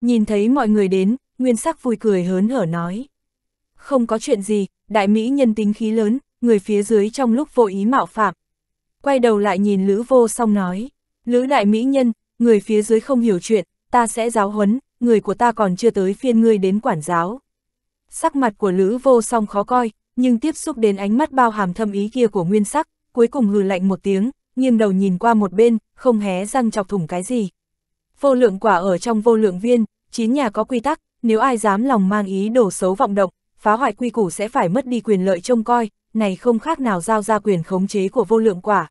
Nhìn thấy mọi người đến, nguyên sắc vui cười hớn hở nói. Không có chuyện gì, đại mỹ nhân tính khí lớn, người phía dưới trong lúc vô ý mạo phạm. Quay đầu lại nhìn Lữ vô song nói, Lữ đại mỹ nhân, người phía dưới không hiểu chuyện, ta sẽ giáo huấn, người của ta còn chưa tới phiên ngươi đến quản giáo. Sắc mặt của Lữ vô song khó coi, nhưng tiếp xúc đến ánh mắt bao hàm thâm ý kia của nguyên sắc, cuối cùng hừ lạnh một tiếng, nghiêng đầu nhìn qua một bên, không hé răng chọc thủng cái gì. Vô lượng quả ở trong vô lượng viên, chín nhà có quy tắc, nếu ai dám lòng mang ý đồ xấu vọng động, phá hoại quy củ sẽ phải mất đi quyền lợi trông coi, này không khác nào giao ra quyền khống chế của vô lượng quả.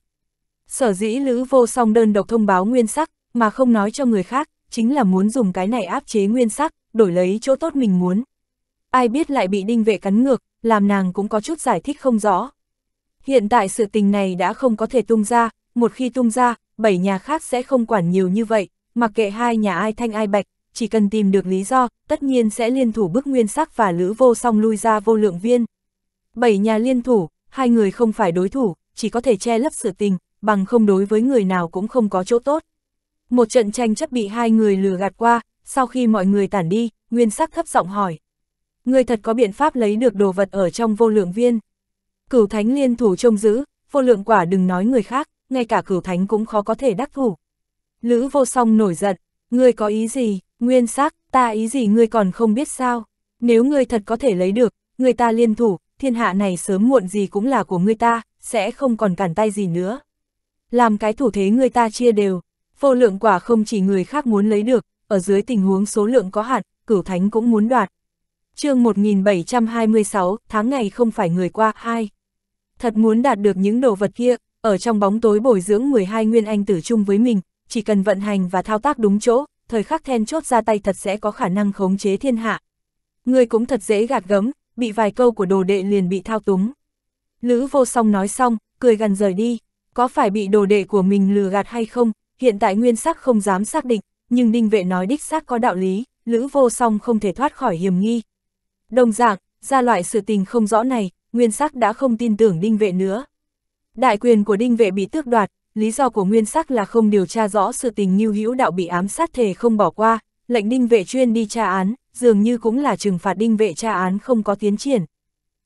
Sở dĩ Lữ vô song đơn độc thông báo nguyên sắc, mà không nói cho người khác, chính là muốn dùng cái này áp chế nguyên sắc, đổi lấy chỗ tốt mình muốn. Ai biết lại bị đinh vệ cắn ngược, làm nàng cũng có chút giải thích không rõ. Hiện tại sự tình này đã không có thể tung ra, một khi tung ra, bảy nhà khác sẽ không quản nhiều như vậy, mặc kệ hai nhà ai thanh ai bạch, chỉ cần tìm được lý do, tất nhiên sẽ liên thủ bức nguyên sắc và lữ vô song lui ra vô lượng viên. Bảy nhà liên thủ, hai người không phải đối thủ, chỉ có thể che lấp sự tình, bằng không đối với người nào cũng không có chỗ tốt. Một trận tranh chấp bị hai người lừa gạt qua, sau khi mọi người tản đi, nguyên sắc thấp giọng hỏi. Người thật có biện pháp lấy được đồ vật ở trong vô lượng viên. Cửu thánh liên thủ trông giữ, vô lượng quả đừng nói người khác, ngay cả cửu thánh cũng khó có thể đắc thủ. Lữ vô song nổi giận, ngươi có ý gì, nguyên sắc, ta ý gì ngươi còn không biết sao. Nếu ngươi thật có thể lấy được, người ta liên thủ, thiên hạ này sớm muộn gì cũng là của ngươi ta, sẽ không còn cản tay gì nữa. Làm cái thủ thế người ta chia đều, vô lượng quả không chỉ người khác muốn lấy được, ở dưới tình huống số lượng có hạn, cửu thánh cũng muốn đoạt. chương 1726, tháng ngày không phải người qua, hai. Thật muốn đạt được những đồ vật kia, ở trong bóng tối bồi dưỡng 12 nguyên anh tử chung với mình, chỉ cần vận hành và thao tác đúng chỗ, thời khắc then chốt ra tay thật sẽ có khả năng khống chế thiên hạ. Người cũng thật dễ gạt gấm, bị vài câu của đồ đệ liền bị thao túng. Lữ vô song nói xong, cười gần rời đi, có phải bị đồ đệ của mình lừa gạt hay không, hiện tại nguyên sắc không dám xác định, nhưng đinh vệ nói đích xác có đạo lý, lữ vô song không thể thoát khỏi hiểm nghi. Đồng dạng, ra loại sự tình không rõ này, nguyên sắc đã không tin tưởng đinh vệ nữa. Đại quyền của đinh vệ bị tước đoạt, lý do của nguyên sắc là không điều tra rõ sự tình như hữu đạo bị ám sát thể không bỏ qua, lệnh đinh vệ chuyên đi tra án, dường như cũng là trừng phạt đinh vệ tra án không có tiến triển.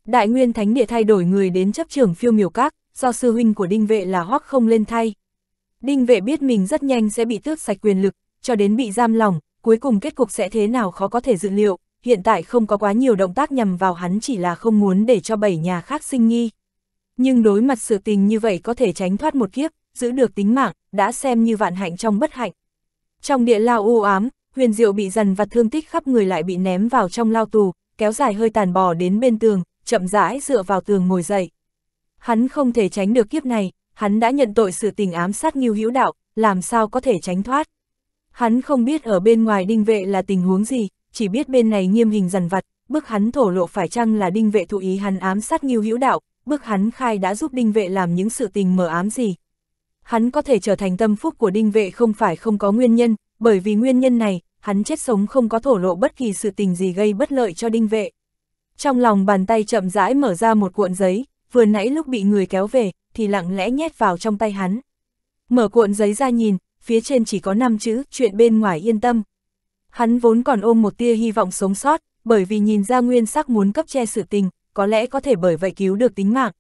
Đại nguyên thánh địa thay đổi người đến chấp trưởng phiêu miểu các, do sư huynh của đinh vệ là hoắc không lên thay. Đinh vệ biết mình rất nhanh sẽ bị tước sạch quyền lực, cho đến bị giam lỏng, cuối cùng kết cục sẽ thế nào khó có thể dự liệu, hiện tại không có quá nhiều động tác nhằm vào hắn chỉ là không muốn để cho bảy nhà khác sinh nghi. Nhưng đối mặt sự tình như vậy có thể tránh thoát một kiếp, giữ được tính mạng, đã xem như vạn hạnh trong bất hạnh. Trong địa lao u ám, huyền diệu bị dần vặt thương tích khắp người lại bị ném vào trong lao tù, kéo dài hơi tàn bò đến bên tường, chậm rãi dựa vào tường ngồi dậy. Hắn không thể tránh được kiếp này, hắn đã nhận tội sự tình ám sát nghiêu hữu đạo, làm sao có thể tránh thoát. Hắn không biết ở bên ngoài đinh vệ là tình huống gì, chỉ biết bên này nghiêm hình dần vặt, bước hắn thổ lộ phải chăng là đinh vệ thụ ý hắn ám sát nghiêu hữu đạo, bước hắn khai đã giúp đinh vệ làm những sự tình mờ ám gì. Hắn có thể trở thành tâm phúc của đinh vệ không phải không có nguyên nhân, bởi vì nguyên nhân này, hắn chết sống không có thổ lộ bất kỳ sự tình gì gây bất lợi cho đinh vệ. Trong lòng bàn tay chậm rãi mở ra một cuộn giấy, vừa nãy lúc bị người kéo về, thì lặng lẽ nhét vào trong tay hắn. Mở cuộn giấy ra nhìn, phía trên chỉ có 5 chữ, chuyện bên ngoài yên tâm. Hắn vốn còn ôm một tia hy vọng sống sót, bởi vì nhìn ra nguyên sắc muốn cấp che sự tình, có lẽ có thể bởi vậy cứu được tính mạng.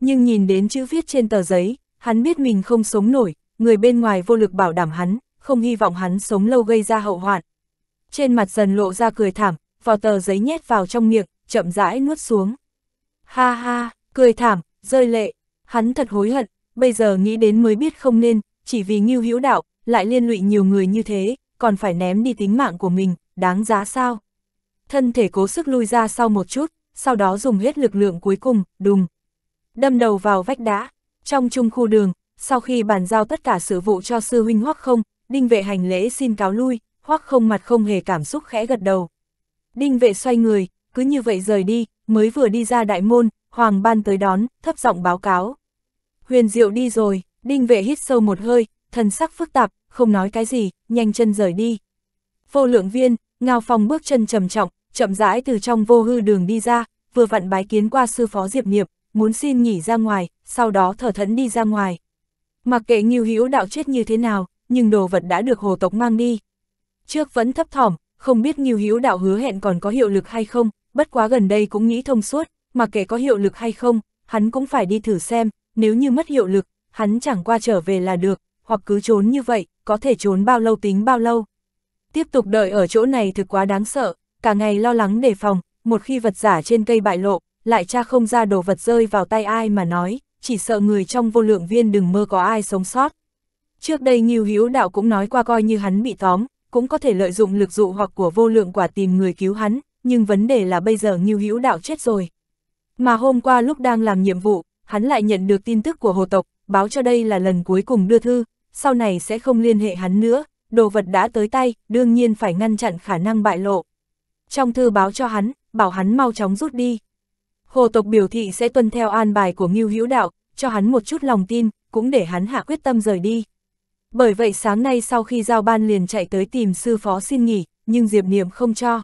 Nhưng nhìn đến chữ viết trên tờ giấy, hắn biết mình không sống nổi, người bên ngoài vô lực bảo đảm hắn, không hy vọng hắn sống lâu gây ra hậu hoạn. Trên mặt dần lộ ra cười thảm, vào tờ giấy nhét vào trong miệng, chậm rãi nuốt xuống. Ha ha, cười thảm, rơi lệ, hắn thật hối hận, bây giờ nghĩ đến mới biết không nên, chỉ vì nghiêu hữu đạo, lại liên lụy nhiều người như thế, còn phải ném đi tính mạng của mình, đáng giá sao? Thân thể cố sức lui ra sau một chút, sau đó dùng hết lực lượng cuối cùng, đùng. Đâm đầu vào vách đá, trong chung khu đường, sau khi bàn giao tất cả sự vụ cho sư huynh hoắc không, đinh vệ hành lễ xin cáo lui, hoắc không mặt không hề cảm xúc khẽ gật đầu. Đinh vệ xoay người, cứ như vậy rời đi, mới vừa đi ra đại môn, hoàng ban tới đón, thấp giọng báo cáo. Huyền diệu đi rồi, đinh vệ hít sâu một hơi, thần sắc phức tạp, không nói cái gì, nhanh chân rời đi. Vô lượng viên, ngao phong bước chân trầm trọng, chậm rãi từ trong vô hư đường đi ra, vừa vặn bái kiến qua sư phó Diệp Niệm, muốn xin nghỉ ra ngoài, sau đó thở thẫn đi ra ngoài. Mặc kệ Ngưu Hữu đạo chết như thế nào, nhưng đồ vật đã được hồ tộc mang đi. Trước vẫn thấp thỏm, không biết Ngưu Hữu đạo hứa hẹn còn có hiệu lực hay không, bất quá gần đây cũng nghĩ thông suốt, mặc kệ có hiệu lực hay không, hắn cũng phải đi thử xem, nếu như mất hiệu lực, hắn chẳng qua trở về là được, hoặc cứ trốn như vậy, có thể trốn bao lâu tính bao lâu. Tiếp tục đợi ở chỗ này thực quá đáng sợ, cả ngày lo lắng đề phòng, một khi vật giả trên cây bại lộ, lại cha không ra đồ vật rơi vào tay ai mà nói, chỉ sợ người trong vô lượng viên đừng mơ có ai sống sót. Trước đây Ngưu Hữu Đạo cũng nói qua coi như hắn bị tóm, cũng có thể lợi dụng lực dụ hoặc của vô lượng quả tìm người cứu hắn, nhưng vấn đề là bây giờ Ngưu Hữu Đạo chết rồi. Mà hôm qua lúc đang làm nhiệm vụ, hắn lại nhận được tin tức của hồ tộc, báo cho đây là lần cuối cùng đưa thư, sau này sẽ không liên hệ hắn nữa, đồ vật đã tới tay, đương nhiên phải ngăn chặn khả năng bại lộ. Trong thư báo cho hắn, bảo hắn mau chóng rút đi. Hồ tộc biểu thị sẽ tuân theo an bài của Ngưu Hữu Đạo, cho hắn một chút lòng tin, cũng để hắn hạ quyết tâm rời đi. Bởi vậy sáng nay sau khi giao ban liền chạy tới tìm sư phó xin nghỉ, nhưng Diệp Niệm không cho.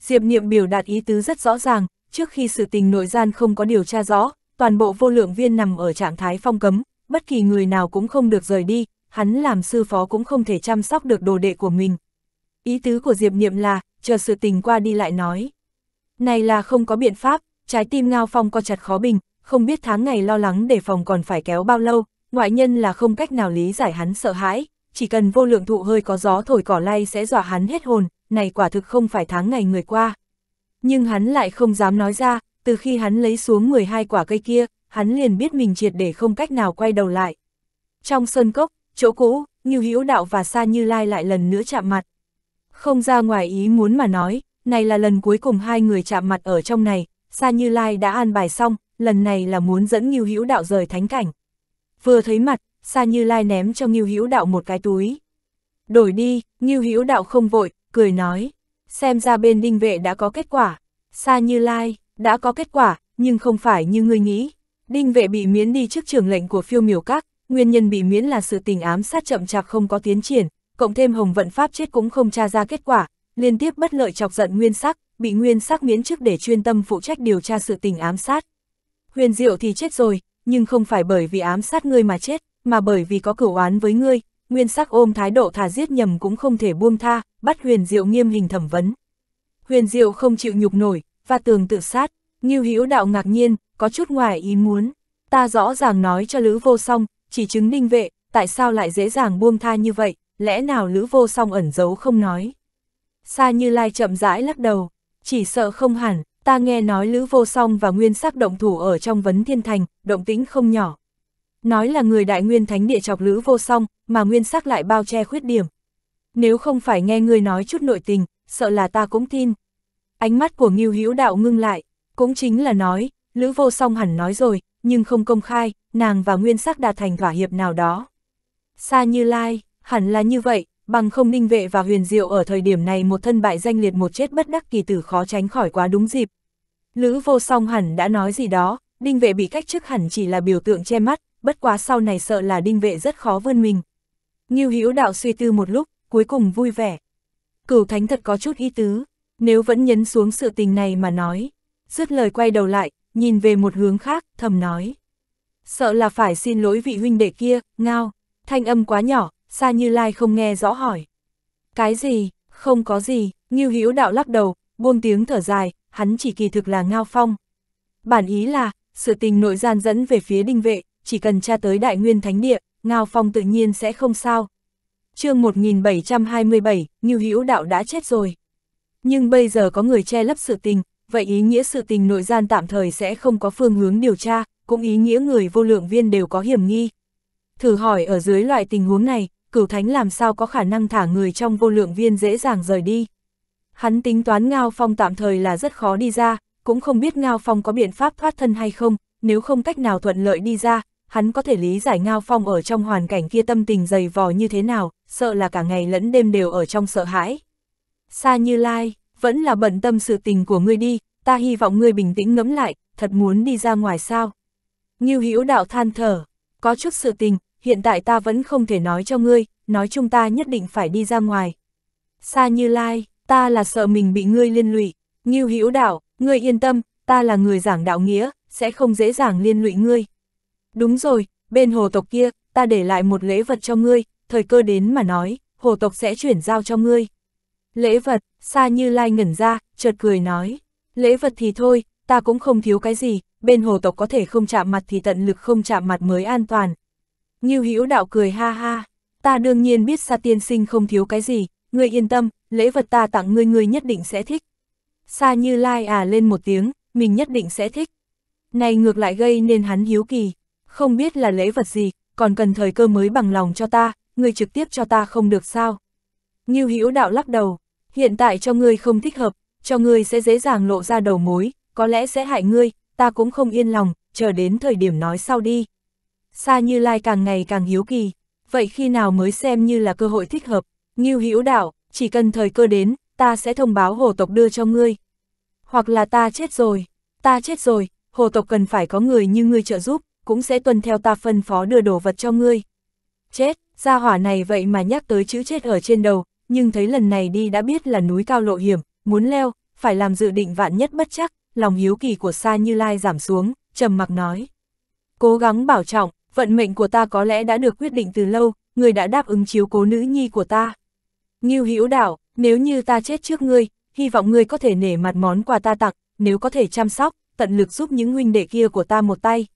Diệp Niệm biểu đạt ý tứ rất rõ ràng, trước khi sự tình nội gian không có điều tra rõ, toàn bộ vô lượng viên nằm ở trạng thái phong cấm, bất kỳ người nào cũng không được rời đi, hắn làm sư phó cũng không thể chăm sóc được đồ đệ của mình. Ý tứ của Diệp Niệm là, chờ sự tình qua đi lại nói. Này là không có biện pháp, trái tim Ngao Phong co chặt khó bình, không biết tháng ngày lo lắng để phòng còn phải kéo bao lâu, ngoại nhân là không cách nào lý giải hắn sợ hãi, chỉ cần vô lượng thụ hơi có gió thổi cỏ lay sẽ dọa hắn hết hồn, này quả thực không phải tháng ngày người qua. Nhưng hắn lại không dám nói ra, từ khi hắn lấy xuống 12 quả cây kia, hắn liền biết mình triệt để không cách nào quay đầu lại. Trong sơn cốc, chỗ cũ, Ngưu Hữu Đạo và Sa Như Lai lại lần nữa chạm mặt. Không ra ngoài ý muốn mà nói, này là lần cuối cùng hai người chạm mặt ở trong này, Sa Như Lai đã an bài xong, lần này là muốn dẫn Ngưu Hữu Đạo rời thánh cảnh. Vừa thấy mặt, Sa Như Lai ném cho Ngưu Hữu Đạo một cái túi. Đổi đi, Ngưu Hữu Đạo không vội, cười nói, xem ra bên đinh vệ đã có kết quả. Sa Như Lai, đã có kết quả, nhưng không phải như ngươi nghĩ. Đinh vệ bị miễn đi trước trường lệnh của phiêu miểu các, nguyên nhân bị miễn là sự tình ám sát chậm chạp không có tiến triển, cộng thêm hồng vận pháp chết cũng không tra ra kết quả, liên tiếp bất lợi chọc giận nguyên sắc, bị nguyên sắc miễn trước để chuyên tâm phụ trách điều tra sự tình ám sát. Huyền diệu thì chết rồi, nhưng không phải bởi vì ám sát ngươi mà chết, mà bởi vì có cửu oán với ngươi, nguyên sắc ôm thái độ thả giết nhầm cũng không thể buông tha, bắt huyền diệu nghiêm hình thẩm vấn. Huyền diệu không chịu nhục nổi, và tường tự sát, Ngưu Hữu đạo ngạc nhiên, có chút ngoài ý muốn. Ta rõ ràng nói cho Lữ Vô Song, chỉ chứng ninh vệ, tại sao lại dễ dàng buông tha như vậy, lẽ nào Lữ Vô Song ẩn giấu không nói. Sa Như Lai chậm rãi lắc đầu, chỉ sợ không hẳn, ta nghe nói Lữ Vô Song và Nguyên Sắc động thủ ở trong vấn thiên thành, động tĩnh không nhỏ. Nói là người đại nguyên thánh địa chọc Lữ Vô Song, mà Nguyên Sắc lại bao che khuyết điểm. Nếu không phải nghe người nói chút nội tình, sợ là ta cũng tin. Ánh mắt của Ngưu Hữu Đạo ngưng lại, cũng chính là nói, Lữ Vô Song hẳn nói rồi, nhưng không công khai, nàng và Nguyên Sắc đạt thành thỏa hiệp nào đó. xa Như Lai, hẳn là như vậy, bằng không ninh vệ và huyền diệu ở thời điểm này một thân bại danh liệt một chết bất đắc kỳ tử khó tránh khỏi quá đúng dịp. Lữ vô song hẳn đã nói gì đó, đinh vệ bị cách chức hẳn chỉ là biểu tượng che mắt, bất quá sau này sợ là đinh vệ rất khó vươn mình. Nghiêu Hữu đạo suy tư một lúc, cuối cùng vui vẻ. Cửu thánh thật có chút ý tứ, nếu vẫn nhấn xuống sự tình này mà nói. Dứt lời quay đầu lại, nhìn về một hướng khác, thầm nói. Sợ là phải xin lỗi vị huynh đệ kia, ngao, thanh âm quá nhỏ, Sa Như Lai không nghe rõ hỏi. Cái gì, không có gì, Ngưu Hữu đạo lắc đầu, buông tiếng thở dài, hắn chỉ kỳ thực là Ngao Phong. Bản ý là, sự tình nội gian dẫn về phía đinh vệ, chỉ cần tra tới đại nguyên thánh địa, Ngao Phong tự nhiên sẽ không sao. chương 1727, Ngưu Hữu đạo đã chết rồi. Nhưng bây giờ có người che lấp sự tình, vậy ý nghĩa sự tình nội gian tạm thời sẽ không có phương hướng điều tra, cũng ý nghĩa người vô lượng viên đều có hiểm nghi. Thử hỏi ở dưới loại tình huống này, cửu thánh làm sao có khả năng thả người trong vô lượng viên dễ dàng rời đi. Hắn tính toán Ngao Phong tạm thời là rất khó đi ra, cũng không biết Ngao Phong có biện pháp thoát thân hay không, nếu không cách nào thuận lợi đi ra, hắn có thể lý giải Ngao Phong ở trong hoàn cảnh kia tâm tình dày vò như thế nào, sợ là cả ngày lẫn đêm đều ở trong sợ hãi. Sa Như Lai, vẫn là bận tâm sự tình của ngươi đi, ta hy vọng ngươi bình tĩnh ngẫm lại, thật muốn đi ra ngoài sao. Ngưu Hữu đạo than thở, có chút sự tình, hiện tại ta vẫn không thể nói cho ngươi, nói chung ta nhất định phải đi ra ngoài. xa Như Lai, ta là sợ mình bị ngươi liên lụy, Ngưu Hữu đạo, ngươi yên tâm, ta là người giảng đạo nghĩa, sẽ không dễ dàng liên lụy ngươi. Đúng rồi, bên hồ tộc kia, ta để lại một lễ vật cho ngươi, thời cơ đến mà nói, hồ tộc sẽ chuyển giao cho ngươi. Lễ vật, xa như lai ngẩn ra, chợt cười nói. Lễ vật thì thôi, ta cũng không thiếu cái gì, bên hồ tộc có thể không chạm mặt thì tận lực không chạm mặt mới an toàn. Ngưu Hữu đạo cười ha ha, ta đương nhiên biết Sa tiên sinh không thiếu cái gì, ngươi yên tâm, lễ vật ta tặng ngươi ngươi nhất định sẽ thích. Sa Như Lai à lên một tiếng, mình nhất định sẽ thích. Này ngược lại gây nên hắn hiếu kỳ, không biết là lễ vật gì, còn cần thời cơ mới bằng lòng cho ta, ngươi trực tiếp cho ta không được sao. Ngưu Hữu đạo lắc đầu, hiện tại cho ngươi không thích hợp, cho ngươi sẽ dễ dàng lộ ra đầu mối, có lẽ sẽ hại ngươi, ta cũng không yên lòng, chờ đến thời điểm nói sau đi. Sa Như Lai càng ngày càng hiếu kỳ, vậy khi nào mới xem như là cơ hội thích hợp, Ngưu Hữu đạo, chỉ cần thời cơ đến, ta sẽ thông báo hồ tộc đưa cho ngươi. Hoặc là ta chết rồi, ta chết rồi, hồ tộc cần phải có người như ngươi trợ giúp, cũng sẽ tuân theo ta phân phó đưa đồ vật cho ngươi. Chết, gia hỏa này vậy mà nhắc tới chữ chết ở trên đầu, nhưng thấy lần này đi đã biết là núi cao lộ hiểm, muốn leo, phải làm dự định vạn nhất bất chắc, lòng hiếu kỳ của Sa Như Lai giảm xuống, trầm mặc nói. Cố gắng bảo trọng, vận mệnh của ta có lẽ đã được quyết định từ lâu, người đã đáp ứng chiếu cố nữ nhi của ta. Ngưu Hữu Đạo, nếu như ta chết trước ngươi, hy vọng ngươi có thể nể mặt món quà ta tặng, nếu có thể chăm sóc, tận lực giúp những huynh đệ kia của ta một tay.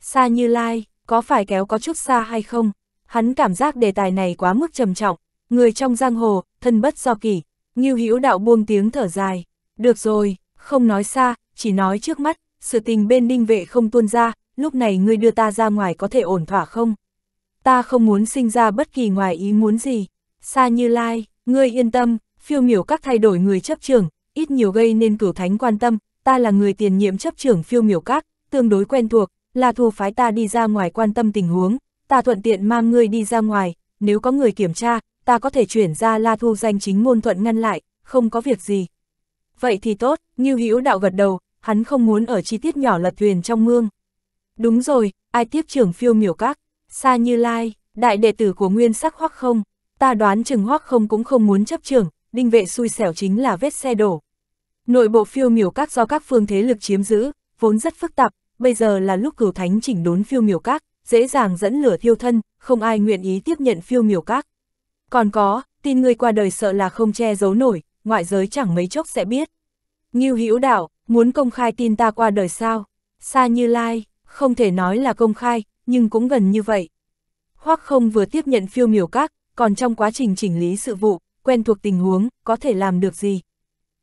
Sa Như Lai, có phải kéo có chút xa hay không? Hắn cảm giác đề tài này quá mức trầm trọng, người trong giang hồ, thân bất do kỷ, Ngưu Hữu Đạo buông tiếng thở dài. Được rồi, không nói xa, chỉ nói trước mắt, sự tình bên đinh vệ không tuôn ra, lúc này ngươi đưa ta ra ngoài có thể ổn thỏa không? Ta không muốn sinh ra bất kỳ ngoài ý muốn gì. Sa Như Lai, ngươi yên tâm, phiêu miểu các thay đổi người chấp trưởng, ít nhiều gây nên cửu thánh quan tâm, ta là người tiền nhiệm chấp trưởng phiêu miểu các, tương đối quen thuộc, là thù phái ta đi ra ngoài quan tâm tình huống, ta thuận tiện mang ngươi đi ra ngoài, nếu có người kiểm tra, ta có thể chuyển ra La Thu danh chính ngôn thuận ngăn lại, không có việc gì. Vậy thì tốt, như Hữu đạo gật đầu, hắn không muốn ở chi tiết nhỏ lật thuyền trong mương. Đúng rồi, ai tiếp trưởng phiêu miểu các, xa Như Lai, đại đệ tử của nguyên sắc hoắc không, ta đoán chừng hoắc không cũng không muốn chấp trưởng, đinh vệ xui xẻo chính là vết xe đổ. Nội bộ phiêu miểu các do các phương thế lực chiếm giữ, vốn rất phức tạp, bây giờ là lúc cửu thánh chỉnh đốn phiêu miểu các, dễ dàng dẫn lửa thiêu thân, không ai nguyện ý tiếp nhận phiêu miểu các. Còn có, tin người qua đời sợ là không che giấu nổi, ngoại giới chẳng mấy chốc sẽ biết. Ngưu Hữu Đạo, muốn công khai tin ta qua đời sao? Sa Như Lai, không thể nói là công khai, nhưng cũng gần như vậy. Hoắc không vừa tiếp nhận phiêu miểu các, còn trong quá trình chỉnh lý sự vụ, quen thuộc tình huống, có thể làm được gì?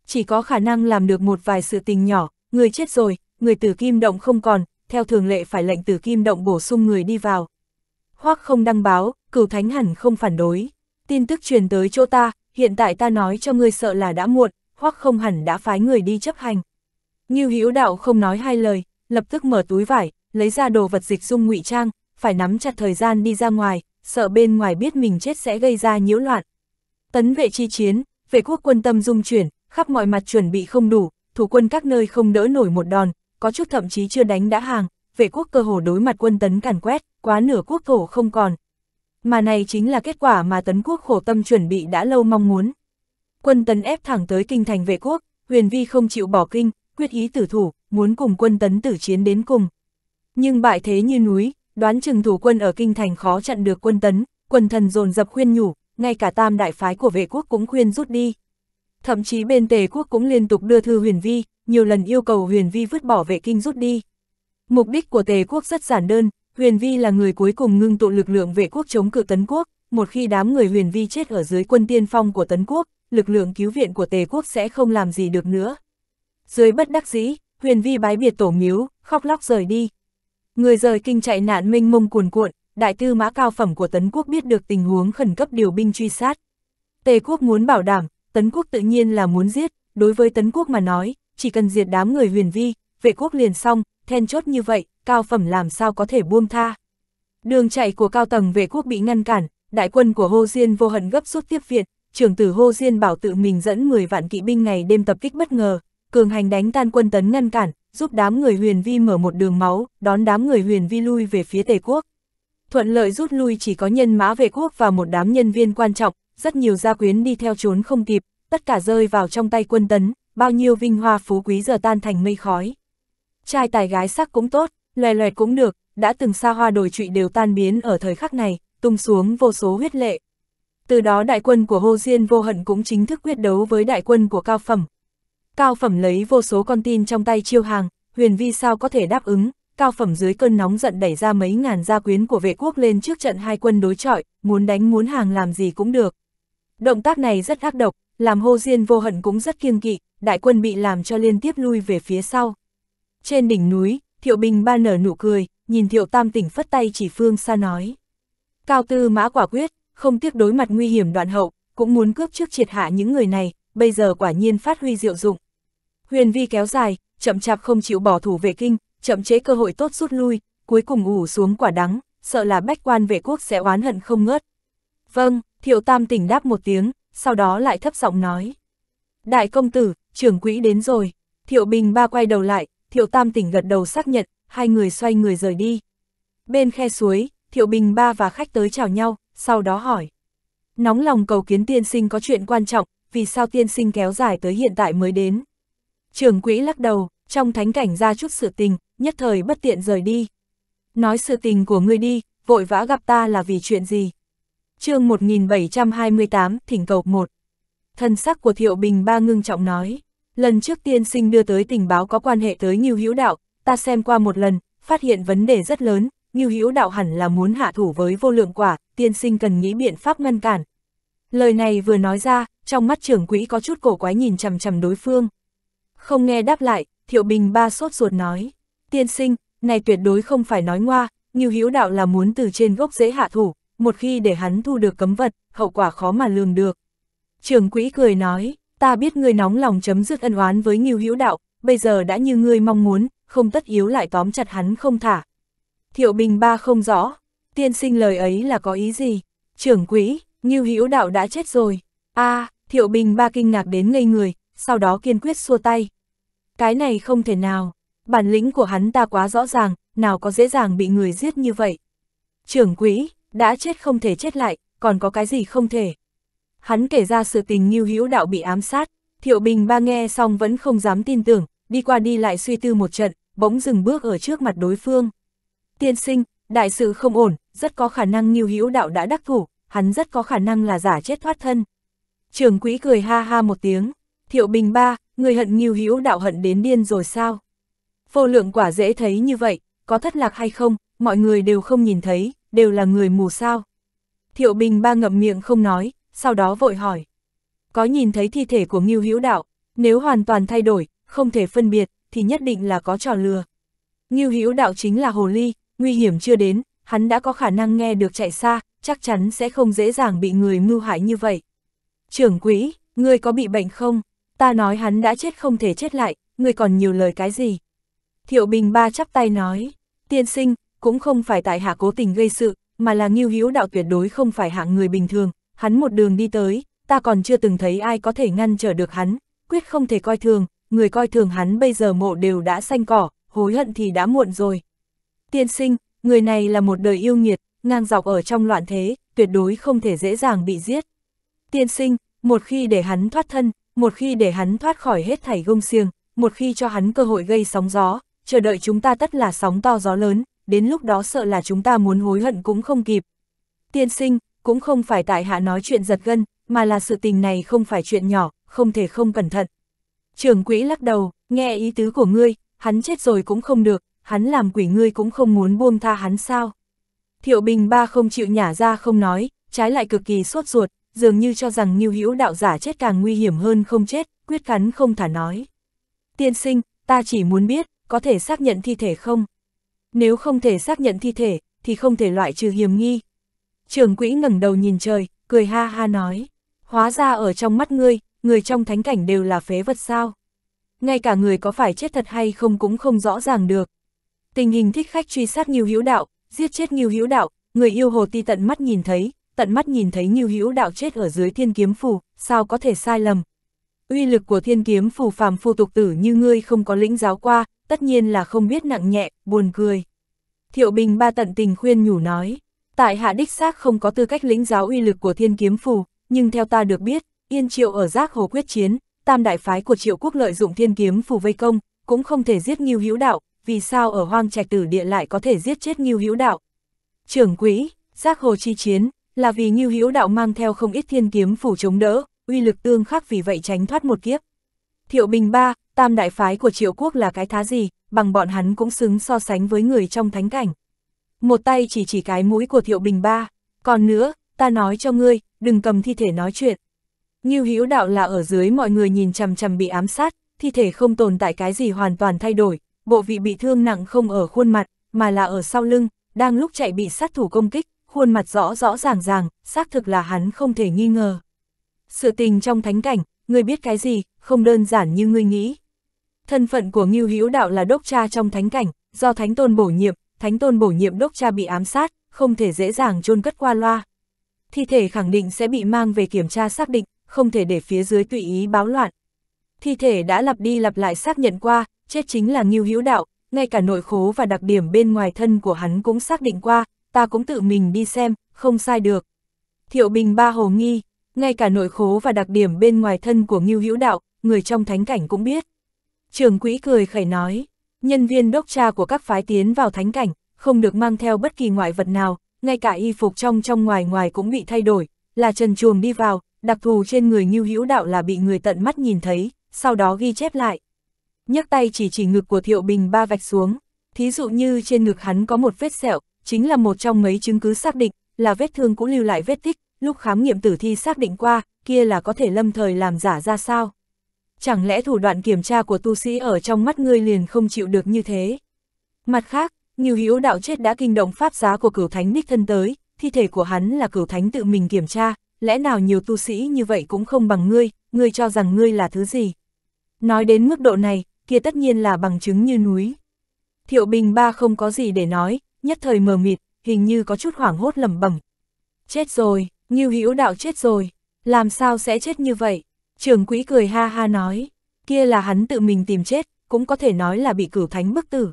Chỉ có khả năng làm được một vài sự tình nhỏ, người chết rồi, người tử kim động không còn, theo thường lệ phải lệnh tử kim động bổ sung người đi vào. Hoắc không đăng báo, cửu thánh hẳn không phản đối. Tin tức truyền tới chỗ ta, hiện tại ta nói cho ngươi sợ là đã muộn, Hoắc không hẳn đã phái người đi chấp hành. Ngưu Hữu Đạo không nói hai lời, lập tức mở túi vải, lấy ra đồ vật dịch dung ngụy trang, phải nắm chặt thời gian đi ra ngoài, sợ bên ngoài biết mình chết sẽ gây ra nhiễu loạn. Tấn vệ chi chiến, vệ quốc quân tâm dung chuyển, khắp mọi mặt chuẩn bị không đủ, thủ quân các nơi không đỡ nổi một đòn, có chút thậm chí chưa đánh đã hàng, vệ quốc cơ hồ đối mặt quân tấn càn quét, quá nửa quốc thổ không còn. Mà này chính là kết quả mà tấn quốc khổ tâm chuẩn bị đã lâu mong muốn. Quân tấn ép thẳng tới kinh thành vệ quốc, huyền vi không chịu bỏ kinh, quyết ý tử thủ, muốn cùng quân tấn tử chiến đến cùng. Nhưng bại thế như núi, đoán chừng thủ quân ở kinh thành khó chặn được quân tấn, quân thần dồn dập khuyên nhủ, ngay cả tam đại phái của vệ quốc cũng khuyên rút đi. Thậm chí bên tề quốc cũng liên tục đưa thư huyền vi, nhiều lần yêu cầu huyền vi vứt bỏ vệ kinh rút đi. Mục đích của tề quốc rất giản đơn, huyền vi là người cuối cùng ngưng tụ lực lượng vệ quốc chống cự tấn quốc, một khi đám người huyền vi chết ở dưới quân tiên phong của tấn quốc, lực lượng cứu viện của tề quốc sẽ không làm gì được nữa. Dưới bất đắc dĩ, huyền vi bái biệt tổ miếu, khóc lóc rời đi. Người rời kinh chạy nạn minh mông cuồn cuộn, đại tư mã cao phẩm của tấn quốc biết được tình huống khẩn cấp điều binh truy sát. Tề quốc muốn bảo đảm, tấn quốc tự nhiên là muốn giết, đối với tấn quốc mà nói, chỉ cần diệt đám người huyền vi, vệ quốc liền xong, then chốt như vậy, cao phẩm làm sao có thể buông tha. Đường chạy của cao tầng vệ quốc bị ngăn cản, đại quân của Hô Diên vô hận gấp rút tiếp viện, trưởng tử Hô Diên bảo tự mình dẫn 10 vạn kỵ binh ngày đêm tập kích bất ngờ, cường hành đánh tan quân tấn ngăn cản, giúp đám người huyền vi mở một đường máu, đón đám người huyền vi lui về phía Tề quốc. Thuận lợi rút lui chỉ có nhân mã vệ quốc và một đám nhân viên quan trọng, rất nhiều gia quyến đi theo trốn không kịp, tất cả rơi vào trong tay quân tấn, bao nhiêu vinh hoa phú quý giờ tan thành mây khói. Trai tài gái sắc cũng tốt, loè loẹt cũng được, đã từng xa hoa đồi trụy đều tan biến ở thời khắc này, tung xuống vô số huyết lệ. Từ đó đại quân của Hồ Diên vô hận cũng chính thức quyết đấu với đại quân của Cao Phẩm. Cao Phẩm lấy vô số con tin trong tay chiêu hàng, huyền vi sao có thể đáp ứng, Cao Phẩm dưới cơn nóng giận đẩy ra mấy ngàn gia quyến của vệ quốc lên trước trận hai quân đối chọi, muốn đánh muốn hàng làm gì cũng được. Động tác này rất ác độc, làm Hồ Diên vô hận cũng rất kiêng kỵ, đại quân bị làm cho liên tiếp lui về phía sau. Trên đỉnh núi, Thiệu Bình ba nở nụ cười, nhìn Thiệu Tam tỉnh phất tay chỉ phương xa nói. Cao tư mã quả quyết, không tiếc đối mặt nguy hiểm đoạn hậu, cũng muốn cướp trước triệt hạ những người này, bây giờ quả nhiên phát huy diệu dụng. Huyền vi kéo dài, chậm chạp không chịu bỏ thủ vệ kinh, chậm chế cơ hội tốt rút lui, cuối cùng ủ xuống quả đắng, sợ là bách quan vệ quốc sẽ oán hận không ngớt. Vâng, thiệu tam tỉnh đáp một tiếng, sau đó lại thấp giọng nói. Đại công tử, trưởng quỹ đến rồi. Thiệu Bình ba quay đầu lại, Thiệu Tam tỉnh gật đầu xác nhận, hai người xoay người rời đi. Bên khe suối, Thiệu Bình ba và khách tới chào nhau, sau đó hỏi. Nóng lòng cầu kiến tiên sinh có chuyện quan trọng, vì sao tiên sinh kéo dài tới hiện tại mới đến. Trưởng quỹ lắc đầu, trong thánh cảnh ra chút sự tình, nhất thời bất tiện rời đi. Nói sự tình của ngươi đi, vội vã gặp ta là vì chuyện gì? chương 1728, thỉnh cầu 1. Thân sắc của Thiệu Bình ba ngưng trọng nói, lần trước tiên sinh đưa tới tình báo có quan hệ tới Ngưu Hữu Đạo, ta xem qua một lần, phát hiện vấn đề rất lớn, Ngưu Hữu Đạo hẳn là muốn hạ thủ với vô lượng quả, tiên sinh cần nghĩ biện pháp ngăn cản. Lời này vừa nói ra, trong mắt trưởng quỹ có chút cổ quái nhìn chằm chằm đối phương. Không nghe đáp lại, Thiệu Bình ba sốt ruột nói, tiên sinh, này tuyệt đối không phải nói ngoa, như hiếu Đạo là muốn từ trên gốc dễ hạ thủ, một khi để hắn thu được cấm vật, hậu quả khó mà lường được. Trưởng quỹ cười nói, ta biết ngươi nóng lòng chấm dứt ân oán với Ngưu Hữu Đạo, bây giờ đã như ngươi mong muốn, không tất yếu lại tóm chặt hắn không thả. Thiệu Bình ba không rõ, tiên sinh lời ấy là có ý gì? Trưởng quỹ, Ngưu Hữu Đạo đã chết rồi. A, Thiệu Bình ba kinh ngạc đến ngây người, sau đó kiên quyết xua tay. Cái này không thể nào, bản lĩnh của hắn ta quá rõ ràng, nào có dễ dàng bị người giết như vậy. Trưởng quỹ, đã chết không thể chết lại, còn có cái gì không thể. Hắn kể ra sự tình như Hữu Đạo bị ám sát, Thiệu Bình ba nghe xong vẫn không dám tin tưởng, đi qua đi lại suy tư một trận, bỗng dừng bước ở trước mặt đối phương. Tiên sinh, đại sự không ổn, rất có khả năng Ngưu Hữu Đạo đã đắc thủ, hắn rất có khả năng là giả chết thoát thân. Trường quỹ cười ha ha một tiếng, Thiệu Bình ba, người hận Ngưu Hữu Đạo hận đến điên rồi sao? Vô lượng quả dễ thấy như vậy, có thất lạc hay không, mọi người đều không nhìn thấy, đều là người mù sao. Thiệu Bình ba ngậm miệng không nói, sau đó vội hỏi. Có nhìn thấy thi thể của Ngưu Hữu Đạo, nếu hoàn toàn thay đổi, không thể phân biệt, thì nhất định là có trò lừa. Ngưu Hữu Đạo chính là hồ ly, nguy hiểm chưa đến, hắn đã có khả năng nghe được chạy xa, chắc chắn sẽ không dễ dàng bị người mưu hại như vậy. Trưởng quỹ, ngươi có bị bệnh không? Ta nói hắn đã chết không thể chết lại, ngươi còn nhiều lời cái gì? Thiệu Bình ba chắp tay nói, tiên sinh, cũng không phải tại hạ cố tình gây sự, mà là nghiêu hữu đạo tuyệt đối không phải hạng người bình thường, hắn một đường đi tới, ta còn chưa từng thấy ai có thể ngăn trở được hắn, quyết không thể coi thường, người coi thường hắn bây giờ mộ đều đã xanh cỏ, hối hận thì đã muộn rồi. Tiên sinh, người này là một đời yêu nghiệt, ngang dọc ở trong loạn thế, tuyệt đối không thể dễ dàng bị giết. Tiên sinh, một khi để hắn thoát thân, một khi để hắn thoát khỏi hết thảy gông xiềng, một khi cho hắn cơ hội gây sóng gió, chờ đợi chúng ta tất là sóng to gió lớn, đến lúc đó sợ là chúng ta muốn hối hận cũng không kịp. Tiên sinh, cũng không phải tại hạ nói chuyện giật gân, mà là sự tình này không phải chuyện nhỏ, không thể không cẩn thận. Trưởng quỹ lắc đầu, nghe ý tứ của ngươi, hắn chết rồi cũng không được, hắn làm quỷ ngươi cũng không muốn buông tha hắn sao. Thiệu Bình ba không chịu nhả ra không nói, trái lại cực kỳ sốt ruột, dường như cho rằng Ngưu Hữu đạo giả chết càng nguy hiểm hơn không chết, quyết cắn không thả nói. Tiên sinh, ta chỉ muốn biết, có thể xác nhận thi thể không? Nếu không thể xác nhận thi thể, thì không thể loại trừ hiểm nghi. Trường quỹ ngẩng đầu nhìn trời, cười ha ha nói. Hóa ra ở trong mắt ngươi, người trong thánh cảnh đều là phế vật sao. Ngay cả người có phải chết thật hay không cũng không rõ ràng được. Tình hình thích khách truy sát Nghiêu Hữu Đạo, giết chết Nghiêu Hữu Đạo, người yêu hồ ti tận mắt nhìn thấy, tận mắt nhìn thấy Nghiêu Hữu Đạo chết ở dưới thiên kiếm phù, sao có thể sai lầm. Uy lực của thiên kiếm phù phàm phù tục tử như ngươi không có lĩnh giáo qua, tất nhiên là không biết nặng nhẹ, buồn cười. Thiệu Bình ba tận tình khuyên nhủ nói, tại hạ đích xác không có tư cách lĩnh giáo uy lực của thiên kiếm phù, nhưng theo ta được biết, Yên Triệu ở giác hồ quyết chiến, tam đại phái của Triệu quốc lợi dụng thiên kiếm phù vây công, cũng không thể giết Ngưu Hữu Đạo, vì sao ở hoang trạch tử địa lại có thể giết chết Ngưu Hữu Đạo. Trưởng quỹ, giác hồ chi chiến, là vì Ngưu Hữu Đạo mang theo không ít thiên kiếm phủ chống đỡ, uy lực tương khắc vì vậy tránh thoát một kiếp. Thiệu Bình Ba, tam đại phái của Triệu Quốc là cái thá gì, bằng bọn hắn cũng xứng so sánh với người trong thánh cảnh. Một tay chỉ chỉ cái mũi của Thiệu Bình Ba, còn nữa, ta nói cho ngươi, đừng cầm thi thể nói chuyện. Ngưu Hữu Đạo là ở dưới mọi người nhìn chằm chằm bị ám sát, thi thể không tồn tại cái gì hoàn toàn thay đổi, bộ vị bị thương nặng không ở khuôn mặt, mà là ở sau lưng, đang lúc chạy bị sát thủ công kích, khuôn mặt rõ rõ ràng ràng, xác thực là hắn không thể nghi ngờ. Sự tình trong thánh cảnh, ngươi biết cái gì, không đơn giản như ngươi nghĩ. Thân phận của Ngưu Hữu Đạo là đốc cha trong thánh cảnh, do thánh tôn bổ nhiệm, thánh tôn bổ nhiệm đốc cha bị ám sát, không thể dễ dàng chôn cất qua loa. Thi thể khẳng định sẽ bị mang về kiểm tra xác định, không thể để phía dưới tùy ý báo loạn. Thi thể đã lặp đi lặp lại xác nhận qua, chết chính là Ngưu Hữu Đạo, ngay cả nội khố và đặc điểm bên ngoài thân của hắn cũng xác định qua, ta cũng tự mình đi xem, không sai được. Thiệu Bình ba hồ nghi, ngay cả nội khố và đặc điểm bên ngoài thân của Ngưu Hữu Đạo, người trong thánh cảnh cũng biết. Trường quỹ cười khẩy nói, nhân viên đốc tra của các phái tiến vào thánh cảnh, không được mang theo bất kỳ ngoại vật nào, ngay cả y phục trong trong ngoài ngoài cũng bị thay đổi, là trần chuồng đi vào, đặc thù trên người Ngưu Hữu Đạo là bị người tận mắt nhìn thấy, sau đó ghi chép lại. nhấc tay chỉ chỉ ngực của Thiệu Bình ba vạch xuống, thí dụ như trên ngực hắn có một vết sẹo, chính là một trong mấy chứng cứ xác định, là vết thương cũng lưu lại vết tích, lúc khám nghiệm tử thi xác định qua, kia là có thể lâm thời làm giả ra sao. Chẳng lẽ thủ đoạn kiểm tra của tu sĩ ở trong mắt ngươi liền không chịu được như thế? Mặt khác, nhiều hữu đạo chết đã kinh động pháp giá của cửu thánh đích thân tới, thi thể của hắn là cửu thánh tự mình kiểm tra, lẽ nào nhiều tu sĩ như vậy cũng không bằng ngươi, ngươi cho rằng ngươi là thứ gì? Nói đến mức độ này, kia tất nhiên là bằng chứng như núi. Thiệu Bình Ba không có gì để nói, nhất thời mờ mịt, hình như có chút hoảng hốt lầm bẩm. Chết rồi, Ngưu Hữu Đạo chết rồi, làm sao sẽ chết như vậy? Trường quỹ cười ha ha nói, kia là hắn tự mình tìm chết, cũng có thể nói là bị cửu thánh bức tử.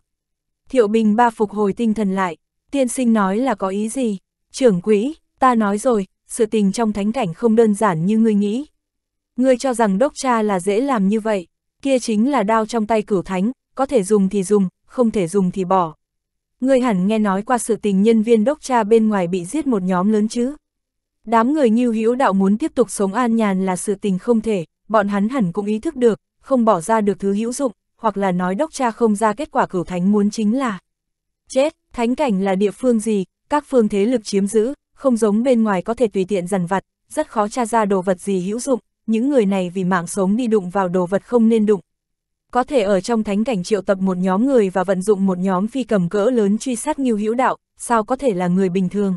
Thiệu Bình Ba phục hồi tinh thần lại, tiên sinh nói là có ý gì? Trưởng quỹ, ta nói rồi, sự tình trong thánh cảnh không đơn giản như ngươi nghĩ. Ngươi cho rằng đốc cha là dễ làm như vậy, kia chính là đao trong tay cửu thánh, có thể dùng thì dùng, không thể dùng thì bỏ. Ngươi hẳn nghe nói qua sự tình nhân viên đốc cha bên ngoài bị giết một nhóm lớn chứ. Đám người như hữu đạo muốn tiếp tục sống an nhàn là sự tình không thể, bọn hắn hẳn cũng ý thức được, không bỏ ra được thứ hữu dụng, hoặc là nói đốc cha không ra kết quả cửu thánh muốn chính là chết, thánh cảnh là địa phương gì, các phương thế lực chiếm giữ, không giống bên ngoài có thể tùy tiện dần vặt, rất khó tra ra đồ vật gì hữu dụng, những người này vì mạng sống đi đụng vào đồ vật không nên đụng. Có thể ở trong thánh cảnh triệu tập một nhóm người và vận dụng một nhóm phi cầm cỡ lớn truy sát nghiêu hữu đạo, sao có thể là người bình thường.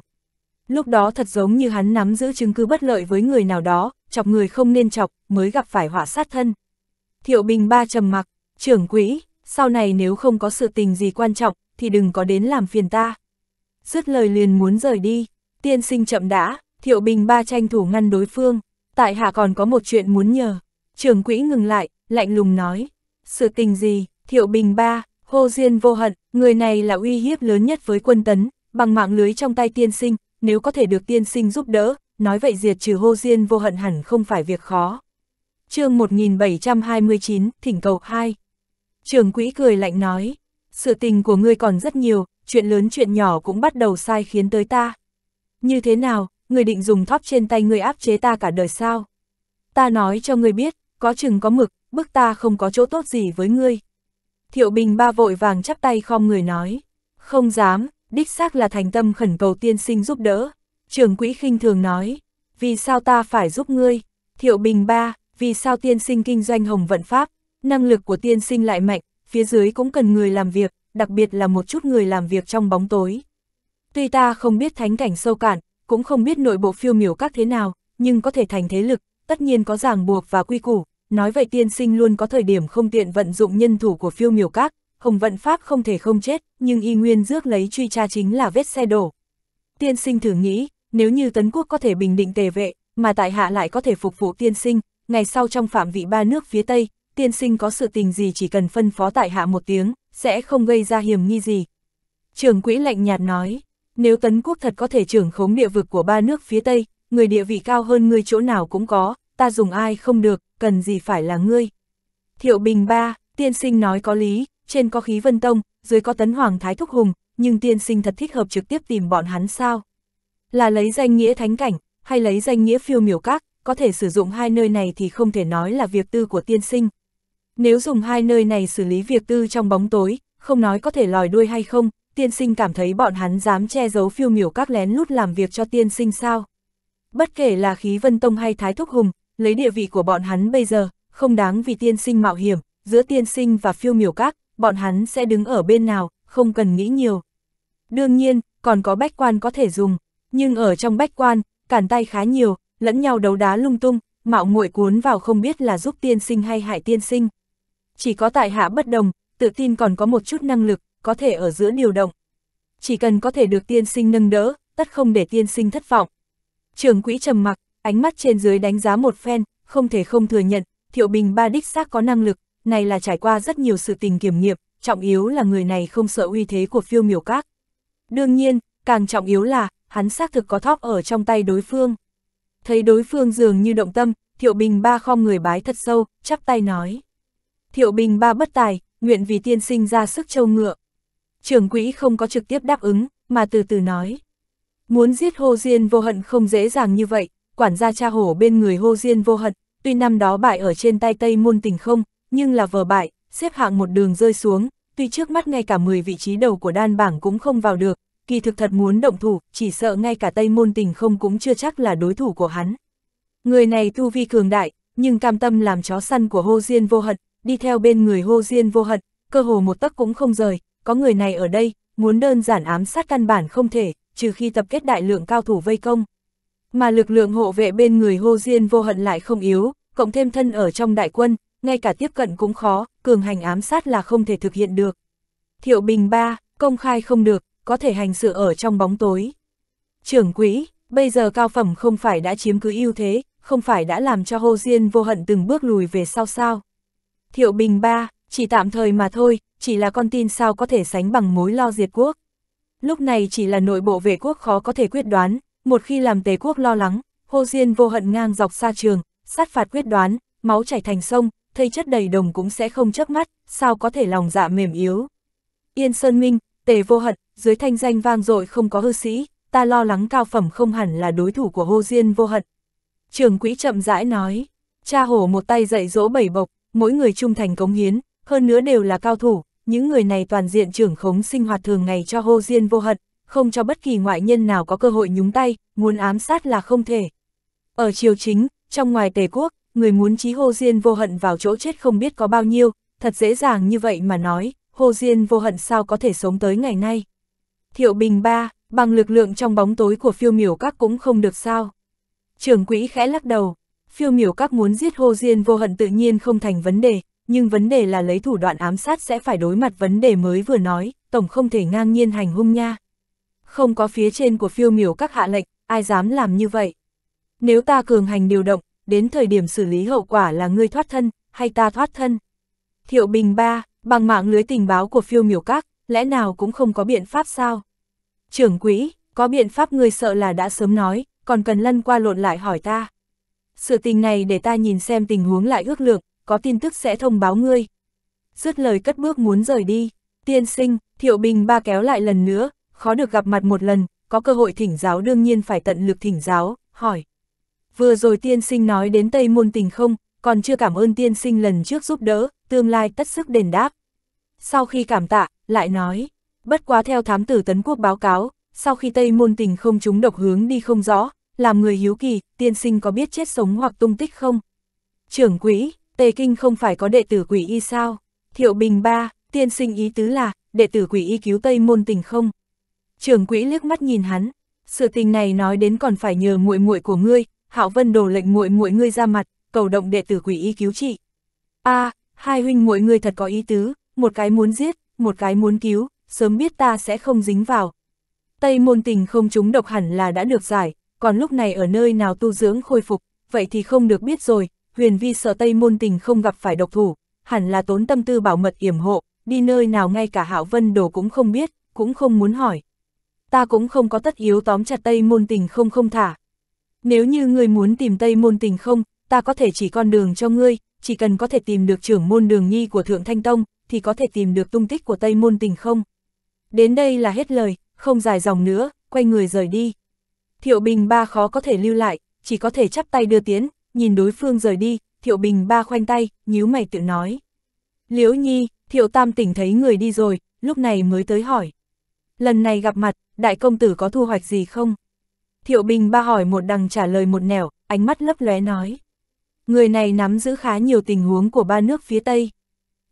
Lúc đó thật giống như hắn nắm giữ chứng cứ bất lợi với người nào đó, chọc người không nên chọc, mới gặp phải họa sát thân. Thiệu Bình ba trầm mặc, trưởng quỹ, sau này nếu không có sự tình gì quan trọng, thì đừng có đến làm phiền ta. Dứt lời liền muốn rời đi, tiên sinh chậm đã, Thiệu Bình ba tranh thủ ngăn đối phương, tại hạ còn có một chuyện muốn nhờ. Trưởng quỹ ngừng lại, lạnh lùng nói, sự tình gì, Thiệu Bình ba, hô diên vô hận, người này là uy hiếp lớn nhất với quân tấn, bằng mạng lưới trong tay tiên sinh, nếu có thể được tiên sinh giúp đỡ, nói vậy diệt trừ hô diên vô hận hẳn không phải việc khó. chương 1729, thỉnh cầu 2 Trường quỹ cười lạnh nói, sự tình của ngươi còn rất nhiều, chuyện lớn chuyện nhỏ cũng bắt đầu sai khiến tới ta. Như thế nào, người định dùng thóp trên tay ngươi áp chế ta cả đời sao? Ta nói cho ngươi biết, có chừng có mực, bức ta không có chỗ tốt gì với ngươi. Thiệu Bình ba vội vàng chắp tay khom người nói, không dám, đích xác là thành tâm khẩn cầu tiên sinh giúp đỡ. Trường quỹ khinh thường nói, vì sao ta phải giúp ngươi? Thiệu Bình ba, vì sao tiên sinh kinh doanh hồng vận pháp? Năng lực của tiên sinh lại mạnh, phía dưới cũng cần người làm việc, đặc biệt là một chút người làm việc trong bóng tối. Tuy ta không biết thánh cảnh sâu cạn, cũng không biết nội bộ phiêu miểu các thế nào, nhưng có thể thành thế lực, tất nhiên có ràng buộc và quy củ, nói vậy tiên sinh luôn có thời điểm không tiện vận dụng nhân thủ của phiêu miểu các, hồng vận pháp không thể không chết, nhưng y nguyên rước lấy truy tra chính là vết xe đổ. Tiên sinh thử nghĩ, nếu như tấn quốc có thể bình định tề vệ, mà tại hạ lại có thể phục vụ tiên sinh, ngày sau trong phạm vị ba nước phía Tây, tiên sinh có sự tình gì chỉ cần phân phó tại hạ một tiếng, sẽ không gây ra hiểm nghi gì. Trường quỹ lạnh nhạt nói, nếu tấn quốc thật có thể trưởng khống địa vực của ba nước phía Tây, người địa vị cao hơn người chỗ nào cũng có, ta dùng ai không được, cần gì phải là ngươi. Thiệu Bình ba, tiên sinh nói có lý, trên có khí vân tông, dưới có tấn hoàng thái thúc hùng, nhưng tiên sinh thật thích hợp trực tiếp tìm bọn hắn sao. là lấy danh nghĩa thánh cảnh, hay lấy danh nghĩa phiêu miểu các, có thể sử dụng hai nơi này thì không thể nói là việc tư của tiên sinh. Nếu dùng hai nơi này xử lý việc tư trong bóng tối, không nói có thể lòi đuôi hay không, tiên sinh cảm thấy bọn hắn dám che giấu phiêu miểu các lén lút làm việc cho tiên sinh sao. Bất kể là khí vân tông hay thái thúc hùng, lấy địa vị của bọn hắn bây giờ, không đáng vì tiên sinh mạo hiểm, giữa tiên sinh và phiêu miểu các, bọn hắn sẽ đứng ở bên nào, không cần nghĩ nhiều. Đương nhiên, còn có bách quan có thể dùng, nhưng ở trong bách quan, cản tay khá nhiều, lẫn nhau đấu đá lung tung, mạo muội cuốn vào không biết là giúp tiên sinh hay hại tiên sinh. Chỉ có tại hạ bất đồng, tự tin còn có một chút năng lực, có thể ở giữa điều động. Chỉ cần có thể được tiên sinh nâng đỡ, tất không để tiên sinh thất vọng. trường quỹ trầm mặc, ánh mắt trên dưới đánh giá một phen, không thể không thừa nhận, Thiệu Bình ba đích xác có năng lực, này là trải qua rất nhiều sự tình kiểm nghiệm, trọng yếu là người này không sợ uy thế của phiêu miểu các. Đương nhiên, càng trọng yếu là, hắn xác thực có thóp ở trong tay đối phương. Thấy đối phương dường như động tâm, Thiệu Bình ba khom người bái thật sâu, chắp tay nói. Thiệu Bình ba bất tài, nguyện vì tiên sinh ra sức châu ngựa. Trưởng quỹ không có trực tiếp đáp ứng, mà từ từ nói. Muốn giết Hồ Diên vô hận không dễ dàng như vậy, quản gia cha hổ bên người Hồ Diên vô hận, tuy năm đó bại ở trên tay Tây môn tình không, nhưng là vờ bại, xếp hạng một đường rơi xuống, tuy trước mắt ngay cả 10 vị trí đầu của đan bảng cũng không vào được, kỳ thực thật muốn động thủ, chỉ sợ ngay cả Tây môn tình không cũng chưa chắc là đối thủ của hắn. Người này tu vi cường đại, nhưng cam tâm làm chó săn của Hồ Diên vô hận, đi theo bên người Hồ Diên vô hận, cơ hồ một tấc cũng không rời, có người này ở đây, muốn đơn giản ám sát căn bản không thể, trừ khi tập kết đại lượng cao thủ vây công. Mà lực lượng hộ vệ bên người Hồ Diên vô hận lại không yếu, cộng thêm thân ở trong đại quân, ngay cả tiếp cận cũng khó, cường hành ám sát là không thể thực hiện được. Thiệu Bình ba công khai không được, có thể hành sự ở trong bóng tối. Trưởng quỹ, bây giờ cao phẩm không phải đã chiếm cứ ưu thế, không phải đã làm cho Hồ Diên vô hận từng bước lùi về sau sao. Thiệu Bình ba chỉ tạm thời mà thôi, chỉ là con tin sao có thể sánh bằng mối lo diệt quốc. Lúc này chỉ là nội bộ vệ quốc khó có thể quyết đoán, một khi làm tề quốc lo lắng, Hồ Diên vô hận ngang dọc xa trường, sát phạt quyết đoán, máu chảy thành sông, thây chất đầy đồng cũng sẽ không chớp mắt, sao có thể lòng dạ mềm yếu. Yên Sơn Minh, tề vô hận, dưới thanh danh vang dội không có hư sĩ, ta lo lắng cao phẩm không hẳn là đối thủ của Hồ Diên vô hận. Trường quỹ chậm rãi nói, cha hổ một tay dạy dỗ bảy bộc, mỗi người trung thành cống hiến, hơn nữa đều là cao thủ, những người này toàn diện trưởng khống sinh hoạt thường ngày cho Hồ Diên vô hận, không cho bất kỳ ngoại nhân nào có cơ hội nhúng tay, muốn ám sát là không thể. Ở triều chính, trong ngoài tề quốc, người muốn trí Hồ Diên vô hận vào chỗ chết không biết có bao nhiêu, thật dễ dàng như vậy mà nói, Hồ Diên vô hận sao có thể sống tới ngày nay. Thiệu Bình ba bằng lực lượng trong bóng tối của phiêu miểu các cũng không được sao. Trưởng quỹ khẽ lắc đầu, phiêu miểu các muốn giết Hồ Diên vô hận tự nhiên không thành vấn đề, nhưng vấn đề là lấy thủ đoạn ám sát sẽ phải đối mặt vấn đề mới vừa nói, tổng không thể ngang nhiên hành hung nha. Không có phía trên của phiêu miểu các hạ lệnh, ai dám làm như vậy. Nếu ta cường hành điều động, đến thời điểm xử lý hậu quả là ngươi thoát thân, hay ta thoát thân. Thiệu Bình ba bằng mạng lưới tình báo của phiêu miểu các, lẽ nào cũng không có biện pháp sao? Trưởng quỹ, có biện pháp ngươi sợ là đã sớm nói, còn cần lăn qua lộn lại hỏi ta. Sự tình này để ta nhìn xem tình huống lại ước lượng, có tin tức sẽ thông báo ngươi. Dứt lời cất bước muốn rời đi, tiên sinh, thiệu bình ba kéo lại lần nữa, khó được gặp mặt một lần, có cơ hội thỉnh giáo đương nhiên phải tận lực thỉnh giáo, hỏi. Vừa rồi tiên sinh nói đến Tây Môn Tình không, còn chưa cảm ơn tiên sinh lần trước giúp đỡ, tương lai tất sức đền đáp. Sau khi cảm tạ, lại nói, bất quá theo thám tử Tấn Quốc báo cáo, sau khi Tây Môn Tình không trúng độc hướng đi không rõ, làm người hiếu kỳ, tiên sinh có biết chết sống hoặc tung tích không? Trưởng quỹ, Tề Kinh không phải có đệ tử quỷ y sao? Thiệu Bình ba, tiên sinh ý tứ là, đệ tử quỷ y cứu Tây Môn Tình không? Trưởng quỹ liếc mắt nhìn hắn, sự tình này nói đến còn phải nhờ muội muội của ngươi, Hạo Vân đổ lệnh muội muội ngươi ra mặt, cầu động đệ tử quỷ y cứu trị. A, hai huynh muội ngươi thật có ý tứ, một cái muốn giết, một cái muốn cứu, sớm biết ta sẽ không dính vào. Tây môn tình không trúng độc hẳn là đã được giải, còn lúc này ở nơi nào tu dưỡng khôi phục, vậy thì không được biết rồi, huyền vi sợ Tây môn tình không gặp phải độc thủ, hẳn là tốn tâm tư bảo mật yểm hộ, đi nơi nào ngay cả Hạo Vân Đồ cũng không biết, cũng không muốn hỏi. Ta cũng không có tất yếu tóm chặt Tây môn tình không không thả. Nếu như ngươi muốn tìm Tây môn tình không, ta có thể chỉ con đường cho ngươi, chỉ cần có thể tìm được trưởng môn đường nhi của Thượng Thanh Tông, thì có thể tìm được tung tích của Tây môn tình không. Đến đây là hết lời, không dài dòng nữa, quay người rời đi. Thiệu Bình Ba khó có thể lưu lại, chỉ có thể chắp tay đưa tiến, nhìn đối phương rời đi, Thiệu Bình Ba khoanh tay, nhíu mày tự nói. Liễu Nhi, Thiệu Tam tỉnh thấy người đi rồi, lúc này mới tới hỏi. Lần này gặp mặt, đại công tử có thu hoạch gì không? Thiệu Bình Ba hỏi một đằng trả lời một nẻo, ánh mắt lấp lóe nói. Người này nắm giữ khá nhiều tình huống của ba nước phía Tây.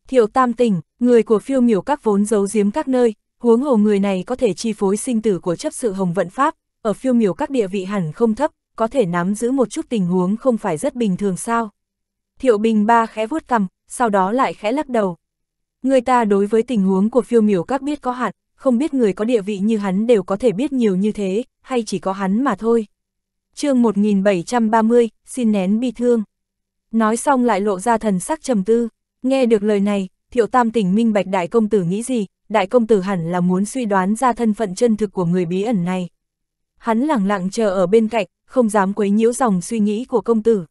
Thiệu Tam tỉnh, người của phiêu miểu các vốn giấu giếm các nơi, huống hồ người này có thể chi phối sinh tử của chấp sự hồng vận pháp, ở phiêu miểu các địa vị hẳn không thấp, có thể nắm giữ một chút tình huống không phải rất bình thường sao. Thiệu Bình Ba khẽ vuốt cầm, sau đó lại khẽ lắc đầu. Người ta đối với tình huống của phiêu miểu các biết có hạn, không biết người có địa vị như hắn đều có thể biết nhiều như thế, hay chỉ có hắn mà thôi. chương 1730, xin nén bi thương. Nói xong lại lộ ra thần sắc trầm tư, nghe được lời này, thiệu tam tỉnh minh bạch đại công tử nghĩ gì, đại công tử hẳn là muốn suy đoán ra thân phận chân thực của người bí ẩn này. Hắn lẳng lặng chờ ở bên cạnh, không dám quấy nhiễu dòng suy nghĩ của công tử.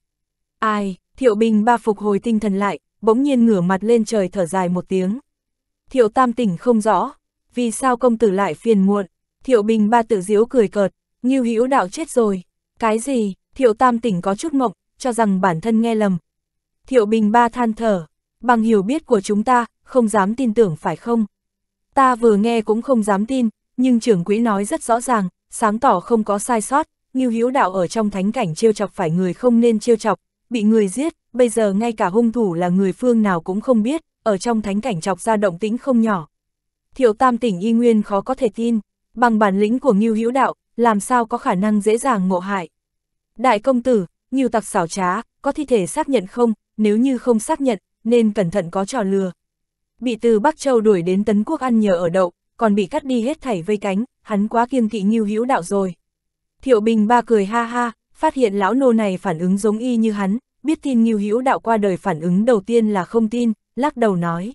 Ai, thiệu bình ba phục hồi tinh thần lại, bỗng nhiên ngửa mặt lên trời thở dài một tiếng. Thiệu tam tỉnh không rõ, vì sao công tử lại phiền muộn, thiệu bình ba tự diếu cười cợt, nghiêu hữu đạo chết rồi. Cái gì, thiệu tam tỉnh có chút mộng, cho rằng bản thân nghe lầm. Thiệu bình ba than thở, bằng hiểu biết của chúng ta, không dám tin tưởng phải không? Ta vừa nghe cũng không dám tin, nhưng trưởng quỹ nói rất rõ ràng, sáng tỏ không có sai sót, Ngưu Hữu Đạo ở trong thánh cảnh trêu chọc phải người không nên trêu chọc, bị người giết, bây giờ ngay cả hung thủ là người phương nào cũng không biết, ở trong thánh cảnh chọc ra động tĩnh không nhỏ. Thiệu Tam tỉnh y nguyên khó có thể tin, bằng bản lĩnh của Ngưu Hữu Đạo, làm sao có khả năng dễ dàng ngộ hại. Đại công tử, Ngưu tặc xảo trá, có thi thể xác nhận không, nếu như không xác nhận, nên cẩn thận có trò lừa. Bị từ Bắc Châu đuổi đến Tấn Quốc ăn nhờ ở đậu, còn bị cắt đi hết thảy vây cánh, hắn quá kiêng kỵ Ngưu Hữu Đạo rồi. Thiệu Bình ba cười ha ha, phát hiện lão nô này phản ứng giống y như hắn, biết tin Ngưu Hữu Đạo qua đời phản ứng đầu tiên là không tin, lắc đầu nói.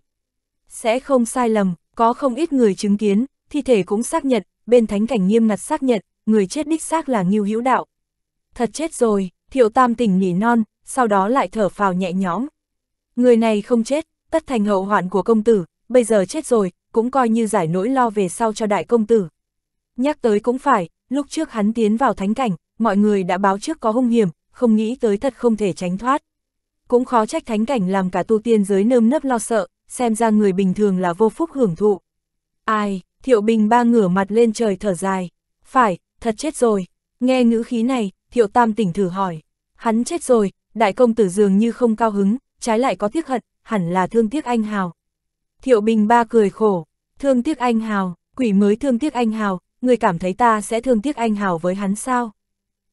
Sẽ không sai lầm, có không ít người chứng kiến, thi thể cũng xác nhận, bên thánh cảnh nghiêm ngặt xác nhận, người chết đích xác là Ngưu Hữu Đạo. Thật chết rồi, Thiệu Tam tỉnh nhỉ non, sau đó lại thở phào nhẹ nhõm. Người này không chết, tất thành hậu hoạn của công tử, bây giờ chết rồi, cũng coi như giải nỗi lo về sau cho đại công tử. Nhắc tới cũng phải, lúc trước hắn tiến vào thánh cảnh, mọi người đã báo trước có hung hiểm, không nghĩ tới thật không thể tránh thoát. Cũng khó trách thánh cảnh làm cả tu tiên giới nơm nấp lo sợ, xem ra người bình thường là vô phúc hưởng thụ. Ai, thiệu bình ba ngửa mặt lên trời thở dài. Phải, thật chết rồi. Nghe ngữ khí này, thiệu tam tỉnh thử hỏi. Hắn chết rồi, đại công tử dường như không cao hứng, trái lại có tiếc hận, hẳn là thương tiếc anh hào. Thiệu bình ba cười khổ, thương tiếc anh hào, quỷ mới thương tiếc anh hào, người cảm thấy ta sẽ thương tiếc anh hào với hắn sao?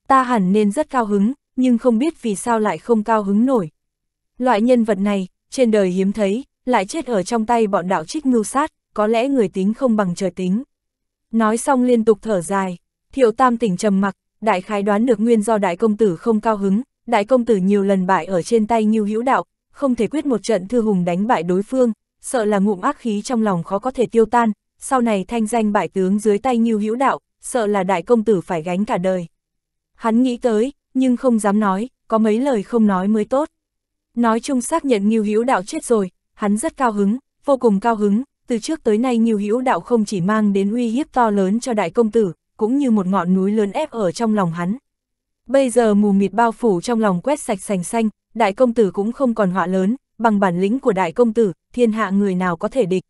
Ta hẳn nên rất cao hứng, nhưng không biết vì sao lại không cao hứng nổi. Loại nhân vật này, trên đời hiếm thấy, lại chết ở trong tay bọn đạo trích mưu sát, có lẽ người tính không bằng trời tính. Nói xong liên tục thở dài, thiệu tam tỉnh trầm mặc, đại khái đoán được nguyên do đại công tử không cao hứng, đại công tử nhiều lần bại ở trên tay như hữu đạo, không thể quyết một trận thư hùng đánh bại đối phương, sợ là ngụm ác khí trong lòng khó có thể tiêu tan, sau này thanh danh bại tướng dưới tay như hữu đạo, sợ là đại công tử phải gánh cả đời. Hắn nghĩ tới, nhưng không dám nói, có mấy lời không nói mới tốt. Nói chung xác nhận Ngưu Hữu Đạo chết rồi, hắn rất cao hứng, vô cùng cao hứng, từ trước tới nay nhiều Hữu Đạo không chỉ mang đến uy hiếp to lớn cho đại công tử, cũng như một ngọn núi lớn ép ở trong lòng hắn. Bây giờ mù mịt bao phủ trong lòng quét sạch sành xanh, đại công tử cũng không còn họa lớn, bằng bản lĩnh của đại công tử, thiên hạ người nào có thể địch.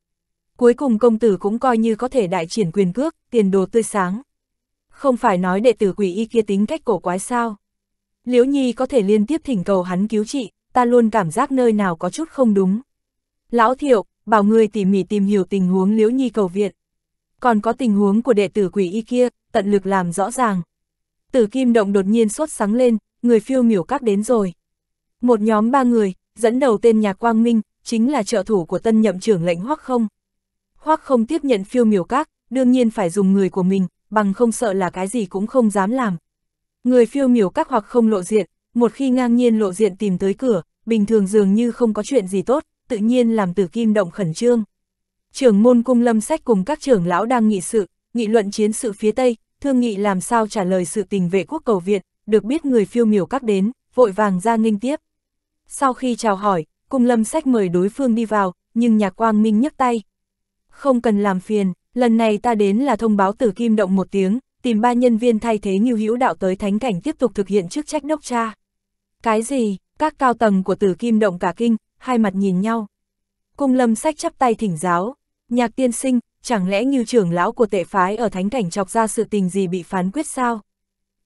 Cuối cùng công tử cũng coi như có thể đại triển quyền cước, tiền đồ tươi sáng. Không phải nói đệ tử quỷ y kia tính cách cổ quái sao. Liễu Nhi có thể liên tiếp thỉnh cầu hắn cứu trị, ta luôn cảm giác nơi nào có chút không đúng. Lão Thiệu, bảo người tỉ mỉ tìm hiểu tình huống Liễu Nhi cầu viện. Còn có tình huống của đệ tử quỷ y kia, tận lực làm rõ ràng. Tử Kim Động đột nhiên sốt sáng lên, người phiêu miểu các đến rồi. Một nhóm ba người, dẫn đầu tên Nhạc Quang Minh, chính là trợ thủ của tân nhậm trưởng lệnh Hoắc Không. Hoắc Không tiếp nhận phiêu miểu các, đương nhiên phải dùng người của mình, bằng không sợ là cái gì cũng không dám làm. Người phiêu miểu các hoặc không lộ diện, một khi ngang nhiên lộ diện tìm tới cửa, bình thường dường như không có chuyện gì tốt, tự nhiên làm tử kim động khẩn trương. Trưởng môn cung lâm sách cùng các trưởng lão đang nghị sự, nghị luận chiến sự phía Tây, thương nghị làm sao trả lời sự tình vệ quốc cầu viện, được biết người phiêu miểu các đến, vội vàng ra nghênh tiếp. Sau khi chào hỏi, cung lâm sách mời đối phương đi vào, nhưng nhạc quang minh nhấc tay. Không cần làm phiền, lần này ta đến là thông báo tử kim động một tiếng, tìm ba nhân viên thay thế như hữu đạo tới thánh cảnh tiếp tục thực hiện chức trách đốc cha. Cái gì, các cao tầng của tử kim động cả kinh, hai mặt nhìn nhau. Cung lâm sách chắp tay thỉnh giáo, nhạc tiên sinh, chẳng lẽ như trưởng lão của tệ phái ở thánh cảnh chọc ra sự tình gì bị phán quyết sao?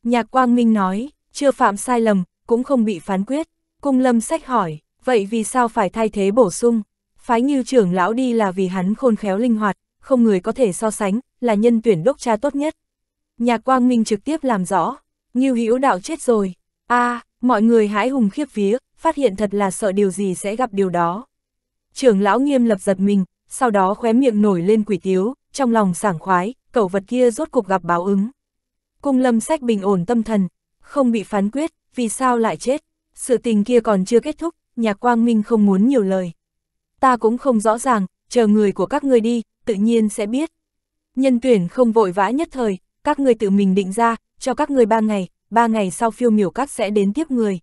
Nhạc quang minh nói, chưa phạm sai lầm, cũng không bị phán quyết. Cung lâm sách hỏi, vậy vì sao phải thay thế bổ sung? Phái như trưởng lão đi là vì hắn khôn khéo linh hoạt, không người có thể so sánh, là nhân tuyển đốc cha tốt nhất. Nhạc quang minh trực tiếp làm rõ, như Hữu đạo chết rồi. a mọi người hãi hùng khiếp vía, phát hiện thật là sợ điều gì sẽ gặp điều đó. Trưởng lão nghiêm lập giật mình, sau đó khóe miệng nổi lên quỷ tiếu, trong lòng sảng khoái, cậu vật kia rốt cục gặp báo ứng. Cung lâm sách bình ổn tâm thần, không bị phán quyết, vì sao lại chết. Sự tình kia còn chưa kết thúc, nhạc quang minh không muốn nhiều lời. Ta cũng không rõ ràng, chờ người của các ngươi đi, tự nhiên sẽ biết. Nhân tuyển không vội vã nhất thời, các ngươi tự mình định ra, cho các ngươi ba ngày, ba ngày sau phiêu miểu các sẽ đến tiếp người.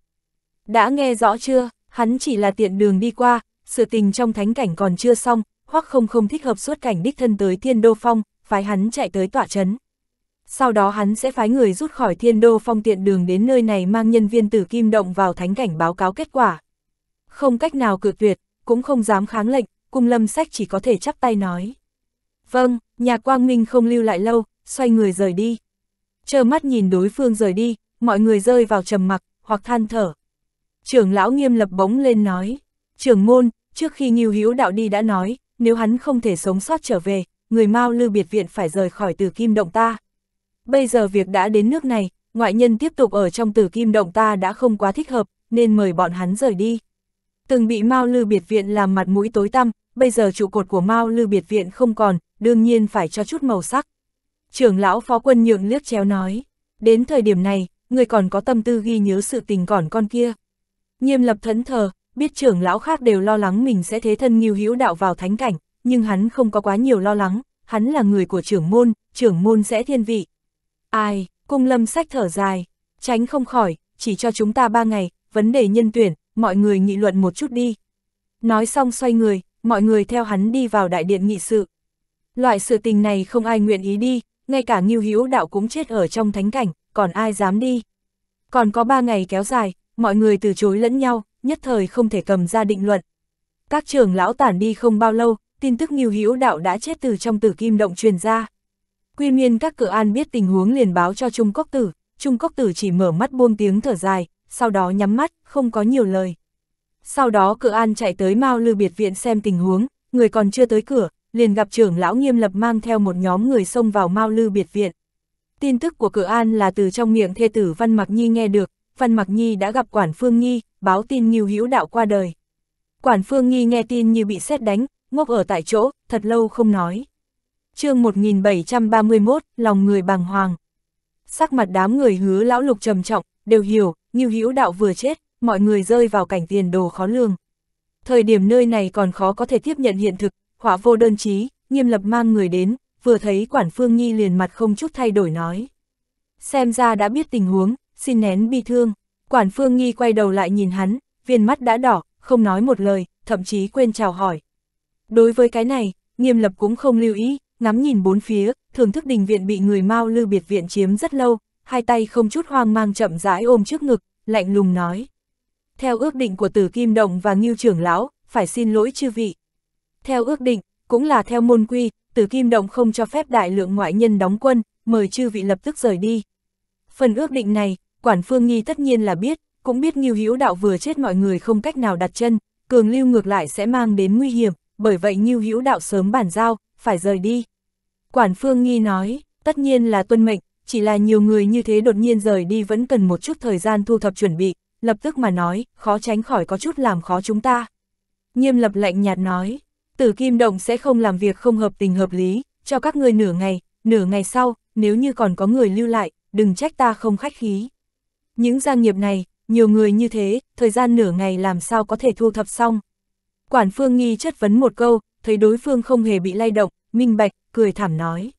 Đã nghe rõ chưa, hắn chỉ là tiện đường đi qua, sự tình trong thánh cảnh còn chưa xong, hoặc không không thích hợp suốt cảnh đích thân tới thiên đô phong, phái hắn chạy tới tọa chấn. Sau đó hắn sẽ phái người rút khỏi thiên đô phong tiện đường đến nơi này mang nhân viên tử kim động vào thánh cảnh báo cáo kết quả. Không cách nào cự tuyệt, cũng không dám kháng lệnh, cung lâm sách chỉ có thể chắp tay nói. Vâng, nhà quang minh không lưu lại lâu, xoay người rời đi. Chờ mắt nhìn đối phương rời đi, mọi người rơi vào trầm mặc, hoặc than thở. Trưởng lão nghiêm lập bóng lên nói, trưởng môn, trước khi Nghiêu Hữu đạo đi đã nói, nếu hắn không thể sống sót trở về, người Mao Lư biệt viện phải rời khỏi từ Kim động ta. Bây giờ việc đã đến nước này, ngoại nhân tiếp tục ở trong từ Kim động ta đã không quá thích hợp, nên mời bọn hắn rời đi. Từng bị Mao Lư biệt viện làm mặt mũi tối tăm, bây giờ trụ cột của Mao Lư biệt viện không còn, đương nhiên phải cho chút màu sắc. Trưởng lão phó quân nhượng liếc chéo nói, đến thời điểm này, người còn có tâm tư ghi nhớ sự tình còn con kia. Nghiêm lập thẫn thờ, biết trưởng lão khác đều lo lắng mình sẽ thế thân nghiêu hữu đạo vào thánh cảnh, nhưng hắn không có quá nhiều lo lắng, hắn là người của trưởng môn, trưởng môn sẽ thiên vị. Ai, cung lâm sách thở dài, tránh không khỏi, chỉ cho chúng ta ba ngày, vấn đề nhân tuyển, mọi người nghị luận một chút đi. Nói xong xoay người, mọi người theo hắn đi vào đại điện nghị sự. Loại sự tình này không ai nguyện ý đi, ngay cả Nghiêu Hữu đạo cũng chết ở trong thánh cảnh, còn ai dám đi. Còn có ba ngày kéo dài, mọi người từ chối lẫn nhau, nhất thời không thể cầm ra định luận. Các trưởng lão tản đi không bao lâu, tin tức Ngưu Hữu đạo đã chết từ trong tử kim động truyền ra. Quy miên các cửa an biết tình huống liền báo cho Trung Cốc Tử, Trung Cốc Tử chỉ mở mắt buông tiếng thở dài, sau đó nhắm mắt, không có nhiều lời. Sau đó cửa an chạy tới Mao Lư biệt viện xem tình huống, người còn chưa tới cửa, liền gặp trưởng lão nghiêm lập mang theo một nhóm người xông vào Mao Lư biệt viện. Tin tức của cửa an là từ trong miệng thê tử Văn Mặc Nhi nghe được, Văn Mặc Nhi đã gặp Quản Phương Nhi, báo tin Nghiêu Hữu Đạo qua đời. Quản Phương Nhi nghe tin như bị xét đánh, ngốc ở tại chỗ, thật lâu không nói. chương 1731, lòng người bàng hoàng. Sắc mặt đám người hứa lão lục trầm trọng, đều hiểu, Nghiêu Hữu Đạo vừa chết, mọi người rơi vào cảnh tiền đồ khó lường. Thời điểm nơi này còn khó có thể tiếp nhận hiện thực, hỏa vô đơn chí, nghiêm lập mang người đến, vừa thấy quản phương nhi liền mặt không chút thay đổi nói. Xem ra đã biết tình huống, xin nén bi thương. Quản phương nghi quay đầu lại nhìn hắn, viên mắt đã đỏ, không nói một lời, thậm chí quên chào hỏi. Đối với cái này, nghiêm lập cũng không lưu ý, ngắm nhìn bốn phía, thưởng thức đình viện bị người mau lưu biệt viện chiếm rất lâu, hai tay không chút hoang mang chậm rãi ôm trước ngực, lạnh lùng nói. Theo ước định của tử Kim Động và Ngưu trưởng lão, phải xin lỗi chư vị. Theo ước định, cũng là theo môn quy, tử Kim Động không cho phép đại lượng ngoại nhân đóng quân, mời chư vị lập tức rời đi. Phần ước định này, Quản Phương Nghi tất nhiên là biết, cũng biết Ngưu Hữu Đạo vừa chết mọi người không cách nào đặt chân, cường lưu ngược lại sẽ mang đến nguy hiểm, bởi vậy Ngưu Hữu Đạo sớm bản giao, phải rời đi. Quản Phương Nghi nói, tất nhiên là tuân mệnh, chỉ là nhiều người như thế đột nhiên rời đi vẫn cần một chút thời gian thu thập chuẩn bị, lập tức mà nói, khó tránh khỏi có chút làm khó chúng ta. Nghiêm lập lạnh nhạt nói, tử kim động sẽ không làm việc không hợp tình hợp lý, cho các người nửa ngày, nửa ngày sau, nếu như còn có người lưu lại, đừng trách ta không khách khí. Những gia nghiệp này, nhiều người như thế, thời gian nửa ngày làm sao có thể thu thập xong. Quản phương nghi chất vấn một câu, thấy đối phương không hề bị lay động, minh bạch, cười thảm nói.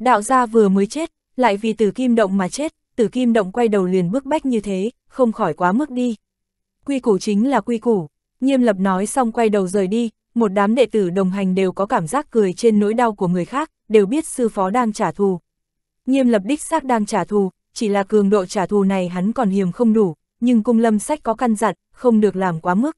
Đạo gia vừa mới chết, lại vì tử kim động mà chết, tử kim động quay đầu liền bước bách như thế, không khỏi quá mức đi. Quy củ chính là quy củ, nghiêm lập nói xong quay đầu rời đi, một đám đệ tử đồng hành đều có cảm giác cười trên nỗi đau của người khác, đều biết sư phó đang trả thù. Nghiêm lập đích xác đang trả thù, chỉ là cường độ trả thù này hắn còn hiểm không đủ, nhưng cung lâm sách có căn dặn, không được làm quá mức.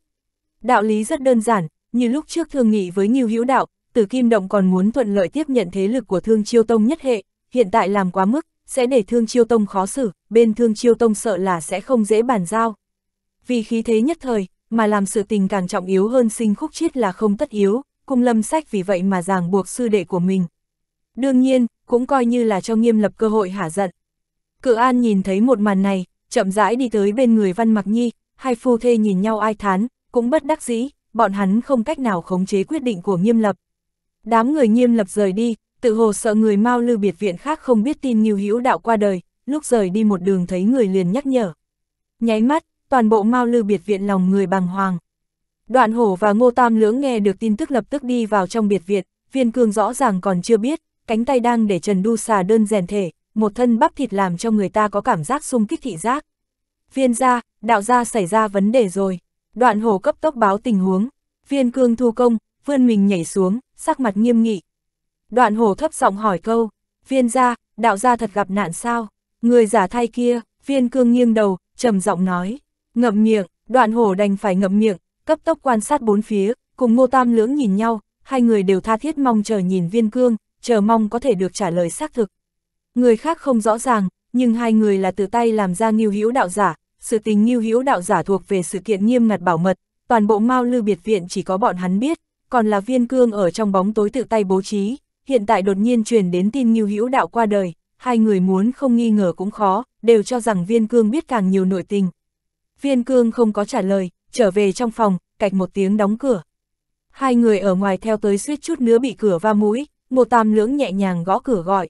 Đạo lý rất đơn giản, như lúc trước thương nghị với Nghiêu Hữu Đạo, Tử Kim Động còn muốn thuận lợi tiếp nhận thế lực của Thương Chiêu Tông nhất hệ, hiện tại làm quá mức, sẽ để Thương Chiêu Tông khó xử, bên Thương Chiêu Tông sợ là sẽ không dễ bàn giao. Vì khí thế nhất thời, mà làm sự tình càng trọng yếu hơn sinh khúc chiết là không tất yếu, cung lâm sách vì vậy mà ràng buộc sư đệ của mình. Đương nhiên, cũng coi như là cho nghiêm lập cơ hội hả giận. Cự An nhìn thấy một màn này, chậm rãi đi tới bên người Văn Mặc Nhi, hai phu thê nhìn nhau ai thán, cũng bất đắc dĩ, bọn hắn không cách nào khống chế quyết định của nghiêm lập. Đám người nghiêm lập rời đi, tự hồ sợ người Mao lư biệt viện khác không biết tin Ngưu Hữu đạo qua đời, lúc rời đi một đường thấy người liền nhắc nhở. Nháy mắt, toàn bộ Mao lư biệt viện lòng người bàng hoàng. Đoạn hổ và ngô tam lưỡng nghe được tin tức lập tức đi vào trong biệt viện, viên cương rõ ràng còn chưa biết, cánh tay đang để Trần Du xà đơn rèn thể, một thân bắp thịt làm cho người ta có cảm giác sung kích thị giác. Viên gia, đạo gia xảy ra vấn đề rồi. Đoạn hổ cấp tốc báo tình huống. Viên cương thu công, vươn mình nhảy xuống, sắc mặt nghiêm nghị. Đoạn hổ thấp giọng hỏi câu, viên gia, đạo gia thật gặp nạn sao? Người giả thay kia, viên cương nghiêng đầu, trầm giọng nói, ngậm miệng, đoạn hổ đành phải ngậm miệng, cấp tốc quan sát bốn phía, cùng ngô tam lưỡng nhìn nhau, hai người đều tha thiết mong chờ nhìn viên cương, chờ mong có thể được trả lời xác thực. Người khác không rõ ràng, nhưng hai người là tự tay làm ra nghiêu hữu đạo giả, sự tình nghiêu hữu đạo giả thuộc về sự kiện nghiêm ngặt bảo mật, toàn bộ Mao Lư biệt viện chỉ có bọn hắn biết, còn là viên cương ở trong bóng tối tự tay bố trí, hiện tại đột nhiên truyền đến tin nghiêu hữu đạo qua đời, hai người muốn không nghi ngờ cũng khó, đều cho rằng viên cương biết càng nhiều nội tình. Viên cương không có trả lời, trở về trong phòng, cạch một tiếng đóng cửa. Hai người ở ngoài theo tới suýt chút nữa bị cửa va mũi, một tam lưỡng nhẹ nhàng gõ cửa gọi.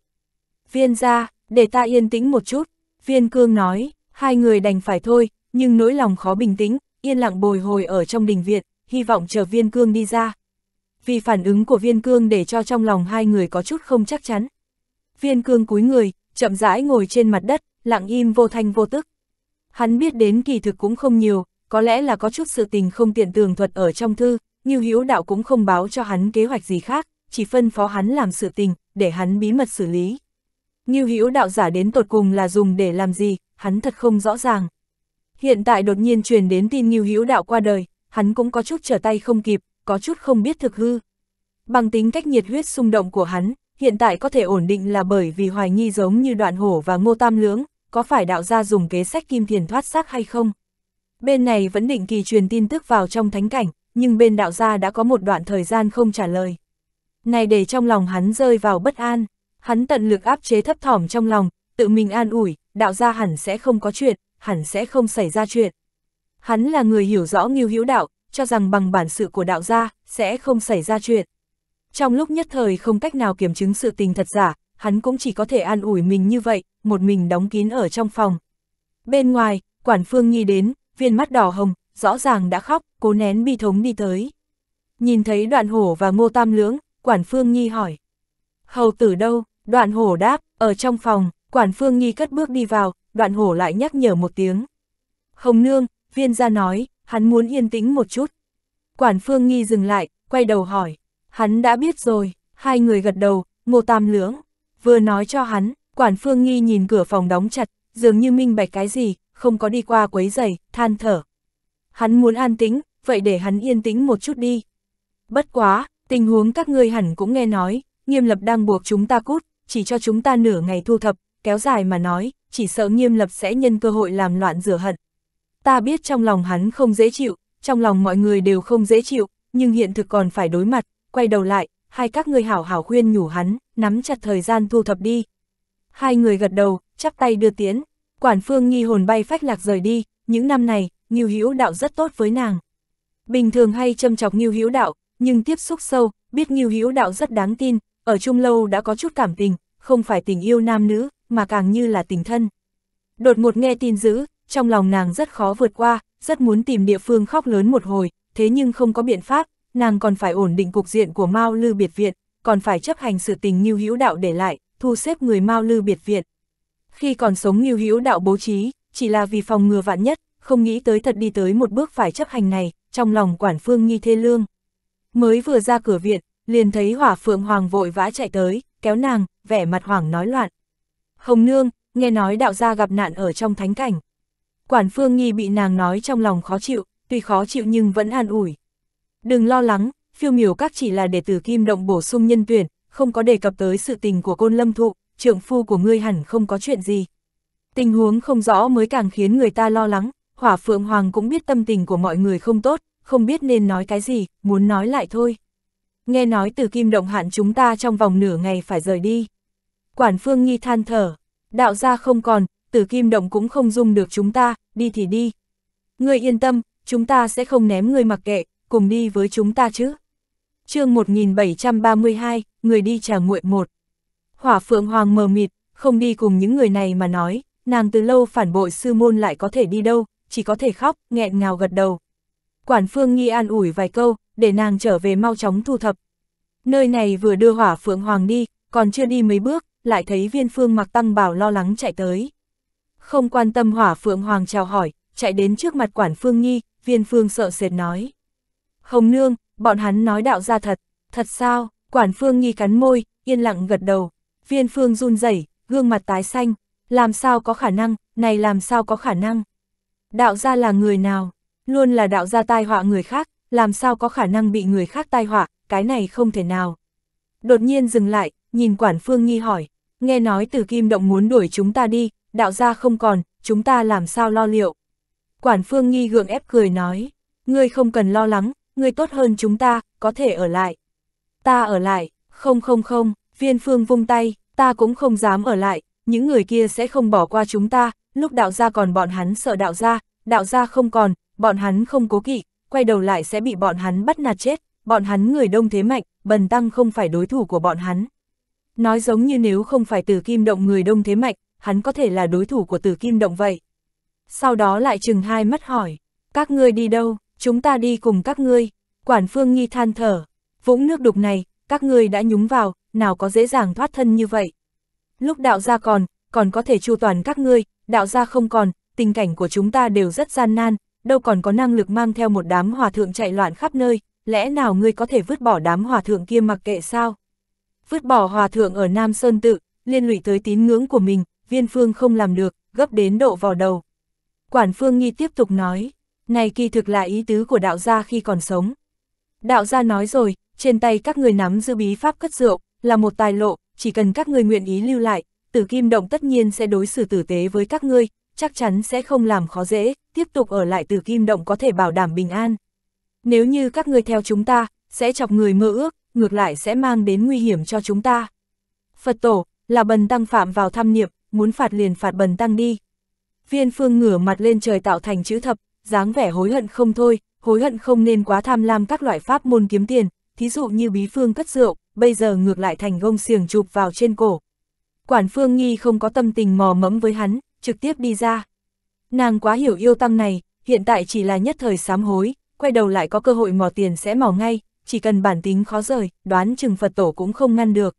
Viên ra, để ta yên tĩnh một chút, viên cương nói, hai người đành phải thôi, nhưng nỗi lòng khó bình tĩnh, yên lặng bồi hồi ở trong đình viện, hy vọng chờ viên cương đi ra. Vì phản ứng của viên cương để cho trong lòng hai người có chút không chắc chắn. Viên cương cúi người, chậm rãi ngồi trên mặt đất, lặng im vô thanh vô tức. Hắn biết đến kỳ thực cũng không nhiều, có lẽ là có chút sự tình không tiện tường thuật ở trong thư, như Hữu đạo cũng không báo cho hắn kế hoạch gì khác, chỉ phân phó hắn làm sự tình, để hắn bí mật xử lý. Ngưu Hữu đạo giả đến tột cùng là dùng để làm gì, hắn thật không rõ ràng. Hiện tại đột nhiên truyền đến tin Ngưu Hữu đạo qua đời, hắn cũng có chút trở tay không kịp, có chút không biết thực hư. Bằng tính cách nhiệt huyết xung động của hắn, hiện tại có thể ổn định là bởi vì hoài nghi giống như đoạn hổ và ngô tam lưỡng, có phải đạo gia dùng kế sách kim thiền thoát xác hay không? Bên này vẫn định kỳ truyền tin tức vào trong thánh cảnh, nhưng bên đạo gia đã có một đoạn thời gian không trả lời. Này để trong lòng hắn rơi vào bất an, hắn tận lực áp chế thấp thỏm trong lòng, tự mình an ủi, đạo gia hẳn sẽ không có chuyện, hẳn sẽ không xảy ra chuyện. Hắn là người hiểu rõ nghiêu hữu đạo, cho rằng bằng bản sự của đạo gia, sẽ không xảy ra chuyện. Trong lúc nhất thời không cách nào kiểm chứng sự tình thật giả, hắn cũng chỉ có thể an ủi mình như vậy, một mình đóng kín ở trong phòng. Bên ngoài, quản phương nhi đến, viên mắt đỏ hồng, rõ ràng đã khóc, cố nén bi thống đi tới. Nhìn thấy đoạn hổ và ngô tam lưỡng, quản phương nhi hỏi. Hầu tử đâu? Đoạn hổ đáp, ở trong phòng, quản phương nhi cất bước đi vào, đoạn hổ lại nhắc nhở một tiếng. Hồng nương, viên gia nói, hắn muốn yên tĩnh một chút. Quản phương nghi dừng lại, quay đầu hỏi. Hắn đã biết rồi, hai người gật đầu, ngô tam lưỡng. Vừa nói cho hắn, quản phương nghi nhìn cửa phòng đóng chặt, dường như minh bạch cái gì, không có đi qua quấy giày, than thở. Hắn muốn an tĩnh, vậy để hắn yên tĩnh một chút đi. Bất quá, tình huống các ngươi hẳn cũng nghe nói, nghiêm lập đang buộc chúng ta cút, chỉ cho chúng ta nửa ngày thu thập, kéo dài mà nói, chỉ sợ nghiêm lập sẽ nhân cơ hội làm loạn rửa hận. Ta biết trong lòng hắn không dễ chịu, trong lòng mọi người đều không dễ chịu, nhưng hiện thực còn phải đối mặt, quay đầu lại, hai các ngươi hảo hảo khuyên nhủ hắn, nắm chặt thời gian thu thập đi. Hai người gật đầu, chắp tay đưa tiến, quản phương nghi hồn bay phách lạc rời đi, những năm này, Ngưu Hữu đạo rất tốt với nàng. Bình thường hay châm chọc Ngưu Hữu đạo, nhưng tiếp xúc sâu, biết Ngưu Hữu đạo rất đáng tin, ở chung lâu đã có chút cảm tình, không phải tình yêu nam nữ, mà càng như là tình thân. Đột ngột nghe tin dữ, trong lòng nàng rất khó vượt qua, rất muốn tìm địa phương khóc lớn một hồi, thế nhưng không có biện pháp, nàng còn phải ổn định cục diện của Mao Lư Biệt Viện, còn phải chấp hành sự tình Ngưu Hữu Đạo để lại, thu xếp người Mao Lư Biệt Viện. Khi còn sống Ngưu Hữu Đạo bố trí, chỉ là vì phòng ngừa vạn nhất, không nghĩ tới thật đi tới một bước phải chấp hành này, trong lòng quản phương nghi thê lương. Mới vừa ra cửa viện, liền thấy hỏa phượng hoàng vội vã chạy tới, kéo nàng, vẻ mặt hoảng nói loạn. Hồng Nương, nghe nói đạo gia gặp nạn ở trong thánh cảnh. Quản Phương Nghi bị nàng nói trong lòng khó chịu, tuy khó chịu nhưng vẫn an ủi. Đừng lo lắng, phiêu miểu các chỉ là để tử kim động bổ sung nhân tuyển, không có đề cập tới sự tình của côn lâm thụ, trượng phu của ngươi hẳn không có chuyện gì. Tình huống không rõ mới càng khiến người ta lo lắng, hỏa phượng hoàng cũng biết tâm tình của mọi người không tốt, không biết nên nói cái gì, muốn nói lại thôi. Nghe nói từ kim động hạn chúng ta trong vòng nửa ngày phải rời đi. Quản phương nghi than thở, đạo gia không còn, từ kim động cũng không dung được chúng ta, đi thì đi. Ngươi yên tâm, chúng ta sẽ không ném ngươi mặc kệ, cùng đi với chúng ta chứ. chương 1732, người đi trà nguội một. Hỏa phượng hoàng mờ mịt, không đi cùng những người này mà nói, nàng từ lâu phản bội sư môn lại có thể đi đâu, chỉ có thể khóc, nghẹn ngào gật đầu. Quản phương nghi an ủi vài câu, để nàng trở về mau chóng thu thập. Nơi này vừa đưa hỏa phượng hoàng đi, còn chưa đi mấy bước, lại thấy viên phương mặc tăng bảo lo lắng chạy tới. Không quan tâm hỏa phượng hoàng chào hỏi, chạy đến trước mặt quản phương nhi viên phương sợ sệt nói. Hồng nương, bọn hắn nói đạo ra thật, thật sao, quản phương nhi cắn môi, yên lặng gật đầu. Viên phương run rẩy gương mặt tái xanh, làm sao có khả năng, này làm sao có khả năng. Đạo gia là người nào, luôn là đạo gia tai họa người khác, làm sao có khả năng bị người khác tai họa, cái này không thể nào. Đột nhiên dừng lại, nhìn quản phương nghi hỏi, nghe nói từ kim động muốn đuổi chúng ta đi, đạo gia không còn, chúng ta làm sao lo liệu. Quản phương nghi gượng ép cười nói, ngươi không cần lo lắng, ngươi tốt hơn chúng ta, có thể ở lại. Ta ở lại, không không không, viên phương vung tay, ta cũng không dám ở lại, những người kia sẽ không bỏ qua chúng ta, lúc đạo gia còn bọn hắn sợ đạo gia, đạo gia không còn, bọn hắn không cố kỵ, quay đầu lại sẽ bị bọn hắn bắt nạt chết, bọn hắn người đông thế mạnh, bần tăng không phải đối thủ của bọn hắn. Nói giống như nếu không phải tử kim động người đông thế mạnh, hắn có thể là đối thủ của tử kim động vậy. Sau đó lại chừng hai mắt hỏi, các ngươi đi đâu, chúng ta đi cùng các ngươi, quản phương nghi than thở, vũng nước đục này, các ngươi đã nhúng vào, nào có dễ dàng thoát thân như vậy. Lúc đạo gia còn, còn có thể chu toàn các ngươi, đạo gia không còn, tình cảnh của chúng ta đều rất gian nan, đâu còn có năng lực mang theo một đám hòa thượng chạy loạn khắp nơi, lẽ nào ngươi có thể vứt bỏ đám hòa thượng kia mặc kệ sao? Vứt bỏ hòa thượng ở Nam Sơn Tự, liên lụy tới tín ngưỡng của mình, viên phương không làm được, gấp đến độ vào đầu. Quản phương nghi tiếp tục nói, này kỳ thực là ý tứ của đạo gia khi còn sống. Đạo gia nói rồi, trên tay các người nắm giữ bí pháp cất rượu, là một tài lộ, chỉ cần các người nguyện ý lưu lại, tử kim động tất nhiên sẽ đối xử tử tế với các ngươi, chắc chắn sẽ không làm khó dễ, tiếp tục ở lại từ kim động có thể bảo đảm bình an. Nếu như các ngươi theo chúng ta, sẽ chọc người mơ ước, ngược lại sẽ mang đến nguy hiểm cho chúng ta. Phật tổ, là bần tăng phạm vào tham niệm, muốn phạt liền phạt bần tăng đi. Viên phương ngửa mặt lên trời tạo thành chữ thập, dáng vẻ hối hận không thôi, hối hận không nên quá tham lam các loại pháp môn kiếm tiền, thí dụ như bí phương cất rượu, bây giờ ngược lại thành gông xiềng chụp vào trên cổ. Quản phương nghi không có tâm tình mò mẫm với hắn, trực tiếp đi ra. Nàng quá hiểu yêu tăng này, hiện tại chỉ là nhất thời sám hối, quay đầu lại có cơ hội mò tiền sẽ mò ngay, chỉ cần bản tính khó rời, đoán chừng Phật tổ cũng không ngăn được.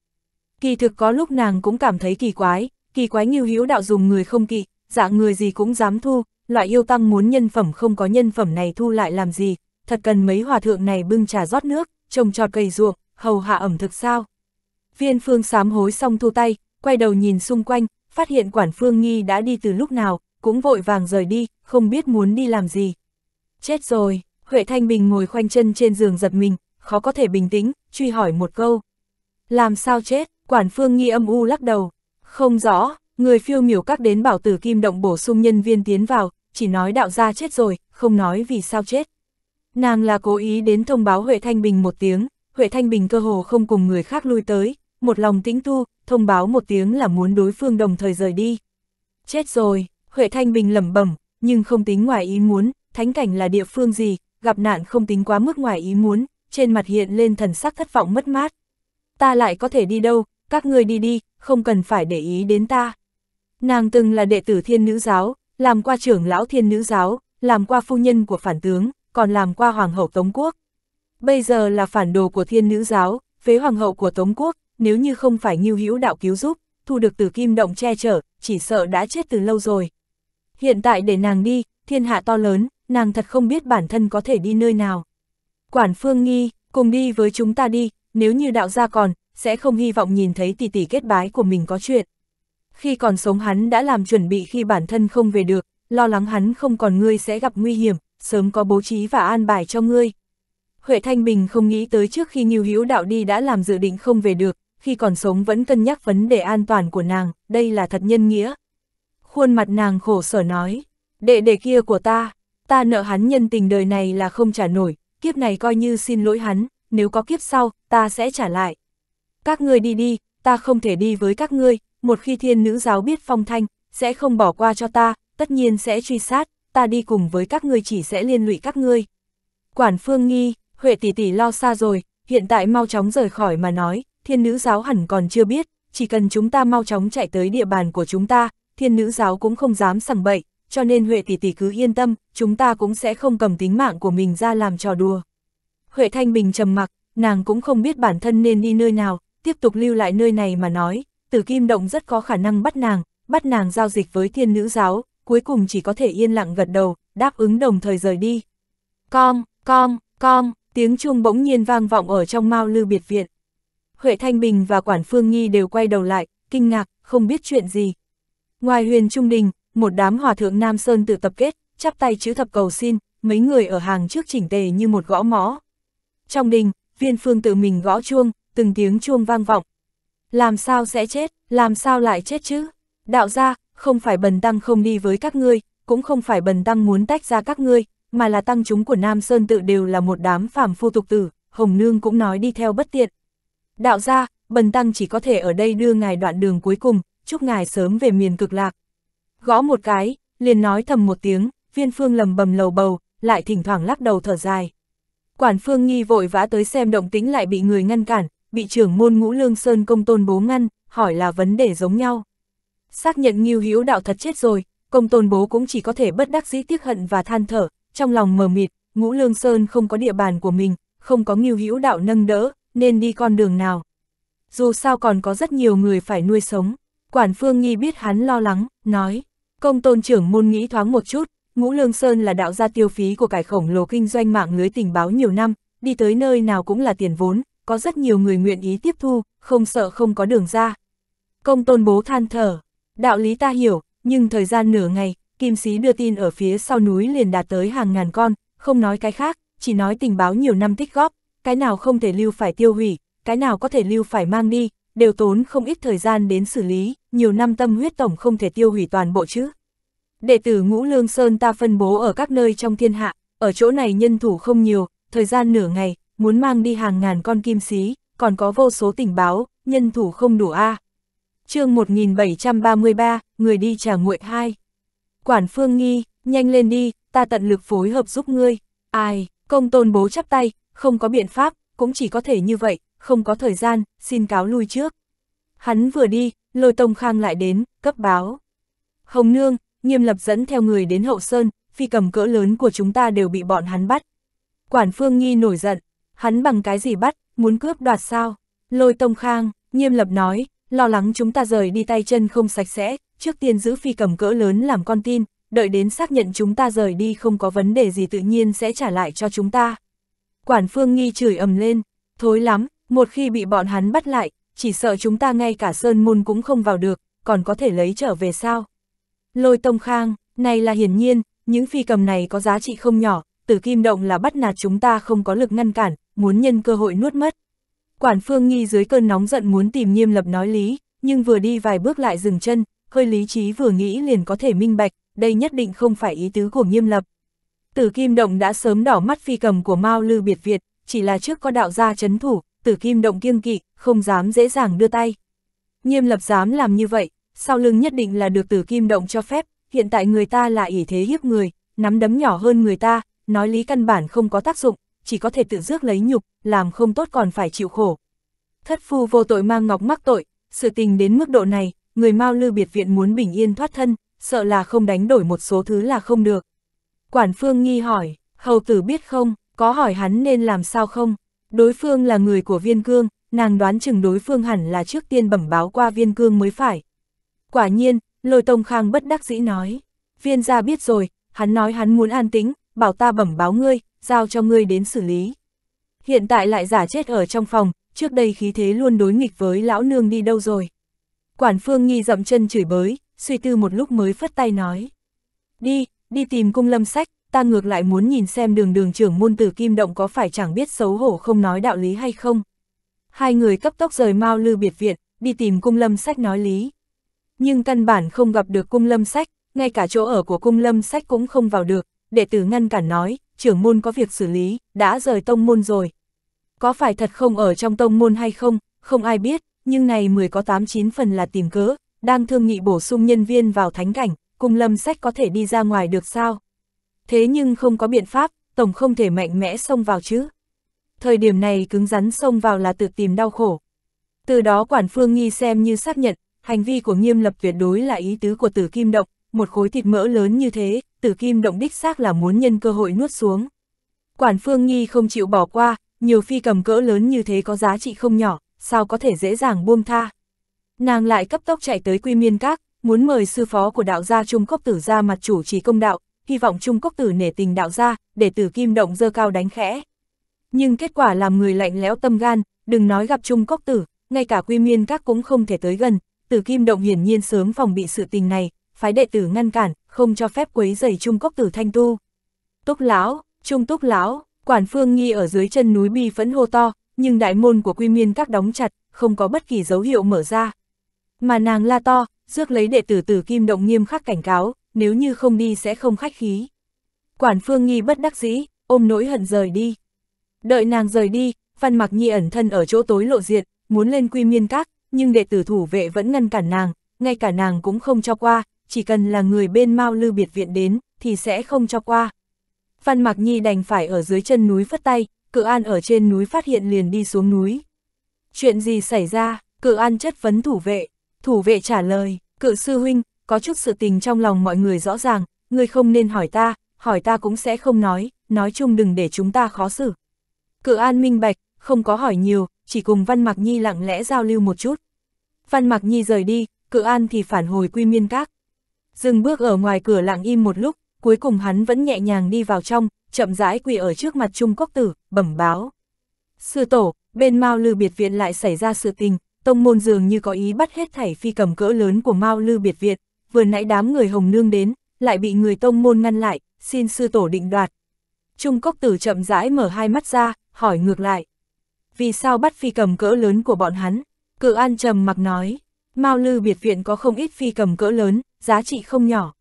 Kỳ thực có lúc nàng cũng cảm thấy kỳ quái, kỳ quái nghiêu hữu đạo dùng người không kỵ, dạng người gì cũng dám thu, loại yêu tăng muốn nhân phẩm không có nhân phẩm này thu lại làm gì, thật cần mấy hòa thượng này bưng trà rót nước, trồng trọt cây ruộng, hầu hạ ẩm thực sao. Viên phương sám hối xong thu tay, quay đầu nhìn xung quanh, phát hiện quản phương nghi đã đi từ lúc nào, cũng vội vàng rời đi, không biết muốn đi làm gì. Chết rồi, Huệ Thanh Bình ngồi khoanh chân trên giường giật mình, khó có thể bình tĩnh, truy hỏi một câu. Làm sao chết, quản phương nghi âm u lắc đầu. Không rõ, người phiêu miểu các đến bảo tử kim động bổ sung nhân viên tiến vào, chỉ nói đạo gia chết rồi, không nói vì sao chết. Nàng là cố ý đến thông báo Huệ Thanh Bình một tiếng, Huệ Thanh Bình cơ hồ không cùng người khác lui tới, một lòng tĩnh tu, thông báo một tiếng là muốn đối phương đồng thời rời đi. Chết rồi, Huệ Thanh Bình lẩm bẩm, nhưng không tính ngoài ý muốn, thánh cảnh là địa phương gì, gặp nạn không tính quá mức ngoài ý muốn, trên mặt hiện lên thần sắc thất vọng mất mát. Ta lại có thể đi đâu, các ngươi đi đi, không cần phải để ý đến ta. Nàng từng là đệ tử thiên nữ giáo, làm qua trưởng lão thiên nữ giáo, làm qua phu nhân của phản tướng, còn làm qua hoàng hậu Tống Quốc. Bây giờ là phản đồ của thiên nữ giáo, phế hoàng hậu của Tống Quốc, nếu như không phải Ngưu hữu đạo cứu giúp, thu được từ kim động che chở, chỉ sợ đã chết từ lâu rồi. Hiện tại để nàng đi, thiên hạ to lớn, nàng thật không biết bản thân có thể đi nơi nào. Quản phương nghi, cùng đi với chúng ta đi, nếu như đạo gia còn, sẽ không hy vọng nhìn thấy tỷ tỷ kết bái của mình có chuyện. Khi còn sống hắn đã làm chuẩn bị khi bản thân không về được, lo lắng hắn không còn ngươi sẽ gặp nguy hiểm, sớm có bố trí và an bài cho ngươi. Huệ Thanh Bình không nghĩ tới trước khi Ngưu Hữu Đạo đi đã làm dự định không về được, khi còn sống vẫn cân nhắc vấn đề an toàn của nàng, đây là thật nhân nghĩa. Khuôn mặt nàng khổ sở nói, đệ đệ kia của ta, ta nợ hắn nhân tình đời này là không trả nổi, kiếp này coi như xin lỗi hắn, nếu có kiếp sau, ta sẽ trả lại. Các ngươi đi đi, ta không thể đi với các ngươi, một khi thiên nữ giáo biết phong thanh, sẽ không bỏ qua cho ta, tất nhiên sẽ truy sát, ta đi cùng với các ngươi chỉ sẽ liên lụy các ngươi. Quản phương nghi, Huệ tỷ tỷ lo xa rồi, hiện tại mau chóng rời khỏi mà nói, thiên nữ giáo hẳn còn chưa biết, chỉ cần chúng ta mau chóng chạy tới địa bàn của chúng ta, thiên nữ giáo cũng không dám sằng bậy, cho nên Huệ tỷ tỷ cứ yên tâm, chúng ta cũng sẽ không cầm tính mạng của mình ra làm trò đùa. Huệ Thanh Bình trầm mặc, nàng cũng không biết bản thân nên đi nơi nào, tiếp tục lưu lại nơi này mà nói, tử kim động rất có khả năng bắt nàng, bắt nàng giao dịch với thiên nữ giáo, cuối cùng chỉ có thể yên lặng gật đầu, đáp ứng đồng thời rời đi. Con, con, con, tiếng chuông bỗng nhiên vang vọng ở trong mau lư biệt viện. Huệ Thanh Bình và Quản Phương Nhi đều quay đầu lại, kinh ngạc, không biết chuyện gì. Ngoài huyền trung đình, một đám hòa thượng Nam Sơn tự tập kết, chắp tay chữ thập cầu xin, mấy người ở hàng trước chỉnh tề như một gõ mõ. Trong đình, viên phương tự mình gõ chuông, từng tiếng chuông vang vọng. Làm sao sẽ chết, làm sao lại chết chứ? Đạo ra, không phải bần tăng không đi với các ngươi, cũng không phải bần tăng muốn tách ra các ngươi, mà là tăng chúng của Nam Sơn tự đều là một đám phàm phu tục tử, Hồng Nương cũng nói đi theo bất tiện. Đạo ra, bần tăng chỉ có thể ở đây đưa ngài đoạn đường cuối cùng, chúc ngài sớm về miền cực lạc. Gõ một cái, liền nói thầm một tiếng, viên phương lầm bầm lầu bầu, lại thỉnh thoảng lắc đầu thở dài. Quản phương nghi vội vã tới xem động tĩnh lại bị người ngăn cản, bị trưởng môn ngũ lương sơn công tôn bố ngăn, hỏi là vấn đề giống nhau. Xác nhận nghiêu hữu đạo thật chết rồi, công tôn bố cũng chỉ có thể bất đắc dĩ tiếc hận và than thở, trong lòng mờ mịt, ngũ lương sơn không có địa bàn của mình, không có nghiêu hữu đạo nâng đỡ, nên đi con đường nào. Dù sao còn có rất nhiều người phải nuôi sống, quản phương nghi biết hắn lo lắng, nói, công tôn trưởng môn nghĩ thoáng một chút, ngũ lương sơn là đạo gia tiêu phí của cải khổng lồ kinh doanh mạng lưới tình báo nhiều năm, đi tới nơi nào cũng là tiền vốn, có rất nhiều người nguyện ý tiếp thu, không sợ không có đường ra. Công tôn bố than thở, đạo lý ta hiểu, nhưng thời gian nửa ngày, kim sĩ đưa tin ở phía sau núi liền đạt tới hàng ngàn con, không nói cái khác, chỉ nói tình báo nhiều năm tích góp, cái nào không thể lưu phải tiêu hủy, cái nào có thể lưu phải mang đi, đều tốn không ít thời gian đến xử lý, nhiều năm tâm huyết tổng không thể tiêu hủy toàn bộ chứ. Đệ tử ngũ lương sơn ta phân bố ở các nơi trong thiên hạ, ở chỗ này nhân thủ không nhiều, thời gian nửa ngày, muốn mang đi hàng ngàn con kim xí, còn có vô số tình báo, nhân thủ không đủ a. À. chương 1733, người đi trà nguội hai. Quản phương nghi, nhanh lên đi, ta tận lực phối hợp giúp ngươi. Ai, công tôn bố chắp tay, không có biện pháp, cũng chỉ có thể như vậy, không có thời gian, xin cáo lui trước. Hắn vừa đi, lôi tông khang lại đến, cấp báo. Hồng Nương, nghiêm lập dẫn theo người đến hậu sơn, phi cầm cỡ lớn của chúng ta đều bị bọn hắn bắt. Quản phương nghi nổi giận, hắn bằng cái gì bắt, muốn cướp đoạt sao? Lôi tông khang, nghiêm lập nói, lo lắng chúng ta rời đi tay chân không sạch sẽ, trước tiên giữ phi cầm cỡ lớn làm con tin, đợi đến xác nhận chúng ta rời đi không có vấn đề gì tự nhiên sẽ trả lại cho chúng ta. Quản phương nghi chửi ầm lên, thối lắm, một khi bị bọn hắn bắt lại, chỉ sợ chúng ta ngay cả sơn môn cũng không vào được, còn có thể lấy trở về sao. Lôi tông khang, này là hiển nhiên, những phi cầm này có giá trị không nhỏ, tử kim động là bắt nạt chúng ta không có lực ngăn cản, muốn nhân cơ hội nuốt mất. Quản phương nghi dưới cơn nóng giận muốn tìm nghiêm lập nói lý, nhưng vừa đi vài bước lại dừng chân, hơi lý trí vừa nghĩ liền có thể minh bạch, đây nhất định không phải ý tứ của nghiêm lập. Tử Kim Động đã sớm đỏ mắt phi cầm của Mao Lư Biệt Việt, chỉ là trước có đạo gia chấn thủ, Tử Kim Động kiêng kỵ, không dám dễ dàng đưa tay. Nghiêm lập dám làm như vậy, sau lưng nhất định là được Tử Kim Động cho phép, hiện tại người ta là ỷ thế hiếp người, nắm đấm nhỏ hơn người ta, nói lý căn bản không có tác dụng, chỉ có thể tự rước lấy nhục, làm không tốt còn phải chịu khổ. Thất phu vô tội mang ngọc mắc tội, sự tình đến mức độ này, người Mao Lư biệt viện muốn bình yên thoát thân, sợ là không đánh đổi một số thứ là không được. Quản phương nghi hỏi, hầu tử biết không, có hỏi hắn nên làm sao không? Đối phương là người của viên cương, nàng đoán chừng đối phương hẳn là trước tiên bẩm báo qua viên cương mới phải. Quả nhiên, lôi tông khang bất đắc dĩ nói, viên gia biết rồi, hắn nói hắn muốn an tĩnh, bảo ta bẩm báo ngươi, giao cho ngươi đến xử lý. Hiện tại lại giả chết ở trong phòng, trước đây khí thế luôn đối nghịch với lão nương đi đâu rồi. Quản Phương Nghi dậm chân chửi bới, suy tư một lúc mới phất tay nói. Đi, đi tìm cung lâm sách, ta ngược lại muốn nhìn xem đường đường trưởng môn tử kim động có phải chẳng biết xấu hổ không nói đạo lý hay không. Hai người cấp tốc rời mau lư biệt viện, đi tìm cung lâm sách nói lý. Nhưng căn bản không gặp được cung lâm sách, ngay cả chỗ ở của cung lâm sách cũng không vào được, đệ tử ngăn cản nói, trưởng môn có việc xử lý, đã rời tông môn rồi. Có phải thật không ở trong tông môn hay không, không ai biết, nhưng này 10 có 8-9 phần là tìm cớ, đang thương nghị bổ sung nhân viên vào thánh cảnh, cung lâm sách có thể đi ra ngoài được sao? Thế nhưng không có biện pháp, tổng không thể mạnh mẽ xông vào chứ. Thời điểm này cứng rắn xông vào là tự tìm đau khổ. Từ đó quản phương nghi xem như xác nhận, hành vi của nghiêm lập tuyệt đối là ý tứ của tử kim động, một khối thịt mỡ lớn như thế, tử kim động đích xác là muốn nhân cơ hội nuốt xuống. Quản phương nghi không chịu bỏ qua, nhiều phi cầm cỡ lớn như thế có giá trị không nhỏ, sao có thể dễ dàng buông tha. Nàng lại cấp tốc chạy tới quy miên các, muốn mời sư phó của đạo gia Trung Cốc Tử ra mặt chủ trì công đạo, hy vọng Trung Cốc Tử nể tình đạo gia, để tử kim động dơ cao đánh khẽ. Nhưng kết quả làm người lạnh lẽo tâm gan, đừng nói gặp Trung Cốc Tử, ngay cả quy miên các cũng không thể tới gần, tử kim động hiển nhiên sớm phòng bị sự tình này, phái đệ tử ngăn cản, không cho phép quấy giày Trung Cốc Tử thanh tu. Túc lão, Trung Túc lão, quản phương nghi ở dưới chân núi bi phẫn hô to, nhưng đại môn của quy miên các đóng chặt, không có bất kỳ dấu hiệu mở ra. Mà nàng la to, rước lấy đệ tử tử kim động nghiêm khắc cảnh cáo, nếu như không đi sẽ không khách khí. Quản phương nghi bất đắc dĩ, ôm nỗi hận rời đi. Đợi nàng rời đi, văn mặc nhi ẩn thân ở chỗ tối lộ diện, muốn lên quy miên các, nhưng đệ tử thủ vệ vẫn ngăn cản nàng, ngay cả nàng cũng không cho qua, chỉ cần là người bên mau lư biệt viện đến, thì sẽ không cho qua. Văn mặc nhi đành phải ở dưới chân núi phất tay, cự an ở trên núi phát hiện liền đi xuống núi. Chuyện gì xảy ra, cự an chất vấn thủ vệ, thủ vệ trả lời, cự sư huynh, có chút sự tình trong lòng mọi người rõ ràng, người không nên hỏi ta, hỏi ta cũng sẽ không nói, nói chung đừng để chúng ta khó xử. Cự an minh bạch, không có hỏi nhiều, chỉ cùng Văn Mặc Nhi lặng lẽ giao lưu một chút. Văn Mặc Nhi rời đi, cự an thì phản hồi quy miên các. Dừng bước ở ngoài cửa lặng im một lúc, cuối cùng hắn vẫn nhẹ nhàng đi vào trong, chậm rãi quỳ ở trước mặt Trung quốc Tử, bẩm báo. Sư tổ, bên Mao Lư Biệt Viện lại xảy ra sự tình, tông môn dường như có ý bắt hết thảy phi cầm cỡ lớn của Mao Lư Biệt Viện, vừa nãy đám người Hồng Nương đến, lại bị người tông môn ngăn lại, xin sư tổ định đoạt. Trung Cốc Tử chậm rãi mở hai mắt ra, hỏi ngược lại. Vì sao bắt phi cầm cỡ lớn của bọn hắn? Cự An trầm mặc nói, Mao Lư Biệt Viện có không ít phi cầm cỡ lớn, giá trị không nhỏ.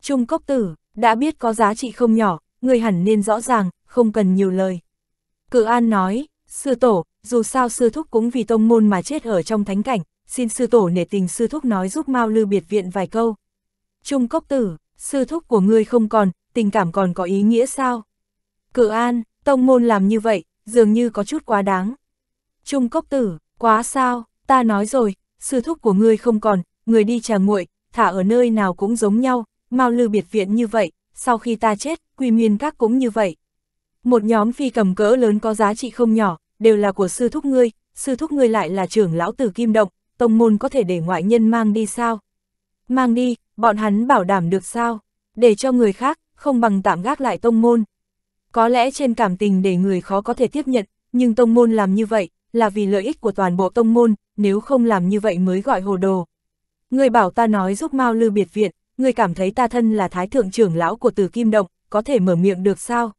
Trung Cốc Tử, đã biết có giá trị không nhỏ, người hẳn nên rõ ràng, không cần nhiều lời. Cự An nói, sư tổ, dù sao sư thúc cũng vì tông môn mà chết ở trong thánh cảnh, xin sư tổ nể tình sư thúc nói giúp Mao Lư biệt viện vài câu. Trung Cốc Tử, sư thúc của ngươi không còn, tình cảm còn có ý nghĩa sao? Cự An, tông môn làm như vậy, dường như có chút quá đáng. Trung Cốc Tử, quá sao, ta nói rồi, sư thúc của ngươi không còn, người đi trà nguội, thả ở nơi nào cũng giống nhau, Mao Lư biệt viện như vậy, sau khi ta chết, quy miên các cũng như vậy. Một nhóm phi cầm cỡ lớn có giá trị không nhỏ, đều là của sư thúc ngươi, sư thúc ngươi lại là trưởng lão tử kim động, tông môn có thể để ngoại nhân mang đi sao? Mang đi, bọn hắn bảo đảm được sao? Để cho người khác, không bằng tạm gác lại tông môn. Có lẽ trên cảm tình để người khó có thể tiếp nhận, nhưng tông môn làm như vậy, là vì lợi ích của toàn bộ tông môn, nếu không làm như vậy mới gọi hồ đồ. Người bảo ta nói giúp Mao Lư biệt viện, người cảm thấy ta thân là thái thượng trưởng lão của từ Kim Động, có thể mở miệng được sao?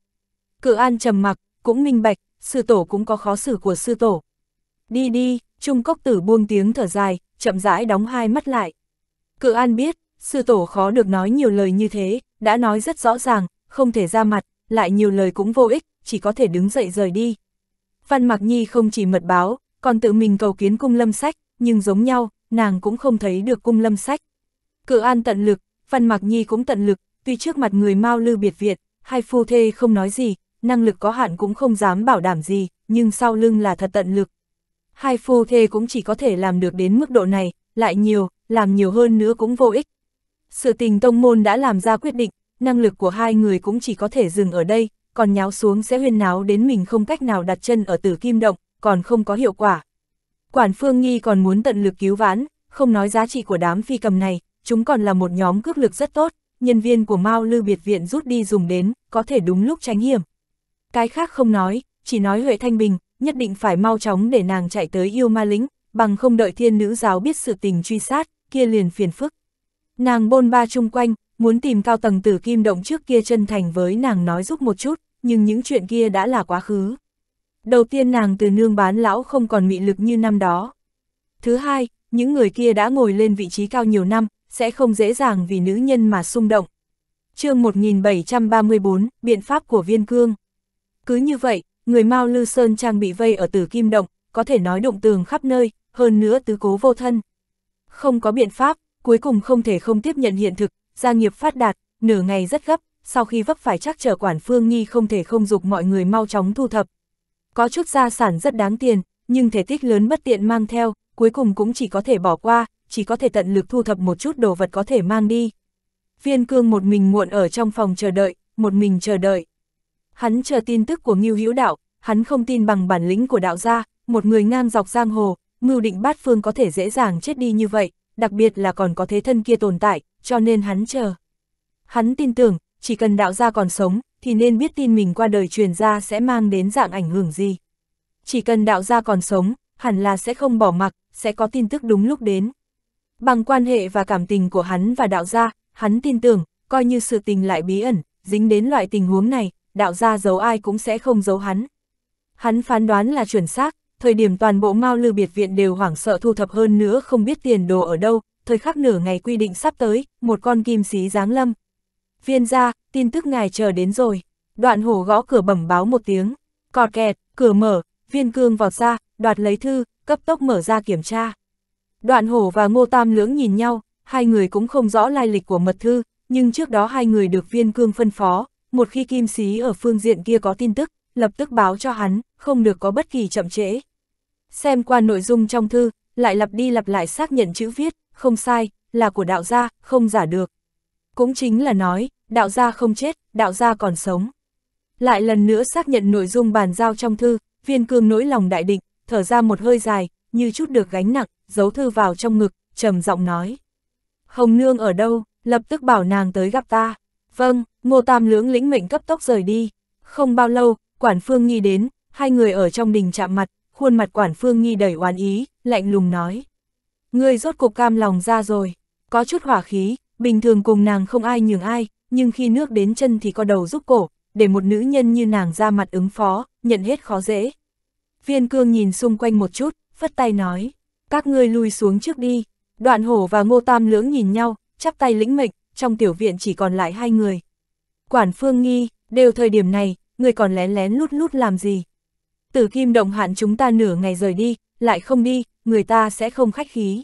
Cự An trầm mặc, cũng minh bạch, sư tổ cũng có khó xử của sư tổ. Đi đi, Trung Cốc Tử buông tiếng thở dài, chậm rãi đóng hai mắt lại. Cự An biết, sư tổ khó được nói nhiều lời như thế, đã nói rất rõ ràng, không thể ra mặt, lại nhiều lời cũng vô ích, chỉ có thể đứng dậy rời đi. Văn Mạc Nhi không chỉ mật báo, còn tự mình cầu kiến cung lâm sách, nhưng giống nhau, nàng cũng không thấy được cung lâm sách. Cự An tận lực, Văn Mạc Nhi cũng tận lực, tuy trước mặt người Mao Lư biệt Việt, hai phu thê không nói gì, năng lực có hạn cũng không dám bảo đảm gì, nhưng sau lưng là thật tận lực. Hai phu thê cũng chỉ có thể làm được đến mức độ này, lại nhiều, làm nhiều hơn nữa cũng vô ích. Sự tình tông môn đã làm ra quyết định, năng lực của hai người cũng chỉ có thể dừng ở đây, còn nháo xuống sẽ huyên náo đến mình không cách nào đặt chân ở tử kim động, còn không có hiệu quả. Quản Phương Nghi còn muốn tận lực cứu vãn, không nói giá trị của đám phi cầm này, chúng còn là một nhóm cước lực rất tốt, nhân viên của Mao Lư Biệt Viện rút đi dùng đến, có thể đúng lúc tránh hiểm. Cái khác không nói, chỉ nói Huệ Thanh Bình, nhất định phải mau chóng để nàng chạy tới yêu ma lính, bằng không đợi thiên nữ giáo biết sự tình truy sát, kia liền phiền phức. Nàng bôn ba chung quanh, muốn tìm cao tầng tử kim động trước kia chân thành với nàng nói giúp một chút, nhưng những chuyện kia đã là quá khứ. Đầu tiên nàng từ nương bán lão không còn mị lực như năm đó. Thứ hai, những người kia đã ngồi lên vị trí cao nhiều năm, sẽ không dễ dàng vì nữ nhân mà xung động. chương 1734, biện pháp của viên cương. Cứ như vậy, người Mao Lư Sơn Trang bị vây ở tử kim động, có thể nói động tường khắp nơi, hơn nữa tứ cố vô thân. Không có biện pháp, cuối cùng không thể không tiếp nhận hiện thực, gia nghiệp phát đạt, nửa ngày rất gấp, sau khi vấp phải chắc trở quản phương nghi không thể không dục mọi người mau chóng thu thập. Có chút gia sản rất đáng tiền, nhưng thể tích lớn bất tiện mang theo, cuối cùng cũng chỉ có thể bỏ qua, chỉ có thể tận lực thu thập một chút đồ vật có thể mang đi. Viên cương một mình muộn ở trong phòng chờ đợi, một mình chờ đợi. Hắn chờ tin tức của Ngưu Hữu Đạo, hắn không tin bằng bản lĩnh của đạo gia, một người ngang dọc giang hồ, mưu định bát phương có thể dễ dàng chết đi như vậy, đặc biệt là còn có thế thân kia tồn tại, cho nên hắn chờ. Hắn tin tưởng, chỉ cần đạo gia còn sống, thì nên biết tin mình qua đời truyền ra sẽ mang đến dạng ảnh hưởng gì. Chỉ cần đạo gia còn sống, hẳn là sẽ không bỏ mặc, sẽ có tin tức đúng lúc đến. Bằng quan hệ và cảm tình của hắn và đạo gia, hắn tin tưởng, coi như sự tình lại bí ẩn, dính đến loại tình huống này, đạo gia giấu ai cũng sẽ không giấu hắn. Hắn phán đoán là chuẩn xác, thời điểm toàn bộ Mao Lư biệt viện đều hoảng sợ thu thập hơn nữa không biết tiền đồ ở đâu, thời khắc nửa ngày quy định sắp tới, một con kim xí giáng lâm. Viên ra, tin tức ngài chờ đến rồi. Đoạn hổ gõ cửa bẩm báo một tiếng. Cọt kẹt, cửa mở, viên cương vọt ra, đoạt lấy thư, cấp tốc mở ra kiểm tra. Đoạn hổ và ngô tam lưỡng nhìn nhau, hai người cũng không rõ lai lịch của mật thư, nhưng trước đó hai người được viên cương phân phó, một khi kim sĩ ở phương diện kia có tin tức, lập tức báo cho hắn, không được có bất kỳ chậm trễ. Xem qua nội dung trong thư, lại lặp đi lặp lại xác nhận chữ viết, không sai, là của đạo gia, không giả được. Cũng chính là nói, đạo gia không chết, đạo gia còn sống. Lại lần nữa xác nhận nội dung bàn giao trong thư, viên cương nỗi lòng đại định, thở ra một hơi dài, như chút được gánh nặng, giấu thư vào trong ngực, trầm giọng nói. Hồng Nương ở đâu, lập tức bảo nàng tới gặp ta. Vâng, ngô tam lưỡng lĩnh mệnh cấp tốc rời đi. Không bao lâu, quản phương nghi đến, hai người ở trong đình chạm mặt, khuôn mặt quản phương nghi đầy oán ý, lạnh lùng nói. Ngươi rốt cục cam lòng ra rồi, có chút hỏa khí, bình thường cùng nàng không ai nhường ai, nhưng khi nước đến chân thì có đầu giúp cổ, để một nữ nhân như nàng ra mặt ứng phó, nhận hết khó dễ. Viên cương nhìn xung quanh một chút, phất tay nói, các ngươi lui xuống trước đi. Đoạn hổ và ngô tam lưỡng nhìn nhau, chắp tay lĩnh mệnh, trong tiểu viện chỉ còn lại hai người. Quản phương nghi, đều thời điểm này, người còn lén lén lút lút làm gì? Tử kim động hạn chúng ta nửa ngày rời đi, lại không đi, người ta sẽ không khách khí.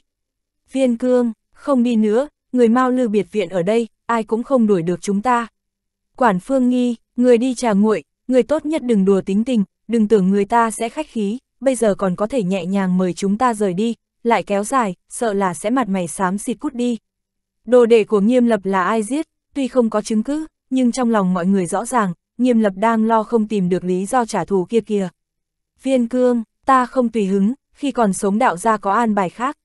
Viên cương, không đi nữa, người mau lư biệt viện ở đây, ai cũng không đuổi được chúng ta. Quản phương nghi, người đi trà nguội, người tốt nhất đừng đùa tính tình, đừng tưởng người ta sẽ khách khí, bây giờ còn có thể nhẹ nhàng mời chúng ta rời đi, lại kéo dài, sợ là sẽ mặt mày xám xịt cút đi. Đồ đệ của nghiêm lập là ai giết, tuy không có chứng cứ, nhưng trong lòng mọi người rõ ràng, nghiêm lập đang lo không tìm được lý do trả thù kia kìa. Viên cương, ta không tùy hứng, khi còn sống đạo gia có an bài khác.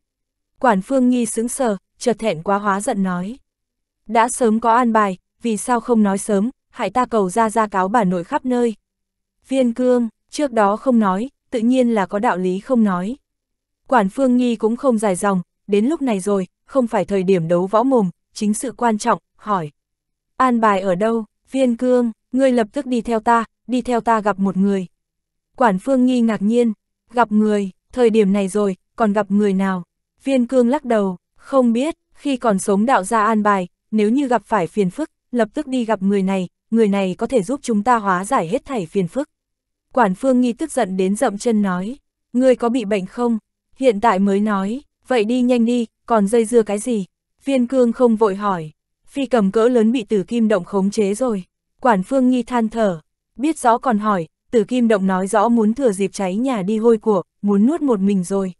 Quản phương nghi sững sờ, chợt thẹn quá hóa giận nói. Đã sớm có an bài, vì sao không nói sớm, hại ta cầu ra ra cáo bà nội khắp nơi. Viên cương, trước đó không nói, tự nhiên là có đạo lý không nói. Quản phương nghi cũng không dài dòng, đến lúc này rồi, không phải thời điểm đấu võ mồm, chính sự quan trọng, hỏi. An bài ở đâu, viên cương, ngươi lập tức đi theo ta, đi theo ta gặp một người. Quản phương nghi ngạc nhiên, gặp người, thời điểm này rồi, còn gặp người nào? Viên cương lắc đầu, không biết, khi còn sống đạo gia an bài, nếu như gặp phải phiền phức, lập tức đi gặp người này, người này có thể giúp chúng ta hóa giải hết thảy phiền phức. Quản phương nghi tức giận đến dậm chân nói, ngươi có bị bệnh không? Hiện tại mới nói, vậy đi nhanh đi, còn dây dưa cái gì? Viên cương không vội hỏi, phi cầm cỡ lớn bị tử kim động khống chế rồi. Quản phương nghi than thở, biết rõ còn hỏi, tử kim động nói rõ muốn thừa dịp cháy nhà đi hôi của, muốn nuốt một mình rồi.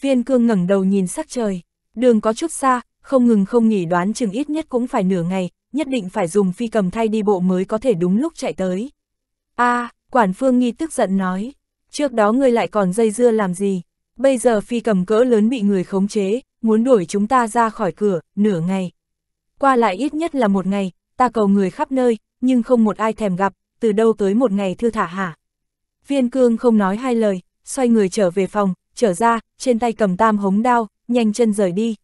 Viên cương ngẩng đầu nhìn sắc trời, đường có chút xa, không ngừng không nghỉ đoán chừng ít nhất cũng phải nửa ngày, nhất định phải dùng phi cầm thay đi bộ mới có thể đúng lúc chạy tới. a quản phương nghi tức giận nói, trước đó ngươi lại còn dây dưa làm gì, bây giờ phi cầm cỡ lớn bị người khống chế, muốn đuổi chúng ta ra khỏi cửa, nửa ngày. Qua lại ít nhất là một ngày, ta cầu người khắp nơi, nhưng không một ai thèm gặp, từ đâu tới một ngày thư thả hả. Viên cương không nói hai lời, xoay người trở về phòng, trở ra, trên tay cầm tam hống đao, nhanh chân rời đi.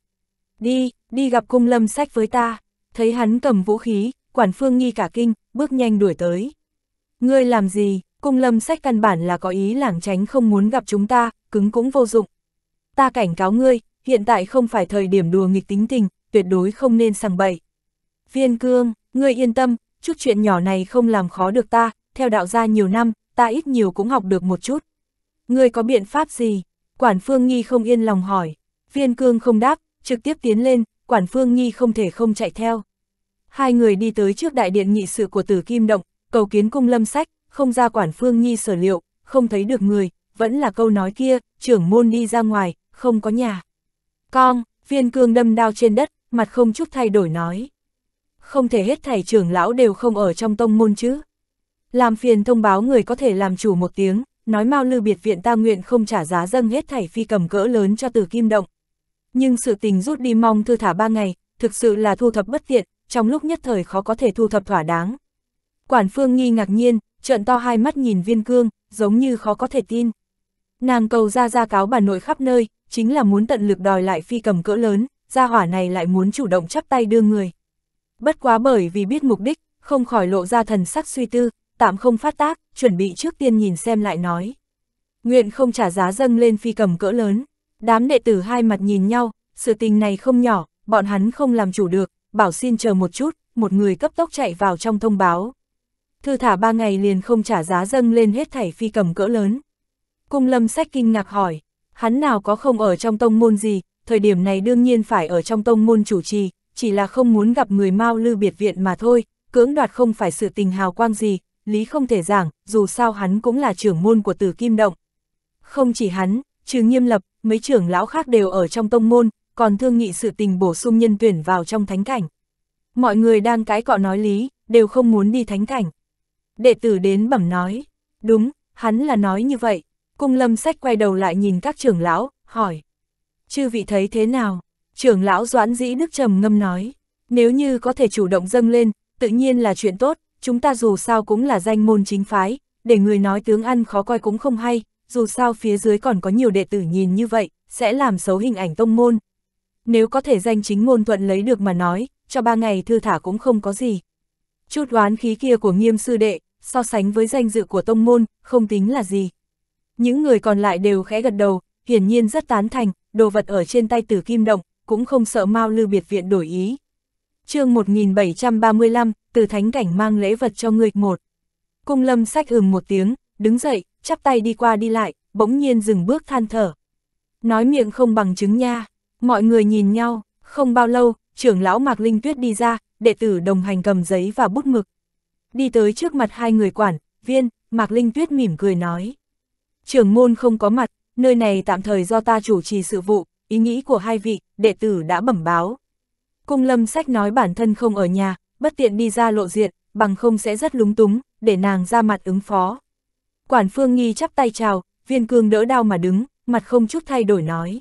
Đi, đi gặp cung lâm sách với ta. Thấy hắn cầm vũ khí, quản phương nghi cả kinh, bước nhanh đuổi tới. Ngươi làm gì, cung lâm sách căn bản là có ý lảng tránh không muốn gặp chúng ta, cứng cũng vô dụng. Ta cảnh cáo ngươi, hiện tại không phải thời điểm đùa nghịch tính tình, tuyệt đối không nên sằng bậy. Viên cương, ngươi yên tâm, chút chuyện nhỏ này không làm khó được ta, theo đạo gia nhiều năm, ta ít nhiều cũng học được một chút. Ngươi có biện pháp gì? Quản Phương Nghi không yên lòng hỏi. Viên cương không đáp, trực tiếp tiến lên, Quản Phương Nghi không thể không chạy theo. Hai người đi tới trước đại điện nghị sự của tử Kim Động, cầu kiến cung lâm sách, không ra Quản Phương Nghi sở liệu, không thấy được người, vẫn là câu nói kia, trưởng môn đi ra ngoài, không có nhà. Con, viên cương đâm đao trên đất, mặt không chút thay đổi nói. Không thể hết thảy trưởng lão đều không ở trong tông môn chứ. Làm phiền thông báo người có thể làm chủ một tiếng, nói mau lư biệt viện ta nguyện không trả giá dâng hết thảy phi cầm cỡ lớn cho tử kim động. Nhưng sự tình rút đi mong thư thả ba ngày, thực sự là thu thập bất tiện, trong lúc nhất thời khó có thể thu thập thỏa đáng. Quản phương nghi ngạc nhiên, trợn to hai mắt nhìn viên cương, giống như khó có thể tin. Nàng cầu ra ra cáo bà nội khắp nơi, chính là muốn tận lực đòi lại phi cầm cỡ lớn, gia hỏa này lại muốn chủ động chắp tay đưa người. Bất quá bởi vì biết mục đích, không khỏi lộ ra thần sắc suy tư, tạm không phát tác, chuẩn bị trước tiên nhìn xem lại nói. Nguyện không trả giá dâng lên phi cầm cỡ lớn, đám đệ tử hai mặt nhìn nhau, sự tình này không nhỏ, bọn hắn không làm chủ được, bảo xin chờ một chút, một người cấp tốc chạy vào trong thông báo. Thư thả ba ngày liền không trả giá dâng lên hết thảy phi cầm cỡ lớn. Cung lâm sách kinh ngạc hỏi, hắn nào có không ở trong tông môn gì, thời điểm này đương nhiên phải ở trong tông môn chủ trì, chỉ là không muốn gặp người mau Lưu biệt viện mà thôi, cưỡng đoạt không phải sự tình hào quang gì, lý không thể giảng, dù sao hắn cũng là trưởng môn của tử kim động. Không chỉ hắn, trừ nghiêm lập, mấy trưởng lão khác đều ở trong tông môn, còn thương nghị sự tình bổ sung nhân tuyển vào trong thánh cảnh. Mọi người đang cái cọ nói lý, đều không muốn đi thánh cảnh. Đệ tử đến bẩm nói, đúng, hắn là nói như vậy. Cung lâm sách quay đầu lại nhìn các trưởng lão, hỏi. Chư vị thấy thế nào? Trưởng lão Doãn Dĩ Đức trầm ngâm nói, nếu như có thể chủ động dâng lên, tự nhiên là chuyện tốt, chúng ta dù sao cũng là danh môn chính phái, để người nói tướng ăn khó coi cũng không hay, dù sao phía dưới còn có nhiều đệ tử nhìn như vậy, sẽ làm xấu hình ảnh tông môn. Nếu có thể danh chính ngôn thuận lấy được mà nói, cho ba ngày thư thả cũng không có gì. Chút oán khí kia của nghiêm sư đệ, so sánh với danh dự của tông môn, không tính là gì. Những người còn lại đều khẽ gật đầu, hiển nhiên rất tán thành, đồ vật ở trên tay tử kim động, cũng không sợ mau lưu biệt viện đổi ý. chương 1735, từ thánh cảnh mang lễ vật cho người một. Cung lâm sách ừm một tiếng, đứng dậy, chắp tay đi qua đi lại, bỗng nhiên dừng bước than thở. Nói miệng không bằng chứng nha, mọi người nhìn nhau, không bao lâu, trưởng lão Mạc Linh Tuyết đi ra, đệ tử đồng hành cầm giấy và bút mực. Đi tới trước mặt hai người quản, viên, Mạc Linh Tuyết mỉm cười nói. Trưởng môn không có mặt, nơi này tạm thời do ta chủ trì sự vụ, ý nghĩ của hai vị, đệ tử đã bẩm báo. Cung lâm sách nói bản thân không ở nhà, bất tiện đi ra lộ diện, bằng không sẽ rất lúng túng, để nàng ra mặt ứng phó. Quản phương nghi chắp tay chào, viên cương đỡ đau mà đứng, mặt không chút thay đổi nói.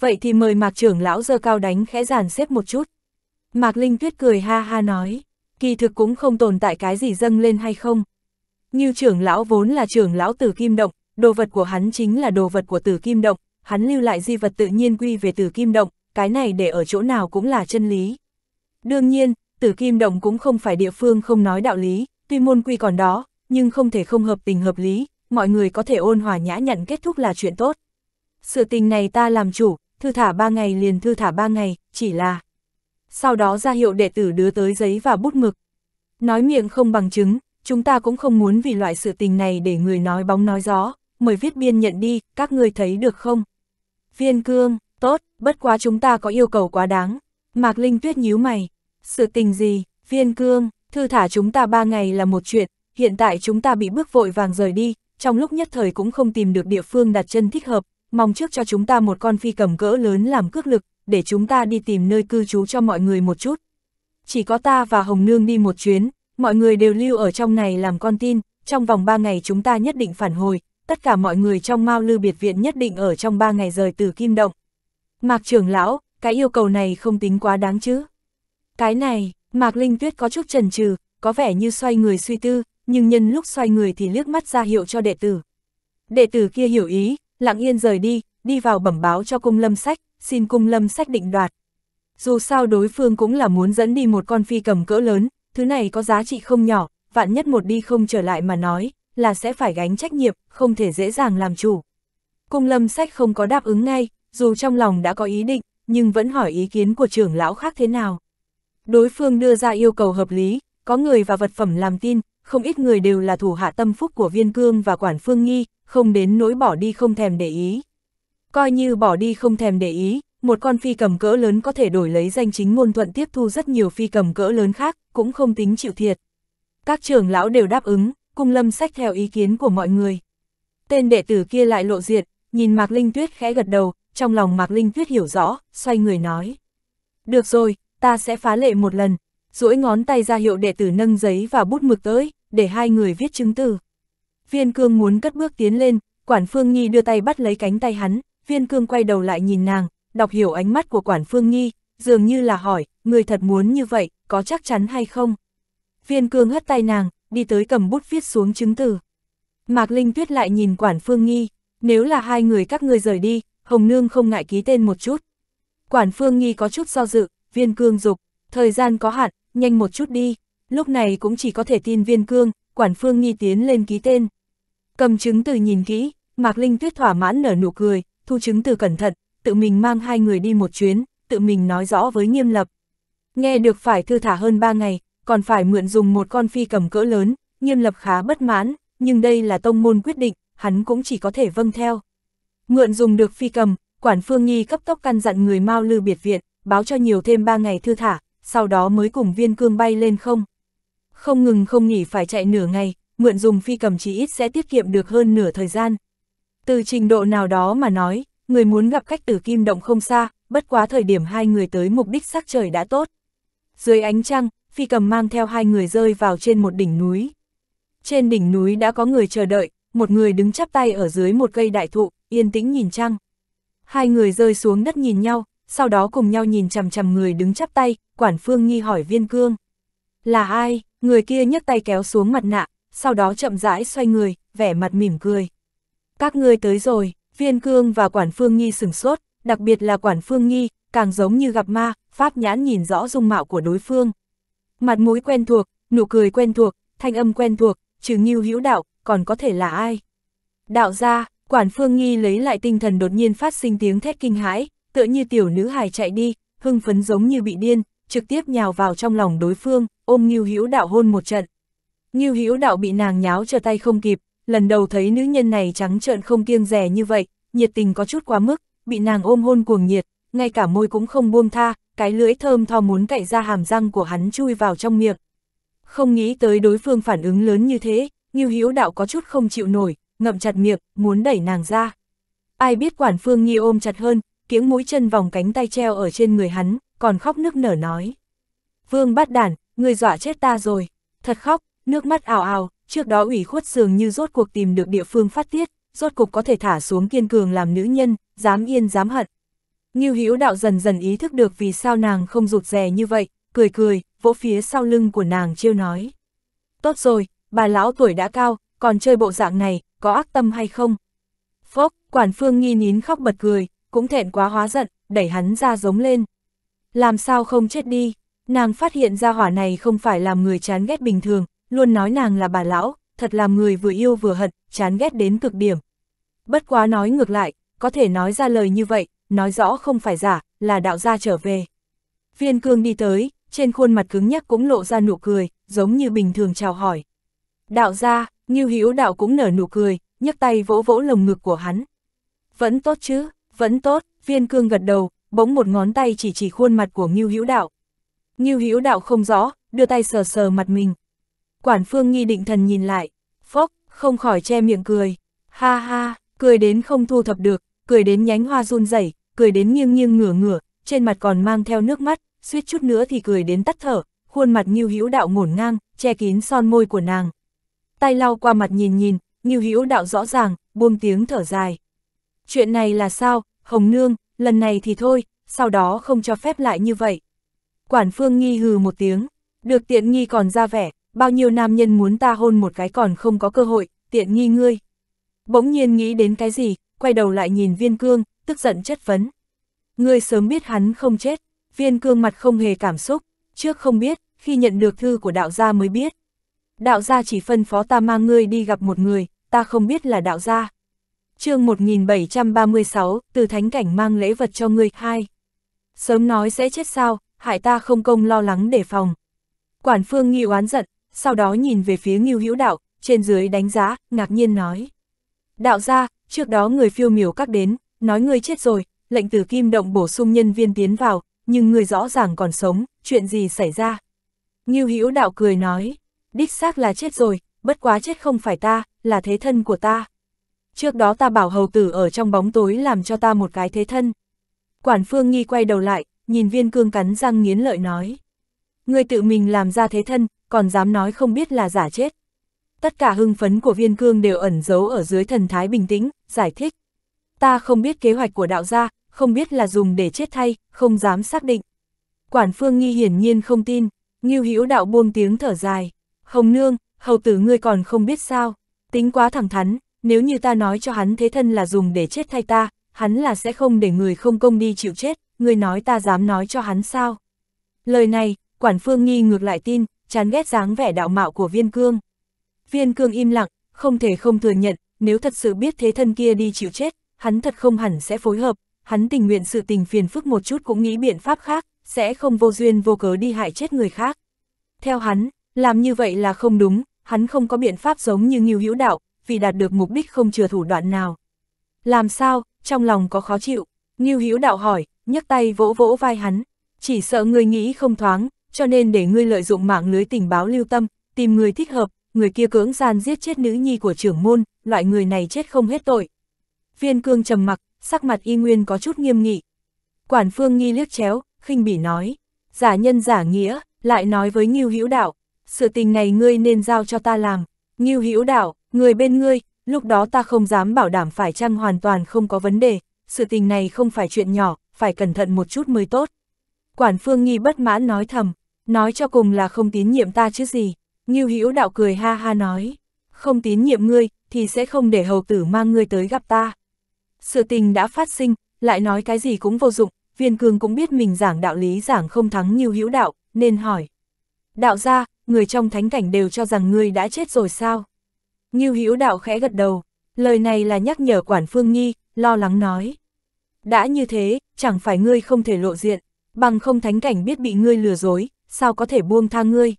Vậy thì mời mạc trưởng lão dơ cao đánh khẽ giàn xếp một chút. Mạc Linh Tuyết cười ha ha nói, kỳ thực cũng không tồn tại cái gì dâng lên hay không. Như trưởng lão vốn là trưởng lão tử kim động, đồ vật của hắn chính là đồ vật của tử kim động, hắn lưu lại di vật tự nhiên quy về tử kim động, cái này để ở chỗ nào cũng là chân lý. Đương nhiên, tử kim động cũng không phải địa phương không nói đạo lý, tuy môn quy còn đó, nhưng không thể không hợp tình hợp lý, mọi người có thể ôn hòa nhã nhận kết thúc là chuyện tốt. Sự tình này ta làm chủ, thư thả ba ngày liền thư thả ba ngày, chỉ là... Sau đó ra hiệu đệ tử đưa tới giấy và bút mực. Nói miệng không bằng chứng, chúng ta cũng không muốn vì loại sự tình này để người nói bóng nói gió, mời viết biên nhận đi, các người thấy được không? Viên cương, tốt, bất quá chúng ta có yêu cầu quá đáng. Mạc Linh Tuyết nhíu mày. Sự tình gì, viên cương, thư thả chúng ta ba ngày là một chuyện, hiện tại chúng ta bị bước vội vàng rời đi, trong lúc nhất thời cũng không tìm được địa phương đặt chân thích hợp, mong trước cho chúng ta một con phi cầm cỡ lớn làm cước lực, để chúng ta đi tìm nơi cư trú cho mọi người một chút. Chỉ có ta và Hồng Nương đi một chuyến, mọi người đều lưu ở trong này làm con tin, trong vòng ba ngày chúng ta nhất định phản hồi, tất cả mọi người trong Mao Lư biệt viện nhất định ở trong 3 ngày rời từ Kim Động. Mạc trưởng lão, cái yêu cầu này không tính quá đáng chứ. Cái này, Mạc Linh Tuyết có chút chần chừ, có vẻ như xoay người suy tư, nhưng nhân lúc xoay người thì liếc mắt ra hiệu cho đệ tử. Đệ tử kia hiểu ý, lặng yên rời đi, đi vào bẩm báo cho cung lâm sách, xin cung lâm sách định đoạt. Dù sao đối phương cũng là muốn dẫn đi một con phi cầm cỡ lớn, thứ này có giá trị không nhỏ, vạn nhất một đi không trở lại mà nói, là sẽ phải gánh trách nhiệm, không thể dễ dàng làm chủ. Cung lâm sách không có đáp ứng ngay, dù trong lòng đã có ý định, nhưng vẫn hỏi ý kiến của trưởng lão khác thế nào. Đối phương đưa ra yêu cầu hợp lý, có người và vật phẩm làm tin, không ít người đều là thủ hạ tâm phúc của viên cương và quản phương nghi, không đến nỗi bỏ đi không thèm để ý. Coi như bỏ đi không thèm để ý, một con phi cầm cỡ lớn có thể đổi lấy danh chính ngôn thuận tiếp thu rất nhiều phi cầm cỡ lớn khác, cũng không tính chịu thiệt. Các trưởng lão đều đáp ứng, cung lâm sách theo ý kiến của mọi người. Tên đệ tử kia lại lộ diện, nhìn Mạc Linh Tuyết khẽ gật đầu, trong lòng Mạc Linh Tuyết hiểu rõ, xoay người nói. Được rồi, ta sẽ phá lệ một lần, duỗi ngón tay ra hiệu đệ tử nâng giấy và bút mực tới, để hai người viết chứng từ. Viên cương muốn cất bước tiến lên, quản phương nghi đưa tay bắt lấy cánh tay hắn, viên cương quay đầu lại nhìn nàng, đọc hiểu ánh mắt của quản phương nghi, dường như là hỏi, người thật muốn như vậy, có chắc chắn hay không? Viên cương hất tay nàng, đi tới cầm bút viết xuống chứng từ. Mạc Linh Tuyết lại nhìn quản phương nghi, nếu là hai người các ngươi rời đi, Hồng Nương không ngại ký tên một chút. Quản phương nghi có chút do dự, viên cương dục, thời gian có hạn, nhanh một chút đi, lúc này cũng chỉ có thể tin viên cương, quản phương nghi tiến lên ký tên. Cầm chứng từ nhìn kỹ, Mạc Linh Tuyết thỏa mãn nở nụ cười, thu chứng từ cẩn thận, tự mình mang hai người đi một chuyến, tự mình nói rõ với nghiêm lập. Nghe được phải thư thả hơn ba ngày, còn phải mượn dùng một con phi cầm cỡ lớn, nghiêm lập khá bất mãn, nhưng đây là tông môn quyết định, hắn cũng chỉ có thể vâng theo. Mượn dùng được phi cầm, quản phương nghi cấp tốc căn dặn người mau lư biệt viện, báo cho nhiều thêm ba ngày thư thả, sau đó mới cùng viên cương bay lên không. Không ngừng không nghỉ phải chạy nửa ngày, mượn dùng phi cầm chỉ ít sẽ tiết kiệm được hơn nửa thời gian. Từ trình độ nào đó mà nói, người muốn gặp cách tử kim động không xa, bất quá thời điểm hai người tới mục đích sắc trời đã tốt. Dưới ánh trăng, phi cầm mang theo hai người rơi vào trên một đỉnh núi. Trên đỉnh núi đã có người chờ đợi, một người đứng chắp tay ở dưới một cây đại thụ, yên tĩnh nhìn trăng. Hai người rơi xuống đất nhìn nhau, sau đó cùng nhau nhìn chằm chằm người đứng chắp tay, quản phương nghi hỏi viên cương. Là ai? Người kia nhấc tay kéo xuống mặt nạ, sau đó chậm rãi xoay người, vẻ mặt mỉm cười. Các ngươi tới rồi, viên cương và quản phương nghi sừng sốt, đặc biệt là quản phương nghi, càng giống như gặp ma, pháp nhãn nhìn rõ dung mạo của đối phương. Mặt mũi quen thuộc, nụ cười quen thuộc, thanh âm quen thuộc, trừ nghiêu hữu đạo, còn có thể là ai? Đạo gia, quản phương nghi lấy lại tinh thần đột nhiên phát sinh tiếng thét kinh hãi, tựa như tiểu nữ hài chạy đi, hưng phấn giống như bị điên, trực tiếp nhào vào trong lòng đối phương, ôm nghiêu hữu đạo hôn một trận. Nghiêu hữu đạo bị nàng nháo trở tay không kịp, lần đầu thấy nữ nhân này trắng trợn không kiêng rẻ như vậy, nhiệt tình có chút quá mức, bị nàng ôm hôn cuồng nhiệt, ngay cả môi cũng không buông tha, cái lưỡi thơm tho muốn cậy ra hàm răng của hắn chui vào trong miệng. Không nghĩ tới đối phương phản ứng lớn như thế, Ngưu Hữu Đạo có chút không chịu nổi, ngậm chặt miệng, muốn đẩy nàng ra. Ai biết quản phương nghi ôm chặt hơn, kiếng mũi chân vòng cánh tay treo ở trên người hắn, còn khóc nức nở nói. Vương bắt đản, người dọa chết ta rồi. Thật khóc, nước mắt ào ào, trước đó ủy khuất sường như rốt cuộc tìm được địa phương phát tiết, rốt cục có thể thả xuống kiên cường làm nữ nhân, dám yên dám hận. Ngưu Hữu Đạo dần dần ý thức được vì sao nàng không rụt rè như vậy, cười cười, vỗ phía sau lưng của nàng trêu nói. Tốt rồi, bà lão tuổi đã cao, còn chơi bộ dạng này, có ác tâm hay không? Phốc, quản phương nghi nín khóc bật cười, cũng thẹn quá hóa giận, đẩy hắn ra giống lên. Làm sao không chết đi? Nàng phát hiện ra hỏa này không phải làm người chán ghét bình thường, luôn nói nàng là bà lão, thật làm người vừa yêu vừa hận, chán ghét đến cực điểm. Bất quá nói ngược lại, có thể nói ra lời như vậy, nói rõ không phải giả, là đạo gia trở về. Viên cương đi tới, trên khuôn mặt cứng nhắc cũng lộ ra nụ cười, giống như bình thường chào hỏi. Đạo gia, Ngưu Hữu đạo cũng nở nụ cười, nhấc tay vỗ vỗ lồng ngực của hắn. Vẫn tốt chứ, vẫn tốt, viên cương gật đầu, bỗng một ngón tay chỉ chỉ khuôn mặt của Ngưu Hữu đạo. Ngưu Hữu đạo không rõ, đưa tay sờ sờ mặt mình. Quản phương nghi định thần nhìn lại, phốc, không khỏi che miệng cười. Ha ha, cười đến không thu thập được, cười đến nhánh hoa run rẩy, cười đến nghiêng nghiêng ngửa ngửa, trên mặt còn mang theo nước mắt, suýt chút nữa thì cười đến tắt thở, khuôn mặt Ngưu Hữu Đạo ngổn ngang, che kín son môi của nàng. Tay lau qua mặt nhìn nhìn, Ngưu Hữu Đạo rõ ràng, buông tiếng thở dài. Chuyện này là sao, Hồng Nương, lần này thì thôi, sau đó không cho phép lại như vậy. Quản Phương nghi hừ một tiếng, được tiện nghi còn ra vẻ, bao nhiêu nam nhân muốn ta hôn một cái còn không có cơ hội, tiện nghi ngươi. Bỗng nhiên nghĩ đến cái gì, quay đầu lại nhìn viên cương, tức giận chất vấn. Ngươi sớm biết hắn không chết, viên cương mặt không hề cảm xúc, trước không biết, khi nhận được thư của đạo gia mới biết. Đạo gia chỉ phân phó ta mang ngươi đi gặp một người, ta không biết là đạo gia. chương 1736, từ thánh cảnh mang lễ vật cho ngươi, hai. Sớm nói sẽ chết sao, hại ta không công lo lắng để phòng. Quản phương nghi oán giận, sau đó nhìn về phía nghiêu Hữu Đạo, trên dưới đánh giá, ngạc nhiên nói. Đạo gia, trước đó người phiêu miểu các đến, nói ngươi chết rồi, lệnh từ kim động bổ sung nhân viên tiến vào, nhưng ngươi rõ ràng còn sống, chuyện gì xảy ra? Ngưu Hữu Đạo cười nói, đích xác là chết rồi, bất quá chết không phải ta, là thế thân của ta. Trước đó ta bảo hầu tử ở trong bóng tối làm cho ta một cái thế thân. Quản phương nghi quay đầu lại, nhìn viên cương cắn răng nghiến lợi nói. ngươi tự mình làm ra thế thân, còn dám nói không biết là giả chết. Tất cả hưng phấn của viên cương đều ẩn giấu ở dưới thần thái bình tĩnh, giải thích. Ta không biết kế hoạch của đạo gia, không biết là dùng để chết thay, không dám xác định. Quản phương nghi hiển nhiên không tin, Ngưu Hữu đạo buông tiếng thở dài. Hồng nương, hầu tử ngươi còn không biết sao, tính quá thẳng thắn, nếu như ta nói cho hắn thế thân là dùng để chết thay ta, hắn là sẽ không để người không công đi chịu chết, ngươi nói ta dám nói cho hắn sao. Lời này, quản phương nghi ngược lại tin, chán ghét dáng vẻ đạo mạo của viên cương. Viên cương im lặng, không thể không thừa nhận, nếu thật sự biết thế thân kia đi chịu chết, hắn thật không hẳn sẽ phối hợp, hắn tình nguyện sự tình phiền phức một chút cũng nghĩ biện pháp khác, sẽ không vô duyên vô cớ đi hại chết người khác. Theo hắn, làm như vậy là không đúng, hắn không có biện pháp giống như Ngưu Hữu Đạo, vì đạt được mục đích không chừa thủ đoạn nào. Làm sao, trong lòng có khó chịu, Ngưu Hữu Đạo hỏi, nhấc tay vỗ vỗ vai hắn, chỉ sợ người nghĩ không thoáng, cho nên để ngươi lợi dụng mạng lưới tình báo lưu tâm, tìm người thích hợp, người kia cưỡng gian giết chết nữ nhi của trưởng môn, loại người này chết không hết tội. Viên cương trầm mặc, sắc mặt y nguyên có chút nghiêm nghị. Quản phương nghi liếc chéo, khinh bỉ nói, giả nhân giả nghĩa, lại nói với Ngưu Hữu Đạo, sự tình này ngươi nên giao cho ta làm. Ngưu Hữu Đạo, người bên ngươi, lúc đó ta không dám bảo đảm phải chăng hoàn toàn không có vấn đề, sự tình này không phải chuyện nhỏ, phải cẩn thận một chút mới tốt. Quản Phương Nghi bất mãn nói thầm, nói cho cùng là không tín nhiệm ta chứ gì. Ngưu Hữu Đạo cười ha ha nói, không tín nhiệm ngươi, thì sẽ không để hầu tử mang ngươi tới gặp ta. Sự tình đã phát sinh, lại nói cái gì cũng vô dụng, viên cường cũng biết mình giảng đạo lý giảng không thắng Như Hữu Đạo, nên hỏi. Đạo ra, người trong thánh cảnh đều cho rằng ngươi đã chết rồi sao? Như Hữu Đạo khẽ gật đầu, lời này là nhắc nhở quản phương nghi, lo lắng nói. Đã như thế, chẳng phải ngươi không thể lộ diện, bằng không thánh cảnh biết bị ngươi lừa dối, sao có thể buông tha ngươi?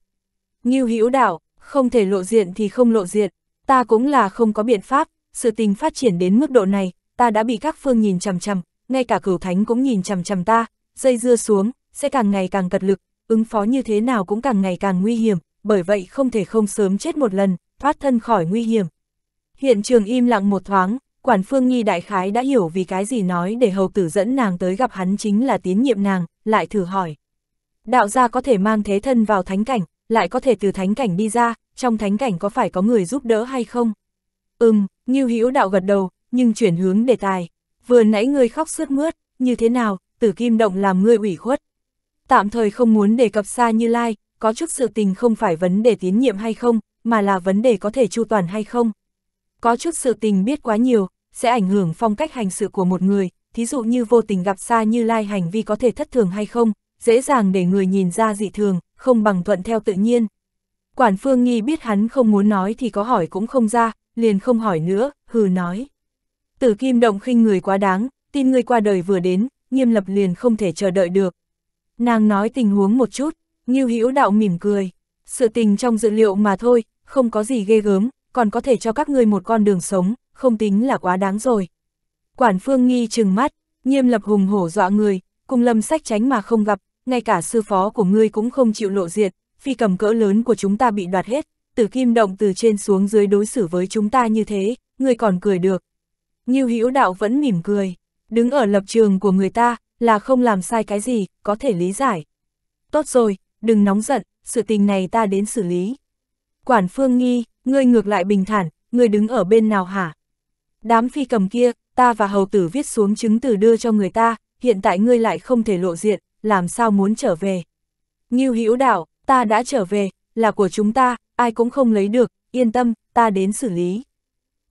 Như Hữu Đạo, không thể lộ diện thì không lộ diện, ta cũng là không có biện pháp, sự tình phát triển đến mức độ này, ta đã bị các phương nhìn chằm chằm, ngay cả cửu thánh cũng nhìn chằm chằm ta, dây dưa xuống, sẽ càng ngày càng cật lực, ứng phó như thế nào cũng càng ngày càng nguy hiểm, bởi vậy không thể không sớm chết một lần, thoát thân khỏi nguy hiểm. Hiện trường im lặng một thoáng, quản phương nghi đại khái đã hiểu vì cái gì nói để hầu tử dẫn nàng tới gặp hắn chính là tín nhiệm nàng, lại thử hỏi. Đạo gia có thể mang thế thân vào thánh cảnh, lại có thể từ thánh cảnh đi ra, trong thánh cảnh có phải có người giúp đỡ hay không? Ừm, Ngưu Hữu đạo gật đầu, nhưng chuyển hướng đề tài. Vừa nãy ngươi khóc suốt mướt, như thế nào, tử kim động làm ngươi ủy khuất. Tạm thời không muốn đề cập xa như lai, có chút sự tình không phải vấn đề tín nhiệm hay không, mà là vấn đề có thể chu toàn hay không. Có chút sự tình biết quá nhiều, sẽ ảnh hưởng phong cách hành sự của một người, thí dụ như vô tình gặp xa như lai hành vi có thể thất thường hay không, dễ dàng để người nhìn ra dị thường, không bằng thuận theo tự nhiên. Quản phương nghi biết hắn không muốn nói thì có hỏi cũng không ra, liền không hỏi nữa, hừ nói. Tử kim động khinh người quá đáng, tin người qua đời vừa đến, nghiêm lập liền không thể chờ đợi được. Nàng nói tình huống một chút, Ngưu Hữu đạo mỉm cười. Sự tình trong dự liệu mà thôi, không có gì ghê gớm, còn có thể cho các ngươi một con đường sống, không tính là quá đáng rồi. Quản phương nghi trừng mắt, nghiêm lập hùng hổ dọa người, cùng lâm sách tránh mà không gặp, ngay cả sư phó của ngươi cũng không chịu lộ diệt, phi cầm cỡ lớn của chúng ta bị đoạt hết, tử kim động từ trên xuống dưới đối xử với chúng ta như thế, ngươi còn cười được. Ngưu Hữu đạo vẫn mỉm cười, đứng ở lập trường của người ta, là không làm sai cái gì, có thể lý giải. Tốt rồi, đừng nóng giận, sự tình này ta đến xử lý. Quản phương nghi, ngươi ngược lại bình thản, ngươi đứng ở bên nào hả? Đám phi cầm kia, ta và hầu tử viết xuống chứng từ đưa cho người ta, hiện tại ngươi lại không thể lộ diện, làm sao muốn trở về? Ngưu Hữu đạo, ta đã trở về, là của chúng ta, ai cũng không lấy được, yên tâm, ta đến xử lý.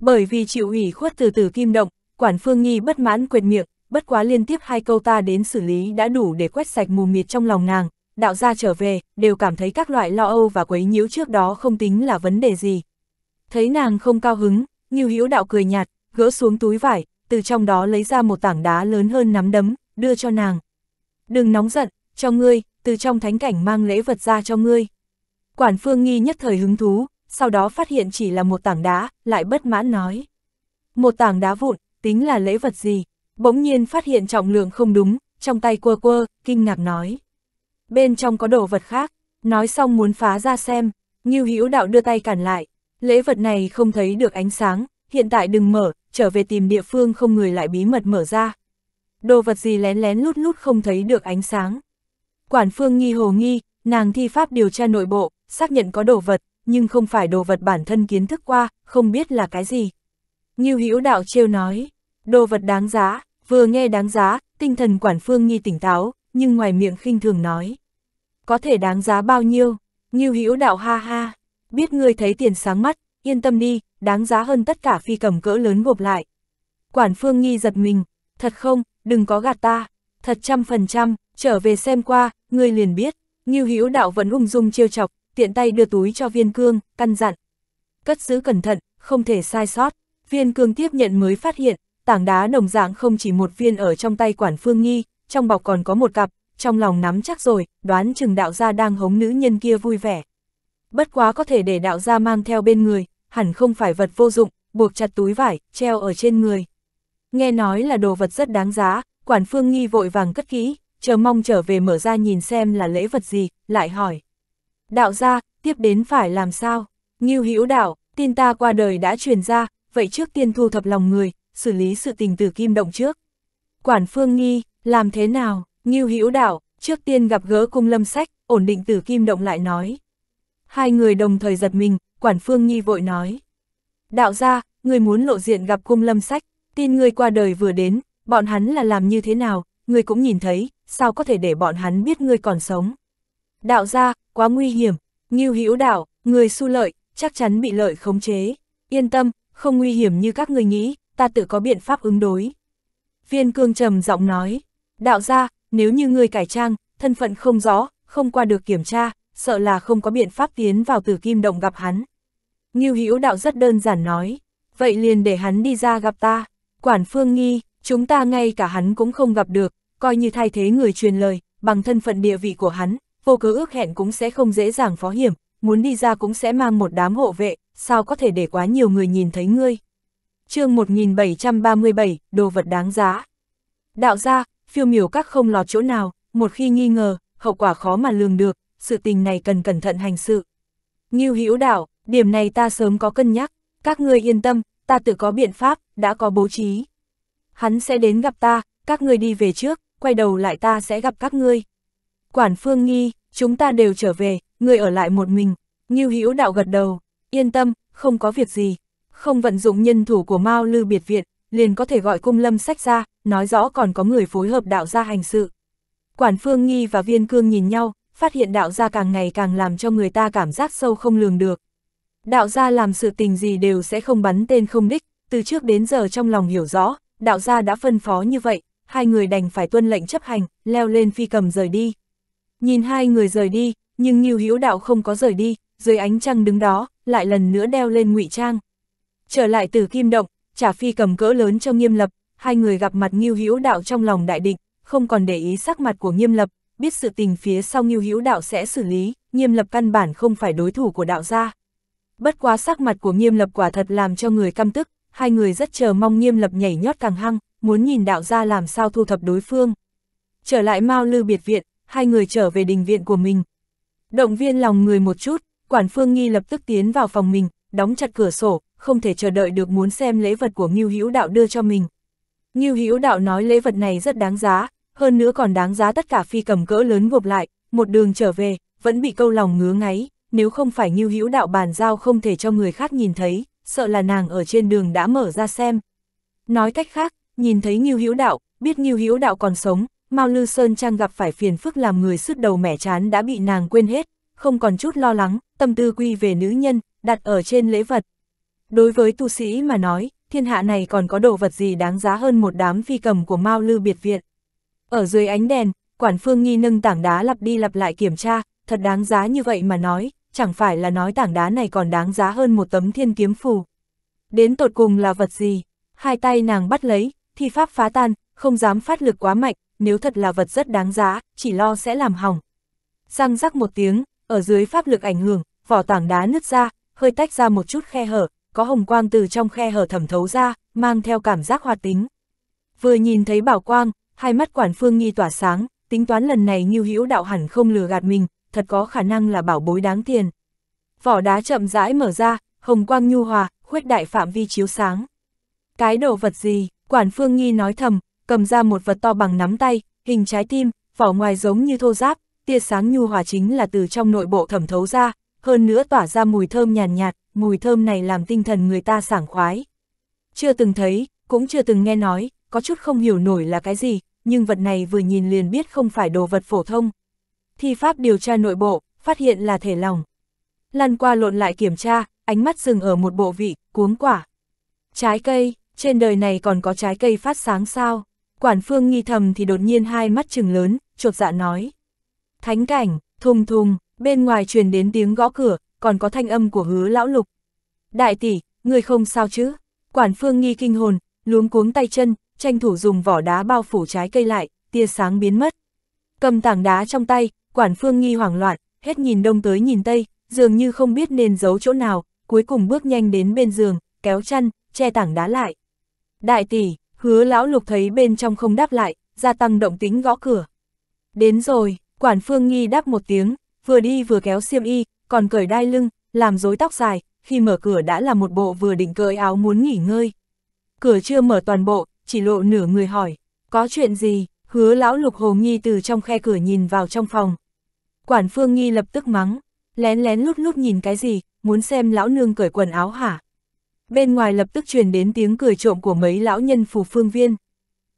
Bởi vì chịu ủy khuất từ từ kim động, quản phương nghi bất mãn quệt miệng, bất quá liên tiếp hai câu ta đến xử lý đã đủ để quét sạch mù mịt trong lòng nàng, đạo gia trở về, đều cảm thấy các loại lo âu và quấy nhiễu trước đó không tính là vấn đề gì. Thấy nàng không cao hứng, Ngưu Hữu đạo cười nhạt, gỡ xuống túi vải, từ trong đó lấy ra một tảng đá lớn hơn nắm đấm, đưa cho nàng. Đừng nóng giận, cho ngươi, từ trong thánh cảnh mang lễ vật ra cho ngươi. Quản phương nghi nhất thời hứng thú, sau đó phát hiện chỉ là một tảng đá, lại bất mãn nói. Một tảng đá vụn, tính là lễ vật gì? Bỗng nhiên phát hiện trọng lượng không đúng, trong tay quơ quơ, kinh ngạc nói. Bên trong có đồ vật khác, nói xong muốn phá ra xem, Ngưu Hữu đạo đưa tay cản lại. Lễ vật này không thấy được ánh sáng, hiện tại đừng mở, trở về tìm địa phương không người lại bí mật mở ra. Đồ vật gì lén lén lút lút không thấy được ánh sáng. Quản phương nghi hồ nghi, nàng thi pháp điều tra nội bộ, xác nhận có đồ vật, nhưng không phải đồ vật bản thân kiến thức qua, không biết là cái gì. Ngưu Hữu đạo trêu nói, đồ vật đáng giá, vừa nghe đáng giá, tinh thần quản phương nghi tỉnh táo, nhưng ngoài miệng khinh thường nói. Có thể đáng giá bao nhiêu? Ngưu Hữu đạo ha ha, biết ngươi thấy tiền sáng mắt, yên tâm đi, đáng giá hơn tất cả phi cầm cỡ lớn gộp lại. Quản phương nghi giật mình, thật không, đừng có gạt ta, thật trăm phần trăm, trở về xem qua, ngươi liền biết, Ngưu Hữu đạo vẫn ung dung trêu chọc, tiện tay đưa túi cho viên cương, căn dặn. Cất giữ cẩn thận, không thể sai sót, viên cương tiếp nhận mới phát hiện, tảng đá đồng dạng không chỉ một viên ở trong tay quản phương nghi, trong bọc còn có một cặp, trong lòng nắm chắc rồi, đoán chừng đạo gia đang hống nữ nhân kia vui vẻ. Bất quá có thể để đạo gia mang theo bên người, hẳn không phải vật vô dụng, buộc chặt túi vải, treo ở trên người. Nghe nói là đồ vật rất đáng giá, quản phương nghi vội vàng cất kỹ, chờ mong trở về mở ra nhìn xem là lễ vật gì, lại hỏi. Đạo gia, tiếp đến phải làm sao? Ngưu hữu đạo, tin ta qua đời đã truyền ra, vậy trước tiên thu thập lòng người, xử lý sự tình từ kim động trước. Quản phương nghi, làm thế nào? Ngưu hữu đạo, trước tiên gặp gỡ cung lâm sách, ổn định tử kim động lại nói. Hai người đồng thời giật mình, quản phương nghi vội nói. Đạo gia, người muốn lộ diện gặp cung lâm sách, tin người qua đời vừa đến, bọn hắn là làm như thế nào, người cũng nhìn thấy, sao có thể để bọn hắn biết người còn sống. Đạo gia, quá nguy hiểm, Ngưu Hữu đạo, người su lợi, chắc chắn bị lợi khống chế. Yên tâm, không nguy hiểm như các người nghĩ, ta tự có biện pháp ứng đối. Viên cương trầm giọng nói, đạo gia, nếu như người cải trang, thân phận không rõ, không qua được kiểm tra, sợ là không có biện pháp tiến vào tử kim động gặp hắn. Ngưu Hữu đạo rất đơn giản nói, vậy liền để hắn đi ra gặp ta. Quản phương nghi, chúng ta ngay cả hắn cũng không gặp được, coi như thay thế người truyền lời, bằng thân phận địa vị của hắn, vô cớ ước hẹn cũng sẽ không dễ dàng phó hiểm, muốn đi ra cũng sẽ mang một đám hộ vệ, sao có thể để quá nhiều người nhìn thấy ngươi. chương 1737, đồ vật đáng giá. Đạo gia, phiêu miểu các không lọt chỗ nào, một khi nghi ngờ, hậu quả khó mà lường được, sự tình này cần cẩn thận hành sự. Ngưu Hữu đạo, điểm này ta sớm có cân nhắc, các ngươi yên tâm, ta tự có biện pháp, đã có bố trí. Hắn sẽ đến gặp ta, các ngươi đi về trước, quay đầu lại ta sẽ gặp các ngươi. Quản Phương nghi, chúng ta đều trở về, người ở lại một mình. Ngưu Hữu đạo gật đầu, yên tâm, không có việc gì. Không vận dụng nhân thủ của Mao Lư biệt viện, liền có thể gọi cung lâm sách ra, nói rõ còn có người phối hợp đạo gia hành sự. Quản Phương Nghi và Viên Cương nhìn nhau, phát hiện đạo gia càng ngày càng làm cho người ta cảm giác sâu không lường được. Đạo gia làm sự tình gì đều sẽ không bắn tên không đích, từ trước đến giờ trong lòng hiểu rõ, đạo gia đã phân phó như vậy, hai người đành phải tuân lệnh chấp hành, leo lên phi cầm rời đi. Nhìn hai người rời đi, nhưng Ngưu Hữu Đạo không có rời đi, dưới ánh trăng đứng đó, lại lần nữa đeo lên ngụy trang. Trở lại từ kim động, trả phi cầm cỡ lớn cho nghiêm lập, hai người gặp mặt Ngưu Hữu Đạo trong lòng đại định, không còn để ý sắc mặt của nghiêm lập, biết sự tình phía sau Ngưu Hữu Đạo sẽ xử lý, nghiêm lập căn bản không phải đối thủ của đạo gia. Bất quá sắc mặt của nghiêm lập quả thật làm cho người căm tức, hai người rất chờ mong nghiêm lập nhảy nhót càng hăng, muốn nhìn đạo gia làm sao thu thập đối phương. Trở lại Mao Lư biệt viện, hai người trở về đình viện của mình. Động viên lòng người một chút, quản phương nghi lập tức tiến vào phòng mình, đóng chặt cửa sổ, không thể chờ đợi được muốn xem lễ vật của Ngưu Hữu Đạo đưa cho mình. Ngưu Hữu Đạo nói lễ vật này rất đáng giá, hơn nữa còn đáng giá tất cả phi cầm cỡ lớn gộp lại, một đường trở về, vẫn bị câu lòng ngứa ngáy, nếu không phải Ngưu Hữu Đạo bàn giao không thể cho người khác nhìn thấy, sợ là nàng ở trên đường đã mở ra xem. Nói cách khác, nhìn thấy Ngưu Hữu Đạo, biết Ngưu Hữu Đạo còn sống, Mao Lư Sơn Trang gặp phải phiền phức làm người sứt đầu mẻ chán đã bị nàng quên hết, không còn chút lo lắng, tâm tư quy về nữ nhân, đặt ở trên lễ vật. Đối với tu sĩ mà nói, thiên hạ này còn có đồ vật gì đáng giá hơn một đám phi cầm của Mao Lư biệt viện. Ở dưới ánh đèn, quản phương nghi nâng tảng đá lặp đi lặp lại kiểm tra, thật đáng giá như vậy mà nói, chẳng phải là nói tảng đá này còn đáng giá hơn một tấm thiên kiếm phù. Đến tột cùng là vật gì? Hai tay nàng bắt lấy, thi pháp phá tan, không dám phát lực quá mạnh, nếu thật là vật rất đáng giá, chỉ lo sẽ làm hỏng. Răng rắc một tiếng, ở dưới pháp lực ảnh hưởng, vỏ tảng đá nứt ra, hơi tách ra một chút khe hở, có hồng quang từ trong khe hở thẩm thấu ra, mang theo cảm giác hoạt tính. Vừa nhìn thấy bảo quang, hai mắt quản phương nghi tỏa sáng, tính toán lần này như hữu đạo hẳn không lừa gạt mình, thật có khả năng là bảo bối đáng tiền. Vỏ đá chậm rãi mở ra, hồng quang nhu hòa, khuếch đại phạm vi chiếu sáng. Cái đồ vật gì, quản phương nghi nói thầm, cầm ra một vật to bằng nắm tay, hình trái tim, vỏ ngoài giống như thô giáp, tia sáng nhu hòa chính là từ trong nội bộ thẩm thấu ra, hơn nữa tỏa ra mùi thơm nhàn nhạt, nhạt, mùi thơm này làm tinh thần người ta sảng khoái. Chưa từng thấy, cũng chưa từng nghe nói, có chút không hiểu nổi là cái gì, nhưng vật này vừa nhìn liền biết không phải đồ vật phổ thông. Thi pháp điều tra nội bộ, phát hiện là thể lòng. Lăn qua lộn lại kiểm tra, ánh mắt dừng ở một bộ vị, cuống quả. Trái cây, trên đời này còn có trái cây phát sáng sao? Quản phương nghi thầm thì đột nhiên hai mắt trừng lớn, chột dạ nói. Thánh cảnh, thùng thùng, bên ngoài truyền đến tiếng gõ cửa, còn có thanh âm của hứa lão lục. Đại tỷ, người không sao chứ? Quản phương nghi kinh hồn, luống cuống tay chân, tranh thủ dùng vỏ đá bao phủ trái cây lại, tia sáng biến mất. Cầm tảng đá trong tay, quản phương nghi hoảng loạn, hết nhìn đông tới nhìn tây, dường như không biết nên giấu chỗ nào, cuối cùng bước nhanh đến bên giường, kéo chăn, che tảng đá lại. Đại tỷ, hứa lão lục thấy bên trong không đáp lại, gia tăng động tính gõ cửa. Đến rồi, quản phương nghi đáp một tiếng, vừa đi vừa kéo xiêm y, còn cởi đai lưng, làm rối tóc dài, khi mở cửa đã là một bộ vừa định cởi áo muốn nghỉ ngơi. Cửa chưa mở toàn bộ, chỉ lộ nửa người hỏi, có chuyện gì, hứa lão lục hồ nghi từ trong khe cửa nhìn vào trong phòng. Quản phương nghi lập tức mắng, lén lén lút lút nhìn cái gì, muốn xem lão nương cởi quần áo hả? Bên ngoài lập tức truyền đến tiếng cười trộm của mấy lão nhân phù phương viên.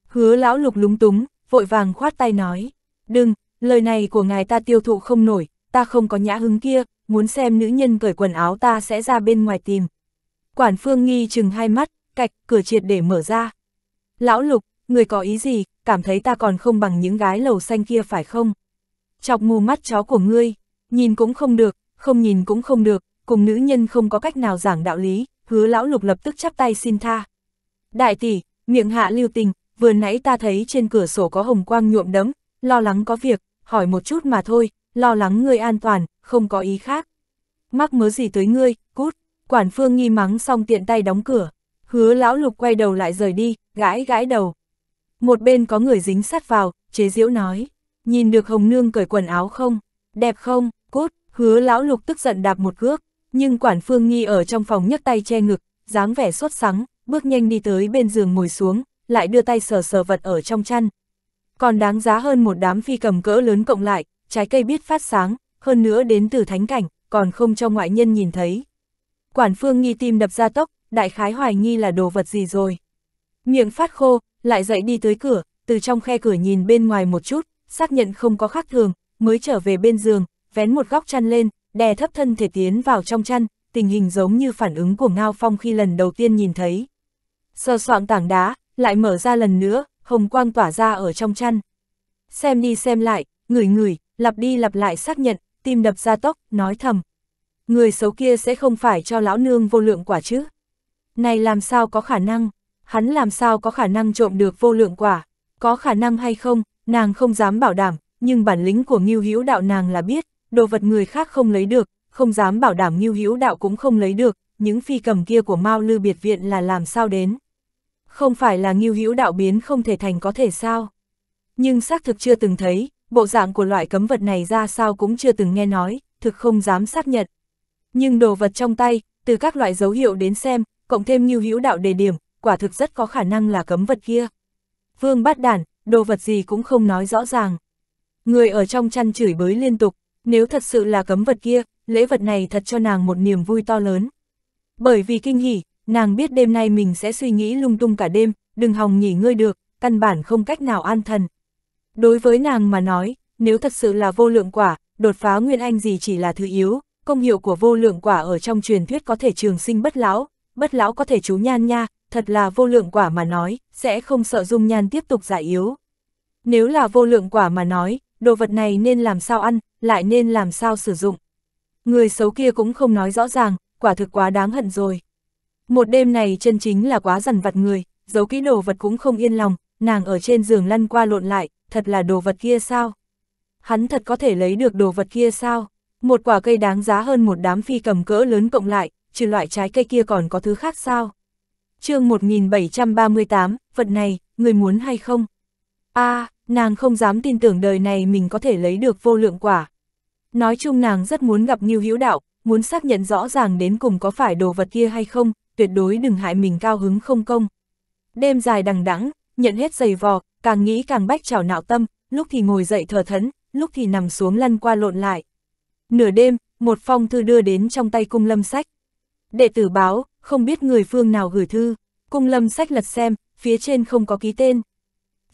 Hứa lão lục lúng túng, vội vàng khoát tay nói, đừng, lời này của ngài ta tiêu thụ không nổi, ta không có nhã hứng kia, muốn xem nữ nhân cởi quần áo ta sẽ ra bên ngoài tìm. Quản phương nghi chừng hai mắt, cạch, cửa triệt để mở ra. Lão lục, người có ý gì, cảm thấy ta còn không bằng những gái lầu xanh kia phải không? Chọc mù mắt chó của ngươi, nhìn cũng không được, không nhìn cũng không được, cùng nữ nhân không có cách nào giảng đạo lý, hứa lão lục lập tức chắp tay xin tha. Đại tỷ, miệng hạ lưu tình, vừa nãy ta thấy trên cửa sổ có hồng quang nhuộm đấm, lo lắng có việc, hỏi một chút mà thôi, lo lắng ngươi an toàn, không có ý khác. Mắc mớ gì tới ngươi, cút, quản phương nghi mắng xong tiện tay đóng cửa, hứa lão lục quay đầu lại rời đi, gãi gãi đầu. Một bên có người dính sát vào, chế diễu nói, nhìn được hồng nương cởi quần áo không, đẹp không, cút, hứa lão lục tức giận đạp một cước, nhưng quản phương nghi ở trong phòng nhấc tay che ngực, dáng vẻ sốt sắng, bước nhanh đi tới bên giường ngồi xuống, lại đưa tay sờ sờ vật ở trong chăn. Còn đáng giá hơn một đám phi cầm cỡ lớn cộng lại, trái cây biết phát sáng, hơn nữa đến từ thánh cảnh, còn không cho ngoại nhân nhìn thấy. Quản phương nghi tim đập ra tốc, đại khái hoài nghi là đồ vật gì rồi. Miệng phát khô, lại dậy đi tới cửa, từ trong khe cửa nhìn bên ngoài một chút, xác nhận không có khác thường, mới trở về bên giường, vén một góc chăn lên, đè thấp thân thể tiến vào trong chăn, tình hình giống như phản ứng của Ngao Phong khi lần đầu tiên nhìn thấy. Sờ soạn tảng đá, lại mở ra lần nữa, hồng quang tỏa ra ở trong chăn. Xem đi xem lại, ngửi ngửi, lặp đi lặp lại xác nhận, tim đập ra tốc, nói thầm. Người xấu kia sẽ không phải cho lão nương vô lượng quả chứ. Này làm sao có khả năng, hắn làm sao có khả năng trộm được vô lượng quả, có khả năng hay không, nàng không dám bảo đảm, nhưng bản lĩnh của Ngưu Hữu đạo nàng là biết, đồ vật người khác không lấy được, không dám bảo đảm Ngưu Hữu đạo cũng không lấy được, những phi cầm kia của Mao Lư biệt viện là làm sao đến. Không phải là Ngưu Hữu đạo biến không thể thành có thể sao? Nhưng xác thực chưa từng thấy, bộ dạng của loại cấm vật này ra sao cũng chưa từng nghe nói, thực không dám xác nhận. Nhưng đồ vật trong tay, từ các loại dấu hiệu đến xem, cộng thêm Ngưu Hữu đạo đề điểm, quả thực rất có khả năng là cấm vật kia. Vương bát đản, đồ vật gì cũng không nói rõ ràng. Người ở trong chăn chửi bới liên tục, nếu thật sự là cấm vật kia, lễ vật này thật cho nàng một niềm vui to lớn. Bởi vì kinh hỉ, nàng biết đêm nay mình sẽ suy nghĩ lung tung cả đêm, đừng hòng nghỉ ngơi được, căn bản không cách nào an thần. Đối với nàng mà nói, nếu thật sự là vô lượng quả, đột phá nguyên anh gì chỉ là thứ yếu, công hiệu của vô lượng quả ở trong truyền thuyết có thể trường sinh bất lão, bất lão có thể chú nhan nha, thật là vô lượng quả mà nói, sẽ không sợ dung nhan tiếp tục giải yếu. Nếu là vô lượng quả mà nói, đồ vật này nên làm sao ăn, lại nên làm sao sử dụng. Người xấu kia cũng không nói rõ ràng, quả thực quá đáng hận rồi. Một đêm này chân chính là quá dằn vặt người, giấu kỹ đồ vật cũng không yên lòng, nàng ở trên giường lăn qua lộn lại, thật là đồ vật kia sao? Hắn thật có thể lấy được đồ vật kia sao? Một quả cây đáng giá hơn một đám phi cầm cỡ lớn cộng lại, trừ loại trái cây kia còn có thứ khác sao? chương 1738, vật này, người muốn hay không? a nàng không dám tin tưởng đời này mình có thể lấy được vô lượng quả. Nói chung nàng rất muốn gặp Ngưu Hữu Đạo, muốn xác nhận rõ ràng đến cùng có phải đồ vật kia hay không, tuyệt đối đừng hại mình cao hứng không công. Đêm dài đằng đẵng, nhận hết giày vò, càng nghĩ càng bách trào nạo tâm, lúc thì ngồi dậy thờ thẫn, lúc thì nằm xuống lăn qua lộn lại. Nửa đêm, một phong thư đưa đến trong tay cung lâm sách. Đệ tử báo, không biết người phương nào gửi thư, cung lâm sách lật xem, phía trên không có ký tên.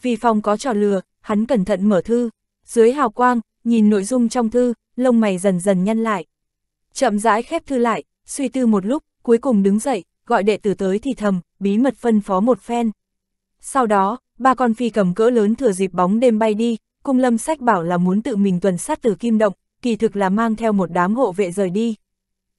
Vì phòng có trò lừa, hắn cẩn thận mở thư, dưới hào quang, nhìn nội dung trong thư, lông mày dần dần nhăn lại. Chậm rãi khép thư lại, suy tư một lúc, cuối cùng đứng dậy, gọi đệ tử tới thì thầm, bí mật phân phó một phen. Sau đó, ba con phi cầm cỡ lớn thừa dịp bóng đêm bay đi, cung lâm sách bảo là muốn tự mình tuần sát từ kim động, kỳ thực là mang theo một đám hộ vệ rời đi.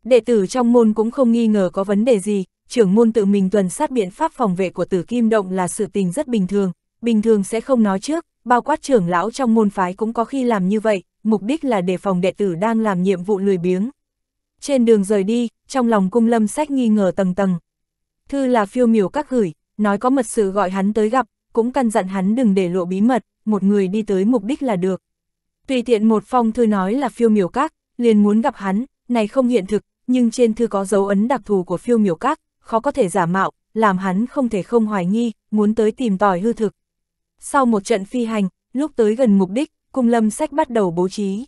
Đệ tử trong môn cũng không nghi ngờ có vấn đề gì, trưởng môn tự mình tuần sát biện pháp phòng vệ của tử kim động là sự tình rất bình thường, bình thường sẽ không nói trước, bao quát trưởng lão trong môn phái cũng có khi làm như vậy, mục đích là để phòng đệ tử đang làm nhiệm vụ lười biếng. Trên đường rời đi, trong lòng cung lâm sách nghi ngờ tầng tầng. Thư là phiêu miểu các gửi, nói có mật sự gọi hắn tới gặp, cũng căn dặn hắn đừng để lộ bí mật, một người đi tới mục đích là được. Tùy tiện một phong thư nói là phiêu miểu các, liền muốn gặp hắn, này không hiện thực, nhưng trên thư có dấu ấn đặc thù của phiêu miểu các, khó có thể giả mạo, làm hắn không thể không hoài nghi, muốn tới tìm tòi hư thực. Sau một trận phi hành, lúc tới gần mục đích, cung lâm sách bắt đầu bố trí.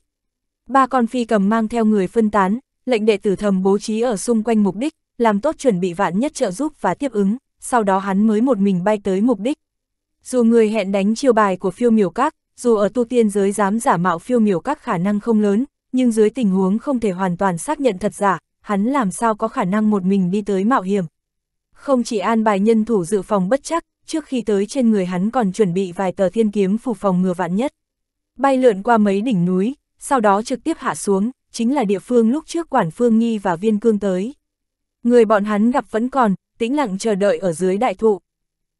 Ba con phi cầm mang theo người phân tán, lệnh đệ tử thầm bố trí ở xung quanh mục đích, làm tốt chuẩn bị vạn nhất trợ giúp và tiếp ứng, sau đó hắn mới một mình bay tới mục đích. Dù người hẹn đánh chiêu bài của phiêu miểu các, dù ở tu tiên giới dám giả mạo phiêu miểu các khả năng không lớn, nhưng dưới tình huống không thể hoàn toàn xác nhận thật giả, hắn làm sao có khả năng một mình đi tới mạo hiểm. Không chỉ an bài nhân thủ dự phòng bất chắc, trước khi tới trên người hắn còn chuẩn bị vài tờ thiên kiếm phù phòng ngừa vạn nhất. Bay lượn qua mấy đỉnh núi, sau đó trực tiếp hạ xuống, chính là địa phương lúc trước quản phương nghi và viên cương tới. Người bọn hắn gặp vẫn còn, tĩnh lặng chờ đợi ở dưới đại thụ.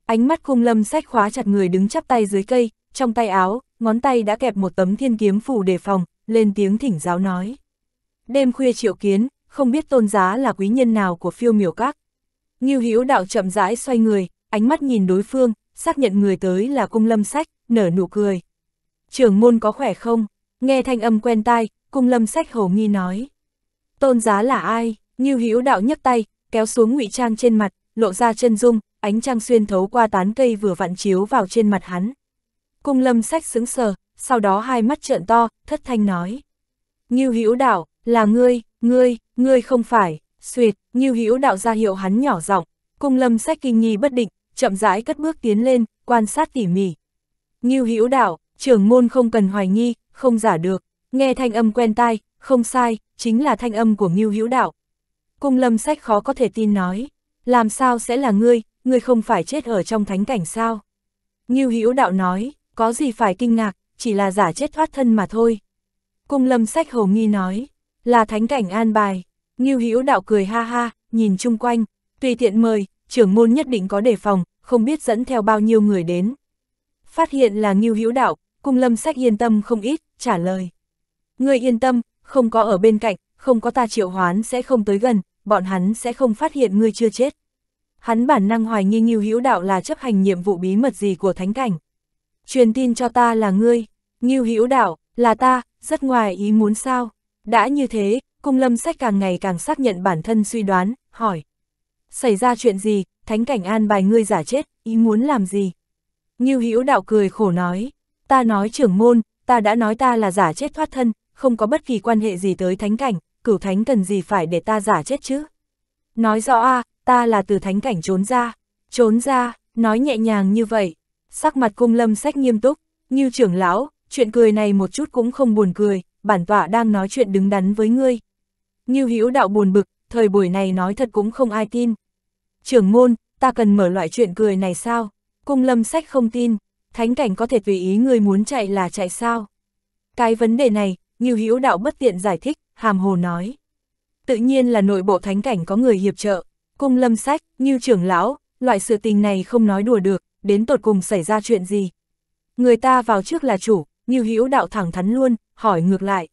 Ánh mắt cung lâm sách khóa chặt người đứng chắp tay dưới cây, trong tay áo, ngón tay đã kẹp một tấm thiên kiếm phủ đề phòng, lên tiếng thỉnh giáo nói. Đêm khuya triệu kiến, không biết tôn giá là quý nhân nào của phiêu miểu các. Nghiêu Hữu đạo chậm rãi xoay người, ánh mắt nhìn đối phương, xác nhận người tới là cung lâm sách, nở nụ cười. Trưởng môn có khỏe không? Nghe thanh âm quen tai, cung lâm sách hầu nghi nói. Tôn giá là ai? Ngưu Hữu đạo nhấc tay, kéo xuống ngụy trang trên mặt, lộ ra chân dung, ánh trăng xuyên thấu qua tán cây vừa vặn chiếu vào trên mặt hắn. Cung lâm sách sững sờ, sau đó hai mắt trợn to, thất thanh nói. Ngưu Hữu đạo, là ngươi, ngươi, ngươi không phải, suyệt, Ngưu Hữu đạo ra hiệu hắn nhỏ giọng, cung lâm sách kinh nghi bất định, chậm rãi cất bước tiến lên, quan sát tỉ mỉ. Ngưu Hữu đạo, trưởng môn không cần hoài nghi, không giả được, nghe thanh âm quen tai, không sai, chính là thanh âm của Ngưu Hữu đạo. Cung lâm sách khó có thể tin nói, làm sao sẽ là ngươi, ngươi không phải chết ở trong thánh cảnh sao? Ngưu Hữu đạo nói, có gì phải kinh ngạc, chỉ là giả chết thoát thân mà thôi. Cung lâm sách hồ nghi nói, là thánh cảnh an bài. Ngưu Hữu đạo cười ha ha, nhìn chung quanh, tùy tiện mời, trưởng môn nhất định có đề phòng, không biết dẫn theo bao nhiêu người đến. Phát hiện là Ngưu Hữu đạo, cung lâm sách yên tâm không ít, trả lời. Người yên tâm, không có ở bên cạnh, không có ta triệu hoán sẽ không tới gần, bọn hắn sẽ không phát hiện ngươi chưa chết. Hắn bản năng hoài nghi Ngưu Hữu đạo là chấp hành nhiệm vụ bí mật gì của thánh cảnh. Truyền tin cho ta là ngươi, Ngưu Hữu đạo, là ta, rất ngoài ý muốn sao? Đã như thế, cung lâm sách càng ngày càng xác nhận bản thân suy đoán, hỏi. Xảy ra chuyện gì, thánh cảnh an bài ngươi giả chết, ý muốn làm gì? Ngưu Hữu đạo cười khổ nói, ta nói trưởng môn, ta đã nói ta là giả chết thoát thân, không có bất kỳ quan hệ gì tới thánh cảnh, cửu thánh cần gì phải để ta giả chết chứ? Nói rõ a ta là từ thánh cảnh trốn ra, trốn ra, nói nhẹ nhàng như vậy. Sắc mặt cung lâm sách nghiêm túc, như trưởng lão, chuyện cười này một chút cũng không buồn cười, bản tọa đang nói chuyện đứng đắn với ngươi. Như hữu đạo buồn bực, thời buổi này nói thật cũng không ai tin. Trưởng môn, ta cần mở loại chuyện cười này sao? Cung lâm sách không tin, thánh cảnh có thể tùy ý người muốn chạy là chạy sao? Cái vấn đề này, Ngưu Hữu đạo bất tiện giải thích, hàm hồ nói. Tự nhiên là nội bộ thánh cảnh có người hiệp trợ, cung lâm sách, Như trưởng lão, loại sự tình này không nói đùa được, đến tột cùng xảy ra chuyện gì. Người ta vào trước là chủ, Ngưu Hữu đạo thẳng thắn luôn, hỏi ngược lại.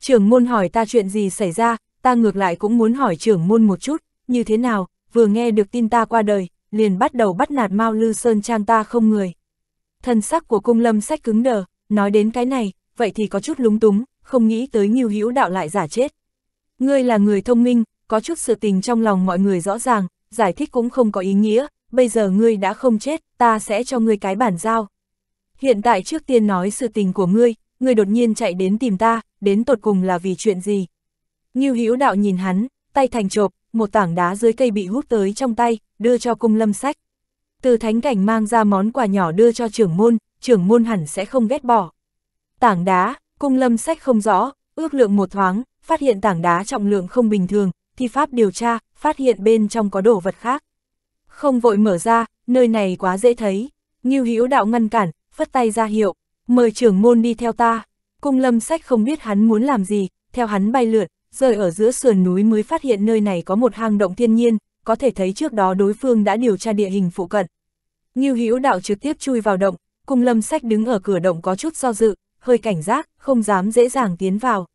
Trưởng môn hỏi ta chuyện gì xảy ra, ta ngược lại cũng muốn hỏi trưởng môn một chút, như thế nào, vừa nghe được tin ta qua đời, liền bắt đầu bắt nạt Mao Lư Sơn Trang ta không người. Thân sắc của cung lâm sách cứng đờ, nói đến cái này, vậy thì có chút lúng túng, không nghĩ tới nghiêu Hữu đạo lại giả chết. Ngươi là người thông minh, có chút sự tình trong lòng mọi người rõ ràng, giải thích cũng không có ý nghĩa, bây giờ ngươi đã không chết, ta sẽ cho ngươi cái bản giao. Hiện tại trước tiên nói sự tình của ngươi, ngươi đột nhiên chạy đến tìm ta, đến tột cùng là vì chuyện gì. Nghiêu Hữu đạo nhìn hắn, tay thành chộp, một tảng đá dưới cây bị hút tới trong tay, đưa cho cung lâm sách. Từ thánh cảnh mang ra món quà nhỏ đưa cho trưởng môn, trưởng môn hẳn sẽ không ghét bỏ. Tảng đá, cung lâm sách không rõ, ước lượng một thoáng, phát hiện tảng đá trọng lượng không bình thường, thi pháp điều tra, phát hiện bên trong có đồ vật khác. Không vội mở ra, nơi này quá dễ thấy. Ngưu Hữu đạo ngăn cản, phất tay ra hiệu, mời trưởng môn đi theo ta. Cung lâm sách không biết hắn muốn làm gì, theo hắn bay lượn, rời ở giữa sườn núi mới phát hiện nơi này có một hang động thiên nhiên, có thể thấy trước đó đối phương đã điều tra địa hình phụ cận. Ngưu Hữu đạo trực tiếp chui vào động, cung lâm sách đứng ở cửa động có chút do dự, hơi cảnh giác, không dám dễ dàng tiến vào.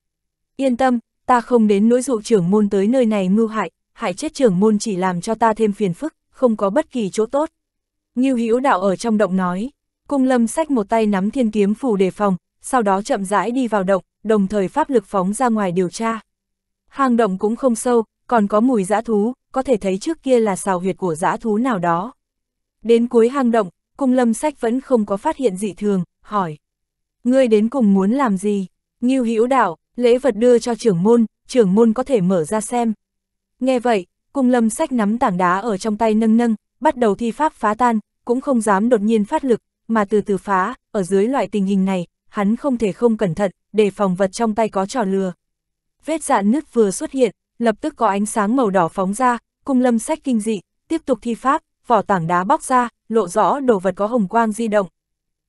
Yên tâm, ta không đến nỗi dụ trưởng môn tới nơi này mưu hại, hại chết trưởng môn chỉ làm cho ta thêm phiền phức, không có bất kỳ chỗ tốt. Ngưu Hữu đạo ở trong động nói, cung lâm sách một tay nắm thiên kiếm phủ đề phòng, sau đó chậm rãi đi vào động, đồng thời pháp lực phóng ra ngoài điều tra. Hang động cũng không sâu, còn có mùi dã thú, có thể thấy trước kia là xào huyệt của dã thú nào đó. Đến cuối hang động, cung lâm sách vẫn không có phát hiện dị thường, hỏi. Ngươi đến cùng muốn làm gì? Ngưu Hữu đạo, lễ vật đưa cho trưởng môn, trưởng môn có thể mở ra xem. Nghe vậy, cung lâm sách nắm tảng đá ở trong tay nâng nâng, bắt đầu thi pháp phá tan, cũng không dám đột nhiên phát lực, mà từ từ phá, ở dưới loại tình hình này, hắn không thể không cẩn thận, để phòng vật trong tay có trò lừa. Vết dạn nứt vừa xuất hiện, lập tức có ánh sáng màu đỏ phóng ra, cung lâm sách kinh dị, tiếp tục thi pháp, vỏ tảng đá bóc ra, lộ rõ đồ vật có hồng quang di động.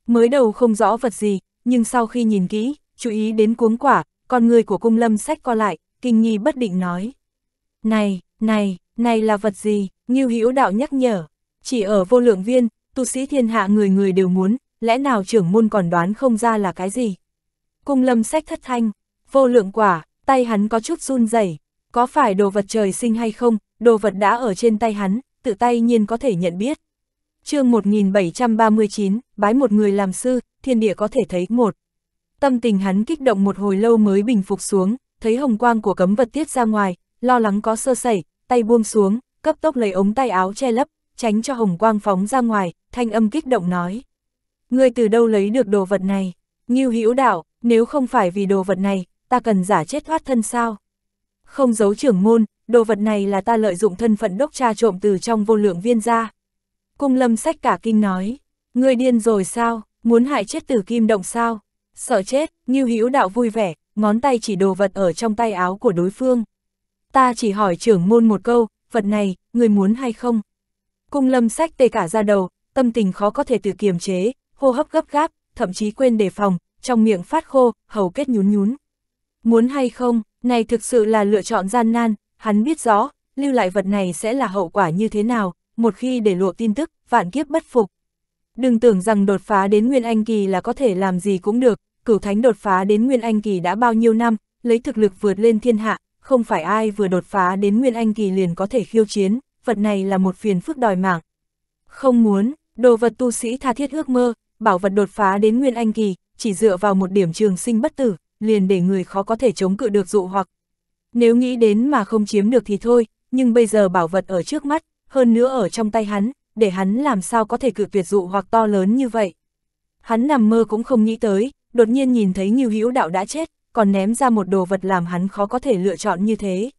Mới đầu không rõ vật gì, nhưng sau khi nhìn kỹ, chú ý đến cuống quả, con người của cung lâm sách co lại, kinh nghi bất định nói. Này, này, này là vật gì, Ngưu Hữu đạo nhắc nhở, chỉ ở vô lượng viên, tu sĩ thiên hạ người người đều muốn, lẽ nào trưởng môn còn đoán không ra là cái gì. Cung lâm sách thất thanh, vô lượng quả, tay hắn có chút run rẩy có phải đồ vật trời sinh hay không, đồ vật đã ở trên tay hắn, tự tay nhiên có thể nhận biết. chương 1739, bái một người làm sư, thiên địa có thể thấy một. Tâm tình hắn kích động một hồi lâu mới bình phục xuống, thấy hồng quang của cấm vật tiết ra ngoài, lo lắng có sơ sẩy, tay buông xuống, cấp tốc lấy ống tay áo che lấp, tránh cho hồng quang phóng ra ngoài, thanh âm kích động nói. Ngươi từ đâu lấy được đồ vật này? Ngưu Hữu đạo, nếu không phải vì đồ vật này, ta cần giả chết thoát thân sao? Không giấu trưởng môn, đồ vật này là ta lợi dụng thân phận đốc tra trộm từ trong vô lượng viên ra. Cung lâm sách cả kinh nói, ngươi điên rồi sao, muốn hại chết tử kim động sao? Sợ chết, Ngưu Hữu đạo vui vẻ, ngón tay chỉ đồ vật ở trong tay áo của đối phương. Ta chỉ hỏi trưởng môn một câu, vật này, người muốn hay không? Cung lâm sách tê cả ra đầu, tâm tình khó có thể tự kiềm chế, hô hấp gấp gáp, thậm chí quên đề phòng, trong miệng phát khô, hầu kết nhún nhún. Muốn hay không, này thực sự là lựa chọn gian nan, hắn biết rõ, lưu lại vật này sẽ là hậu quả như thế nào, một khi để lộ tin tức, vạn kiếp bất phục. Đừng tưởng rằng đột phá đến Nguyên Anh Kỳ là có thể làm gì cũng được, cửu thánh đột phá đến Nguyên Anh Kỳ đã bao nhiêu năm, lấy thực lực vượt lên thiên hạ, không phải ai vừa đột phá đến Nguyên Anh Kỳ liền có thể khiêu chiến, vật này là một phiền phức đòi mạng. Không muốn, đồ vật tu sĩ tha thiết ước mơ, bảo vật đột phá đến Nguyên Anh Kỳ, chỉ dựa vào một điểm trường sinh bất tử, liền để người khó có thể chống cự được dụ hoặc. Nếu nghĩ đến mà không chiếm được thì thôi, nhưng bây giờ bảo vật ở trước mắt, hơn nữa ở trong tay hắn, để hắn làm sao có thể cự tuyệt dụ hoặc to lớn như vậy. Hắn nằm mơ cũng không nghĩ tới, đột nhiên nhìn thấy Ngưu Hữu Đạo đã chết, còn ném ra một đồ vật làm hắn khó có thể lựa chọn như thế.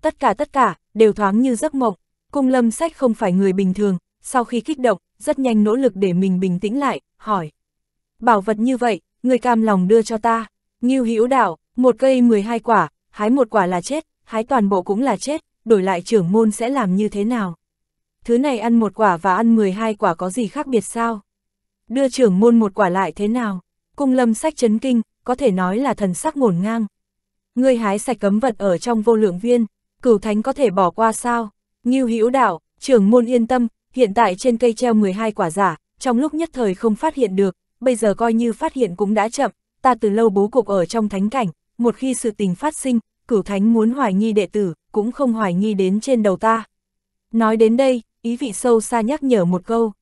Tất cả tất cả, đều thoáng như giấc mộng, cung lâm sách không phải người bình thường, sau khi kích động, rất nhanh nỗ lực để mình bình tĩnh lại, hỏi. Bảo vật như vậy, người cam lòng đưa cho ta. Ngưu Hữu Đạo, một cây 12 quả, hái một quả là chết, hái toàn bộ cũng là chết, đổi lại trưởng môn sẽ làm như thế nào? thứ này ăn một quả và ăn 12 quả có gì khác biệt sao? Đưa trưởng môn một quả lại thế nào? Cung lâm sách chấn kinh, có thể nói là thần sắc ngổn ngang. Ngươi hái sạch cấm vật ở trong vô lượng viên, cửu thánh có thể bỏ qua sao? Ngưu hữu đạo, trưởng môn yên tâm, hiện tại trên cây treo 12 quả giả, trong lúc nhất thời không phát hiện được, bây giờ coi như phát hiện cũng đã chậm, ta từ lâu bố cục ở trong thánh cảnh, một khi sự tình phát sinh, cửu thánh muốn hoài nghi đệ tử, cũng không hoài nghi đến trên đầu ta. Nói đến đây, ý vị sâu xa nhắc nhở một câu.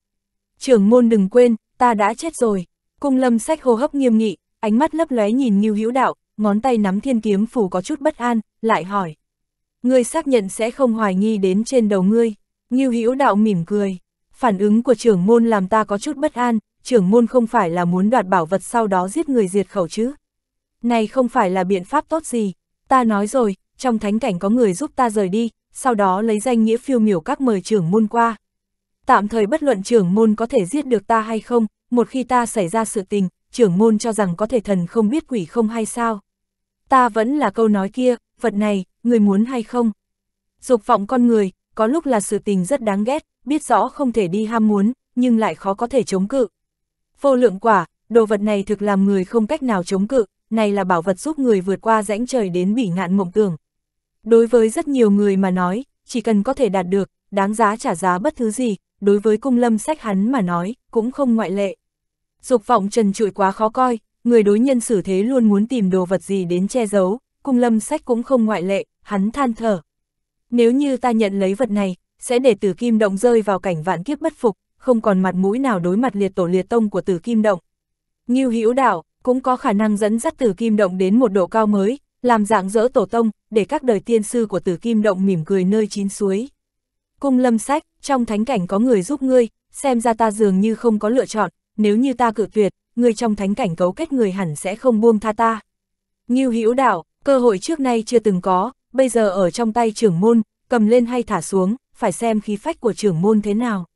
Trưởng môn đừng quên, ta đã chết rồi. Cung lâm sách hô hấp nghiêm nghị, ánh mắt lấp lóe nhìn Ngưu Hữu Đạo, ngón tay nắm thiên kiếm phủ có chút bất an, lại hỏi. Ngươi xác nhận sẽ không hoài nghi đến trên đầu ngươi. Ngưu Hữu Đạo mỉm cười. Phản ứng của trưởng môn làm ta có chút bất an, trưởng môn không phải là muốn đoạt bảo vật sau đó giết người diệt khẩu chứ. Này không phải là biện pháp tốt gì, ta nói rồi, trong thánh cảnh có người giúp ta rời đi, sau đó lấy danh nghĩa phiêu miểu các mời trưởng môn qua. Tạm thời bất luận trưởng môn có thể giết được ta hay không, một khi ta xảy ra sự tình, trưởng môn cho rằng có thể thần không biết quỷ không hay sao. Ta vẫn là câu nói kia, vật này, người muốn hay không? Dục vọng con người, có lúc là sự tình rất đáng ghét, biết rõ không thể đi ham muốn, nhưng lại khó có thể chống cự. Vô lượng quả, đồ vật này thực làm người không cách nào chống cự, này là bảo vật giúp người vượt qua rãnh trời đến bỉ ngạn mộng tưởng. Đối với rất nhiều người mà nói, chỉ cần có thể đạt được, đáng giá trả giá bất thứ gì, đối với cung lâm sách hắn mà nói, cũng không ngoại lệ. Dục vọng trần trụi quá khó coi, người đối nhân xử thế luôn muốn tìm đồ vật gì đến che giấu, cung lâm sách cũng không ngoại lệ, hắn than thở. Nếu như ta nhận lấy vật này, sẽ để tử kim động rơi vào cảnh vạn kiếp bất phục, không còn mặt mũi nào đối mặt liệt tổ liệt tông của tử kim động. Ngưu hữu đạo, cũng có khả năng dẫn dắt tử kim động đến một độ cao mới, làm dạng dỡ tổ tông, để các đời tiên sư của tử kim động mỉm cười nơi chín suối. Cung lâm sách, trong thánh cảnh có người giúp ngươi, xem ra ta dường như không có lựa chọn, nếu như ta cự tuyệt, ngươi trong thánh cảnh cấu kết người hẳn sẽ không buông tha ta. Ngưu hữu đạo, cơ hội trước nay chưa từng có, bây giờ ở trong tay trưởng môn, cầm lên hay thả xuống, phải xem khí phách của trưởng môn thế nào.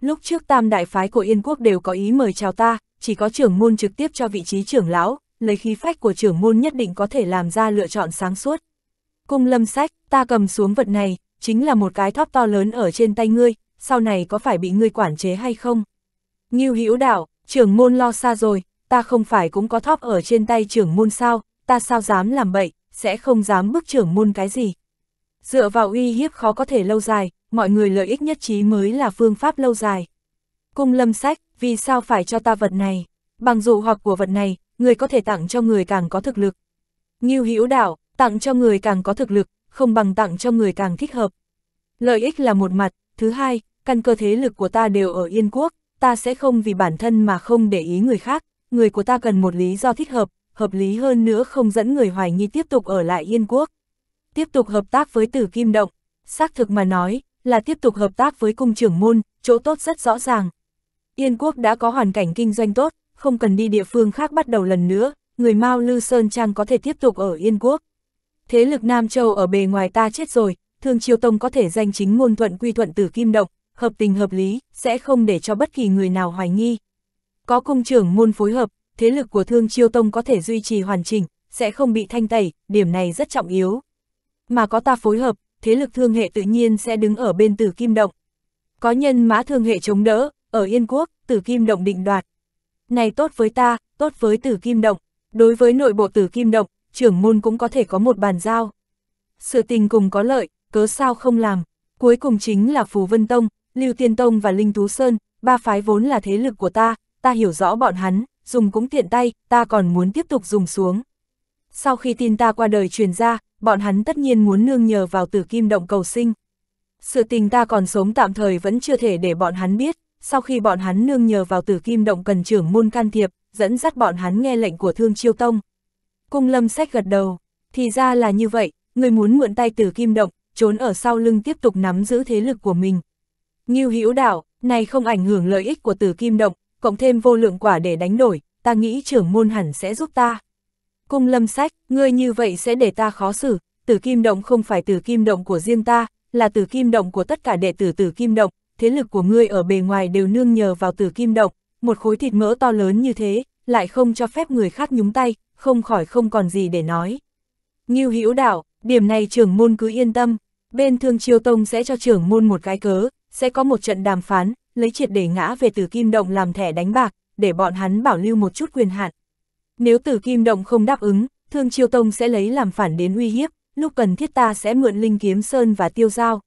Lúc trước tam đại phái của Yên Quốc đều có ý mời chào ta, chỉ có trưởng môn trực tiếp cho vị trí trưởng lão, lấy khí phách của trưởng môn nhất định có thể làm ra lựa chọn sáng suốt. Cung lâm sách, ta cầm xuống vật này, chính là một cái thóp to lớn ở trên tay ngươi, sau này có phải bị ngươi quản chế hay không? Ngưu hữu đạo, trưởng môn lo xa rồi, ta không phải cũng có thóp ở trên tay trưởng môn sao, ta sao dám làm bậy, sẽ không dám bức trưởng môn cái gì. Dựa vào uy hiếp khó có thể lâu dài, mọi người lợi ích nhất trí mới là phương pháp lâu dài. Cung lâm sách, vì sao phải cho ta vật này? Bằng dụ hoặc của vật này, người có thể tặng cho người càng có thực lực. Ngưu hữu đạo, tặng cho người càng có thực lực, không bằng tặng cho người càng thích hợp. Lợi ích là một mặt, thứ hai, căn cơ thế lực của ta đều ở Yên Quốc, ta sẽ không vì bản thân mà không để ý người khác, người của ta cần một lý do thích hợp, hợp lý hơn nữa không dẫn người hoài nghi tiếp tục ở lại Yên Quốc. Tiếp tục hợp tác với Tử Kim Động, xác thực mà nói, là tiếp tục hợp tác với cung trưởng môn, chỗ tốt rất rõ ràng. Yên Quốc đã có hoàn cảnh kinh doanh tốt, không cần đi địa phương khác bắt đầu lần nữa, người Mao Lư Sơn Trang có thể tiếp tục ở Yên Quốc. Thế lực Nam Châu ở bề ngoài ta chết rồi, Thương Chiêu Tông có thể danh chính ngôn thuận quy thuận tử kim động, hợp tình hợp lý, sẽ không để cho bất kỳ người nào hoài nghi. Có cung trưởng môn phối hợp, thế lực của Thương Chiêu Tông có thể duy trì hoàn chỉnh, sẽ không bị thanh tẩy, điểm này rất trọng yếu. Mà có ta phối hợp, thế lực thương hệ tự nhiên sẽ đứng ở bên tử kim động. Có nhân mã thương hệ chống đỡ, ở Yên Quốc, tử kim động định đoạt. Này tốt với ta, tốt với tử kim động, đối với nội bộ tử kim động, trưởng môn cũng có thể có một bàn giao. Sự tình cùng có lợi, cớ sao không làm. Cuối cùng chính là Phù Vân Tông, Lưu Tiên Tông và Linh Tú Sơn, ba phái vốn là thế lực của ta, ta hiểu rõ bọn hắn, dùng cũng tiện tay, ta còn muốn tiếp tục dùng xuống. Sau khi tin ta qua đời truyền ra, bọn hắn tất nhiên muốn nương nhờ vào tử kim động cầu sinh. Sự tình ta còn sống tạm thời vẫn chưa thể để bọn hắn biết, sau khi bọn hắn nương nhờ vào tử kim động cần trưởng môn can thiệp, dẫn dắt bọn hắn nghe lệnh của thương chiêu tông. Cung lâm sách gật đầu, thì ra là như vậy, người muốn mượn tay tử kim động, trốn ở sau lưng tiếp tục nắm giữ thế lực của mình. Ngưu hữu đạo, này không ảnh hưởng lợi ích của tử kim động, cộng thêm vô lượng quả để đánh đổi, ta nghĩ trưởng môn hẳn sẽ giúp ta. Cung lâm sách, ngươi như vậy sẽ để ta khó xử, tử kim động không phải tử kim động của riêng ta, là tử kim động của tất cả đệ tử tử kim động, thế lực của ngươi ở bề ngoài đều nương nhờ vào tử kim động, một khối thịt mỡ to lớn như thế, lại không cho phép người khác nhúng tay, không khỏi không còn gì để nói. Ngưu hữu đạo, điểm này trưởng môn cứ yên tâm, bên thương chiêu tông sẽ cho trưởng môn một cái cớ, sẽ có một trận đàm phán, lấy triệt để ngã về Tử Kim Động làm thẻ đánh bạc, để bọn hắn bảo lưu một chút quyền hạn. Nếu Tử Kim Động không đáp ứng, Thương Chiêu Tông sẽ lấy làm phản đến uy hiếp, lúc cần thiết ta sẽ mượn Linh Kiếm Sơn và Tiêu Giao.